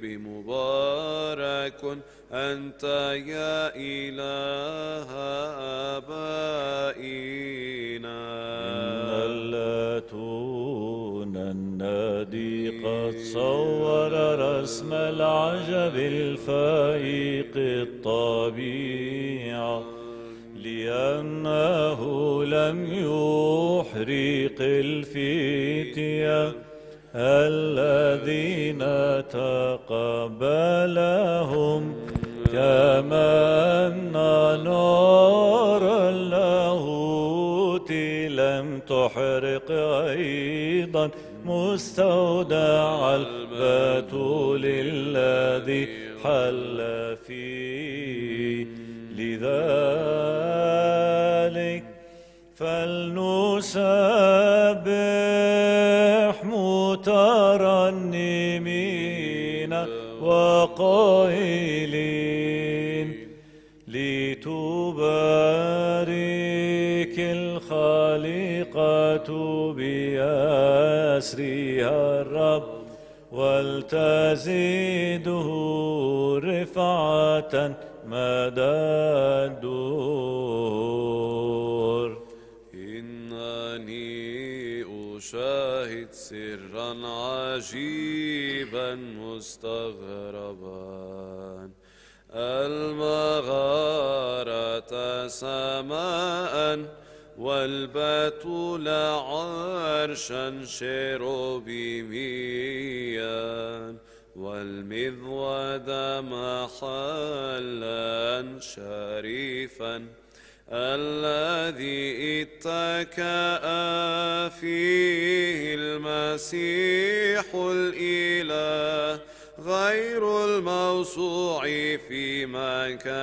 بمبارك. أنت يا إله آبائنا. إن النادي قد صور رسم العجب الفائق الطبيعة لأنه لم يحرق الفتية الذين تقبلهم كما أن نار اللاهوت لم تحرق أيضا مستودع البتول الذي حل فيه لذلك فلنسبح مترنمين وقائلين لتبارك الخالقة بأسرها الرب ولتزيده رفعة مدى الدور. إنني أشاهد سرا عجيبا مستغربا المغارة سماء والبتول عرشا شيروبيميا والمذود محلا شريفا. الذي اتكأ فيه المسيح الإله غير الموسوع في مكان.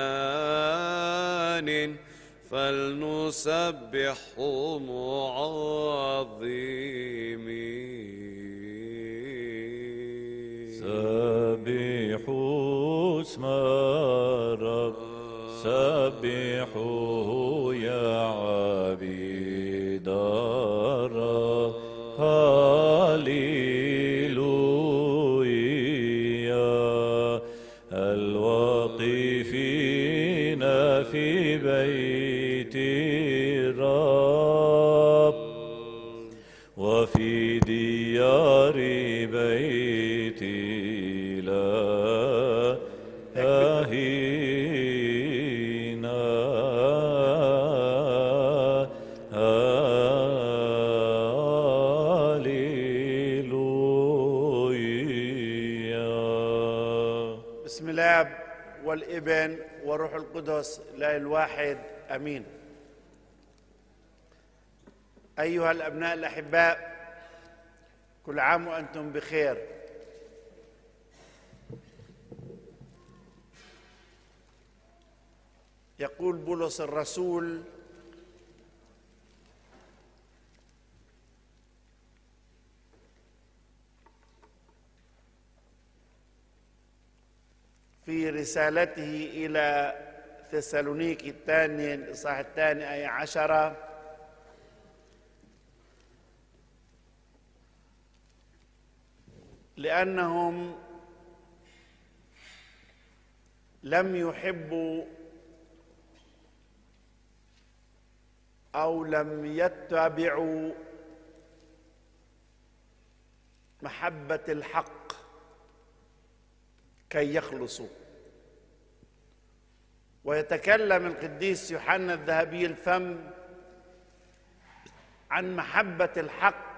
فلنسبحه معظمين سبحوا اسم الرب سبحوه يا عبيد الرب القدس الواحد آمين. أيها الأبناء الأحباء كل عام وأنتم بخير. يقول بولس الرسول في رسالته إلى ثسالونيكي الثاني الإصحاح الثاني آية عشرة. لأنهم لم يحبوا أو لم يتبعوا محبة الحق كي يخلصوا. ويتكلم القديس يوحنا الذهبي الفم عن محبة الحق.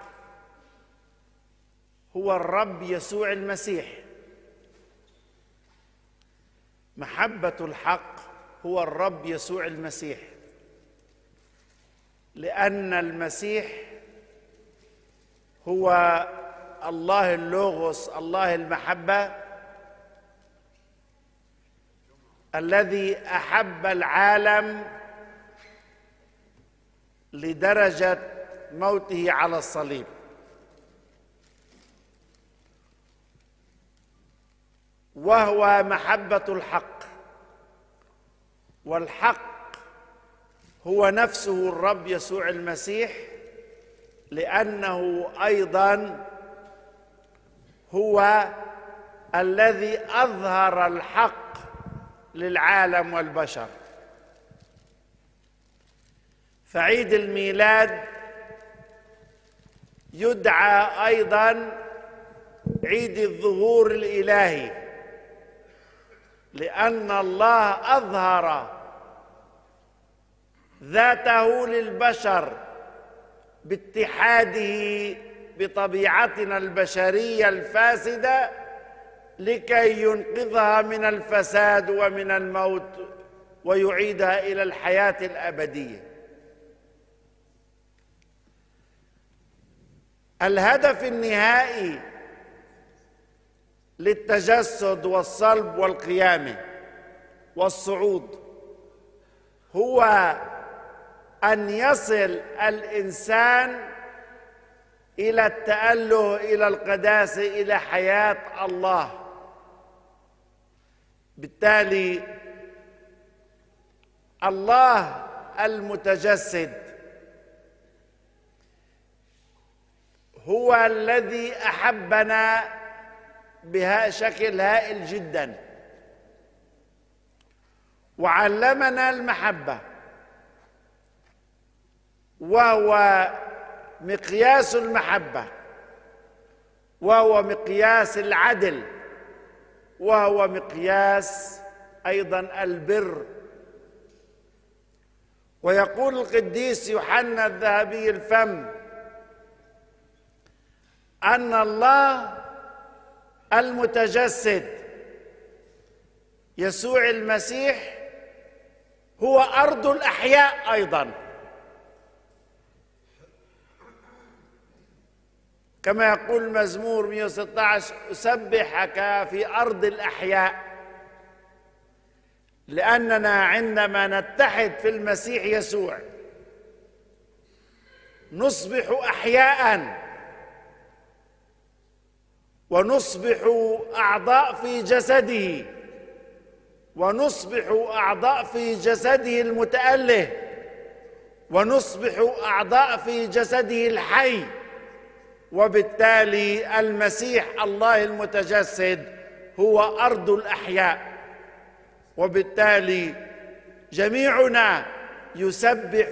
هو الرب يسوع المسيح. محبة الحق هو الرب يسوع المسيح. لأن المسيح هو الله اللوغوس الله المحبة. الذي أحب العالم لدرجة موته على الصليب. وهو محبة الحق. والحق هو نفسه الرب يسوع المسيح لأنه أيضا هو الذي أظهر الحق للعالم والبشر. فعيد الميلاد يدعى أيضا عيد الظهور الإلهي لأن الله أظهر ذاته للبشر باتحاده بطبيعتنا البشرية الفاسدة لكي ينقذها من الفساد ومن الموت ويعيدها إلى الحياة الأبدية. الهدف النهائي للتجسد والصلب والقيامه والصعود هو أن يصل الإنسان إلى التأله إلى القداسة إلى حياة الله. بالتالي الله المتجسد هو الذي أحبنا بشكل هائل جدا. وعلمنا المحبة وهو مقياس المحبة وهو مقياس العدل. وهو مقياس أيضا البر. ويقول القديس يوحنا الذهبي الفم أن الله المتجسد يسوع المسيح هو أرض الأحياء أيضا. كما يقول مزمور 116 أسبحك في أرض الأحياء. لأننا عندما نتحد في المسيح يسوع نصبح احياء. ونصبح أعضاء في جسده. ونصبح أعضاء في جسده المتاله. ونصبح أعضاء في جسده الحي. وبالتالي المسيح الله المتجسد هو أرض الأحياء. وبالتالي جميعنا يسبح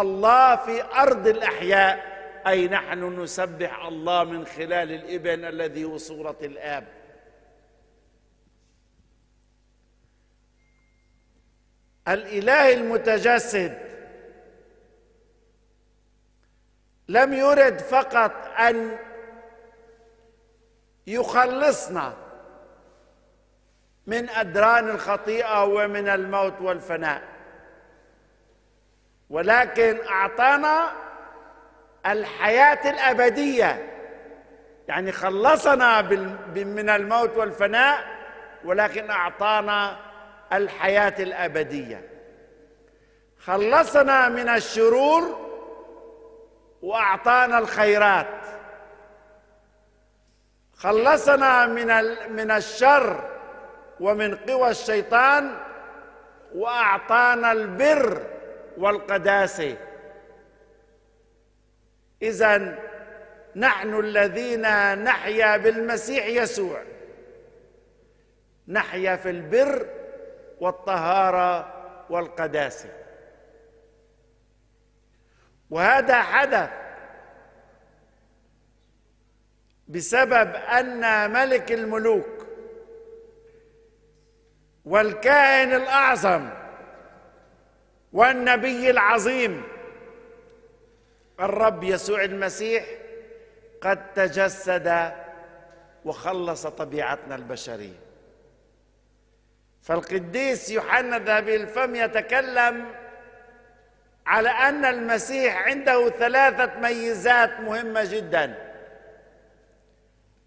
الله في أرض الأحياء. أي نحن نسبح الله من خلال الإبن الذي هو صورة الآب. الإله المتجسد لم يرد فقط أن يخلصنا من أدران الخطيئة ومن الموت والفناء ولكن أعطانا الحياة الأبدية يعني خلصنا من الموت والفناء ولكن أعطانا الحياة الأبدية. خلصنا من الشرور وأعطانا الخيرات. خلصنا من من الشر ومن قوى الشيطان وأعطانا البر والقداسة. اذا نحن الذين نحيا بالمسيح يسوع. نحيا في البر والطهارة والقداسة. وهذا حدث بسبب أن ملك الملوك والكائن الأعظم والنبي العظيم الرب يسوع المسيح قد تجسد وخلص طبيعتنا البشرية. فالقديس يوحنا ذهبي الفم يتكلم على أن المسيح عنده ثلاثة ميزات مهمة جدا.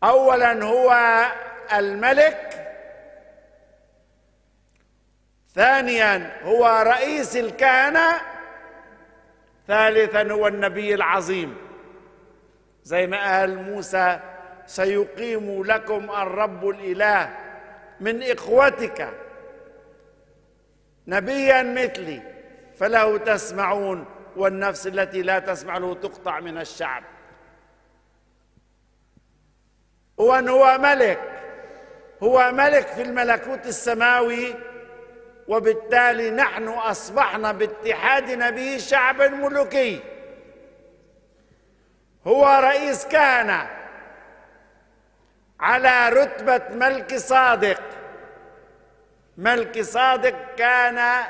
اولا هو الملك. ثانيا هو رئيس الكهنة. ثالثا هو النبي العظيم. زي ما قال موسى سيقيم لكم الرب الإله من إخوتك. نبيا مثلي. فله تسمعون والنفس التي لا تسمع له تقطع من الشعب. هو هو ملك هو ملك في الملكوت السماوي وبالتالي نحن أصبحنا باتحادنا به شعب ملوكي. هو رئيس كهنة على رتبة ملك صادق. ملك صادق كان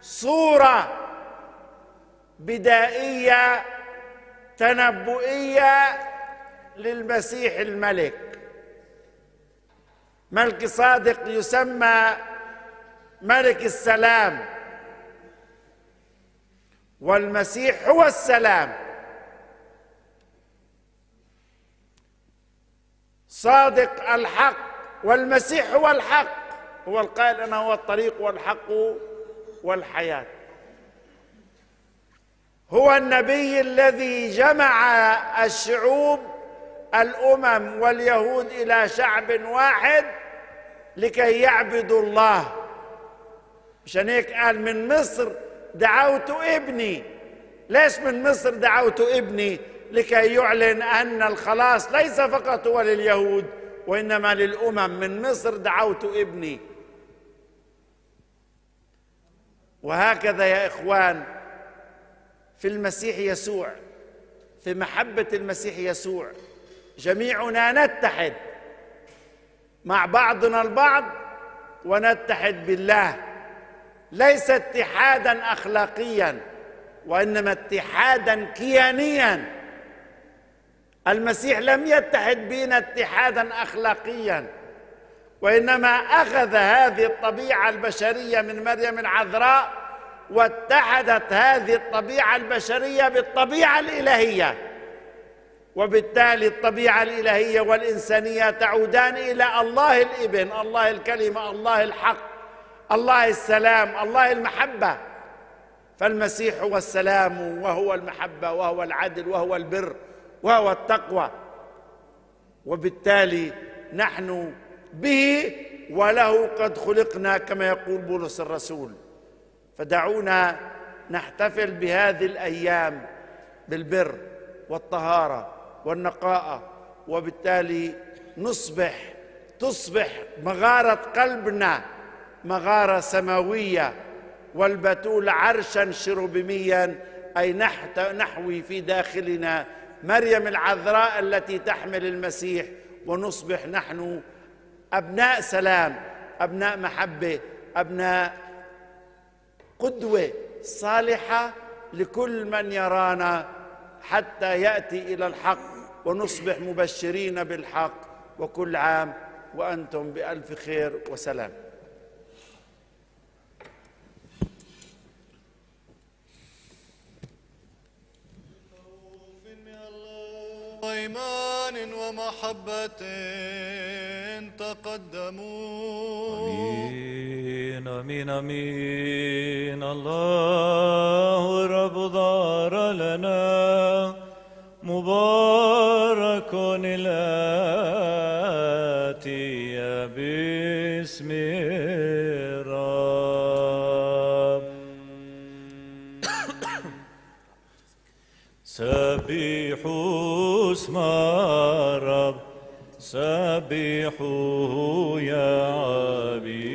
صورة بدائية تنبؤية للمسيح الملك. ملك صادق يسمى ملك السلام. والمسيح هو السلام. صادق الحق والمسيح هو الحق. هو القائل أنا هو الطريق والحق. والحياة. هو النبي الذي جمع الشعوب الأمم واليهود إلى شعب واحد لكي يعبدوا الله. مشان هيك قال من مصر دعوت ابني. ليش من مصر دعوت ابني؟ لكي يعلن أن الخلاص ليس فقط هو لليهود وإنما للأمم. من مصر دعوت ابني. وهكذا يا إخوان في المسيح يسوع في محبة المسيح يسوع جميعنا نتحد مع بعضنا البعض ونتحد بالله ليس اتحادا أخلاقيا وإنما اتحادا كيانيا. المسيح لم يتحد بنا اتحادا أخلاقيا. وإنما أخذ هذه الطبيعة البشرية من مريم العذراء واتحدت هذه الطبيعة البشرية بالطبيعة الإلهية. وبالتالي الطبيعة الإلهية والإنسانية تعودان إلى الله الإبن الله الكلمة الله الحق الله السلام الله المحبة. فالمسيح هو السلام وهو المحبة وهو العدل وهو البر وهو التقوى. وبالتالي نحن به وله قد خلقنا كما يقول بولس الرسول. فدعونا نحتفل بهذه الأيام بالبر والطهارة والنقاءه وبالتالي نصبح تصبح مغارة قلبنا مغارة سماوية والبتول عرشا شروبميا أي نحوي في داخلنا مريم العذراء التي تحمل المسيح ونصبح نحن أبناء سلام أبناء محبة أبناء قدوة صالحة لكل من يرانا حتى يأتي إلى الحق ونصبح مبشرين بالحق. وكل عام وأنتم بألف خير وسلام. وإيمان ومحبة تقدموا آمين آمين آمين. الله الرب ظهر لنا. مبارك الآتي باسم سبحوا اسم الرب سبحوه يا عبيد.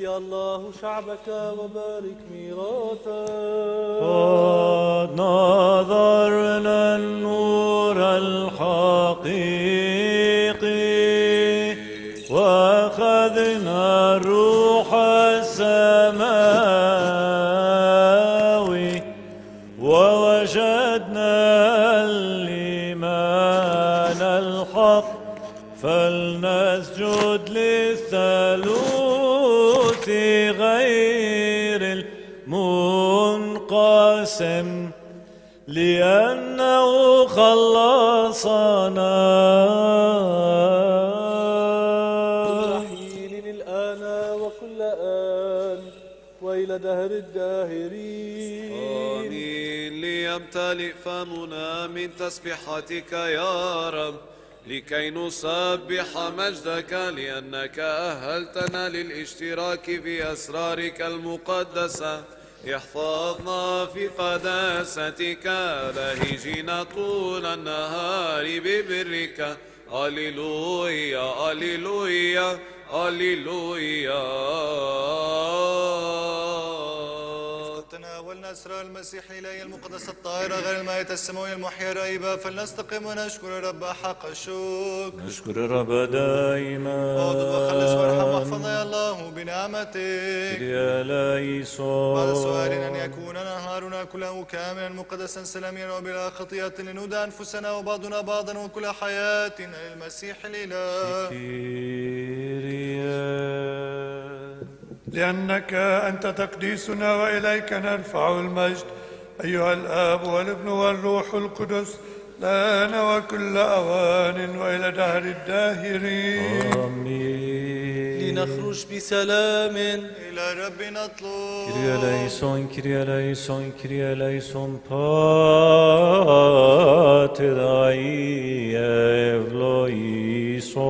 يا الله شعبك وبارك ميراثك. فمنا من تسبحتك يا رب لكي نسبح مجدك لأنك أهلتنا للاشتراك في أسرارك المقدسة. احفظنا في قداستك لهجنا طول النهار ببرك. هللويا هللويا هللويا. أسرار المسيح إليه المقدس الطاهرة غير المائة السماوية المحيا رهيبة فلنستقم ونشكر رب حق الشكر. نشكر الرب دائما. اعضد وخلص وارحم واحفظنا يا الله بنعمتك. يا بعد سؤال أن يكون نهارنا كله كاملا مقدسا سلاميا وبلا خطيئة لنودى أنفسنا وبعضنا بعضا وكل حياتنا للمسيح الإله. لأنك أنت تقديسنا وإليك نرفع المجد. أيها الآب والابن والروح القدس الآن وكل أوان وإلى دهر الداهرين. لنخرج بسلام. إلى رب نطلب. Kyrie eleison, Kyrie eleison, Kyrie eleison, Pater ai evloison.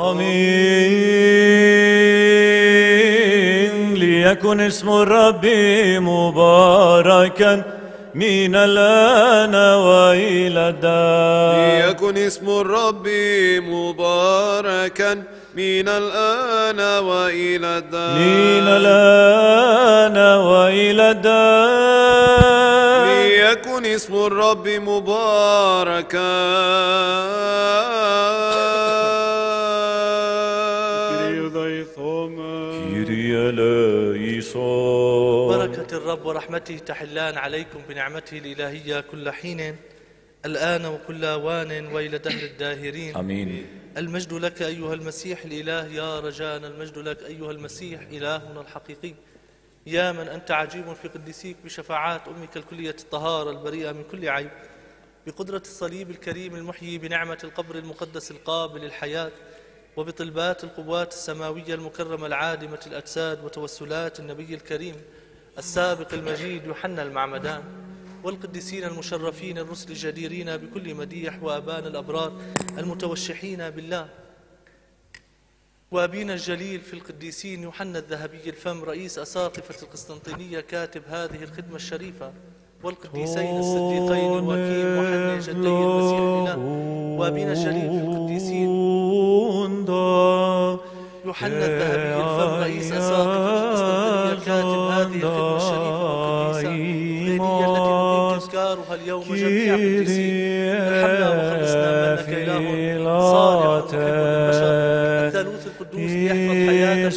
آمين. ليكن اسم الرب مباركا من الآن وإلى الدار. ليكن اسم الرب مباركا من الآن وإلى الدار. من الآن وإلى الدار. ليكن اسم الرب مباركا ليسون بركة الرب ورحمته تحلان عليكم بنعمته الإلهية كل حين الآن وكل آوان وإلى دهر الداهرين. آمين. المجد لك أيها المسيح الإله يا رجانا المجد لك أيها المسيح إلهنا الحقيقي. يا من أنت عجيب في قديسيك بشفاعات أمك الكلية الطهارة البريئة من كل عيب. بقدرة الصليب الكريم المحيي بنعمة القبر المقدس القابل للحياة. وبطلبات القوات السماوية المكرمة العادمة الأجساد وتوسلات النبي الكريم السابق المجيد يوحنا المعمدان والقديسين المشرفين الرسل الجديرين بكل مديح وأبان الأبرار المتوشحين بالله. وأبينا الجليل في القديسين يوحنا الذهبي الفم رئيس أساقفة القسطنطينية كاتب هذه الخدمة الشريفة. والقديسين الصديقين الوكيم وحنا جدي المسيح الإله وأبينا الجليل في القديسين. يوحنا الذهبي الفم رئيس أساقفة القسطنطينية كاتب هذه الخدمة الشريفة والقديسة. الغيرية التي نقيم تذكارها اليوم جميع القديسين. ارحمنا وخلصنا منك إله صالح محب البشر الثالوث القدوس ليحفظ حين.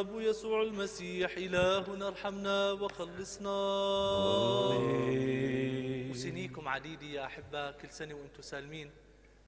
الرب يسوع المسيح إلهنا ارحمنا وخلصنا. أسنيكم عديدي يا أحباء كل سنة وأنتم سالمين.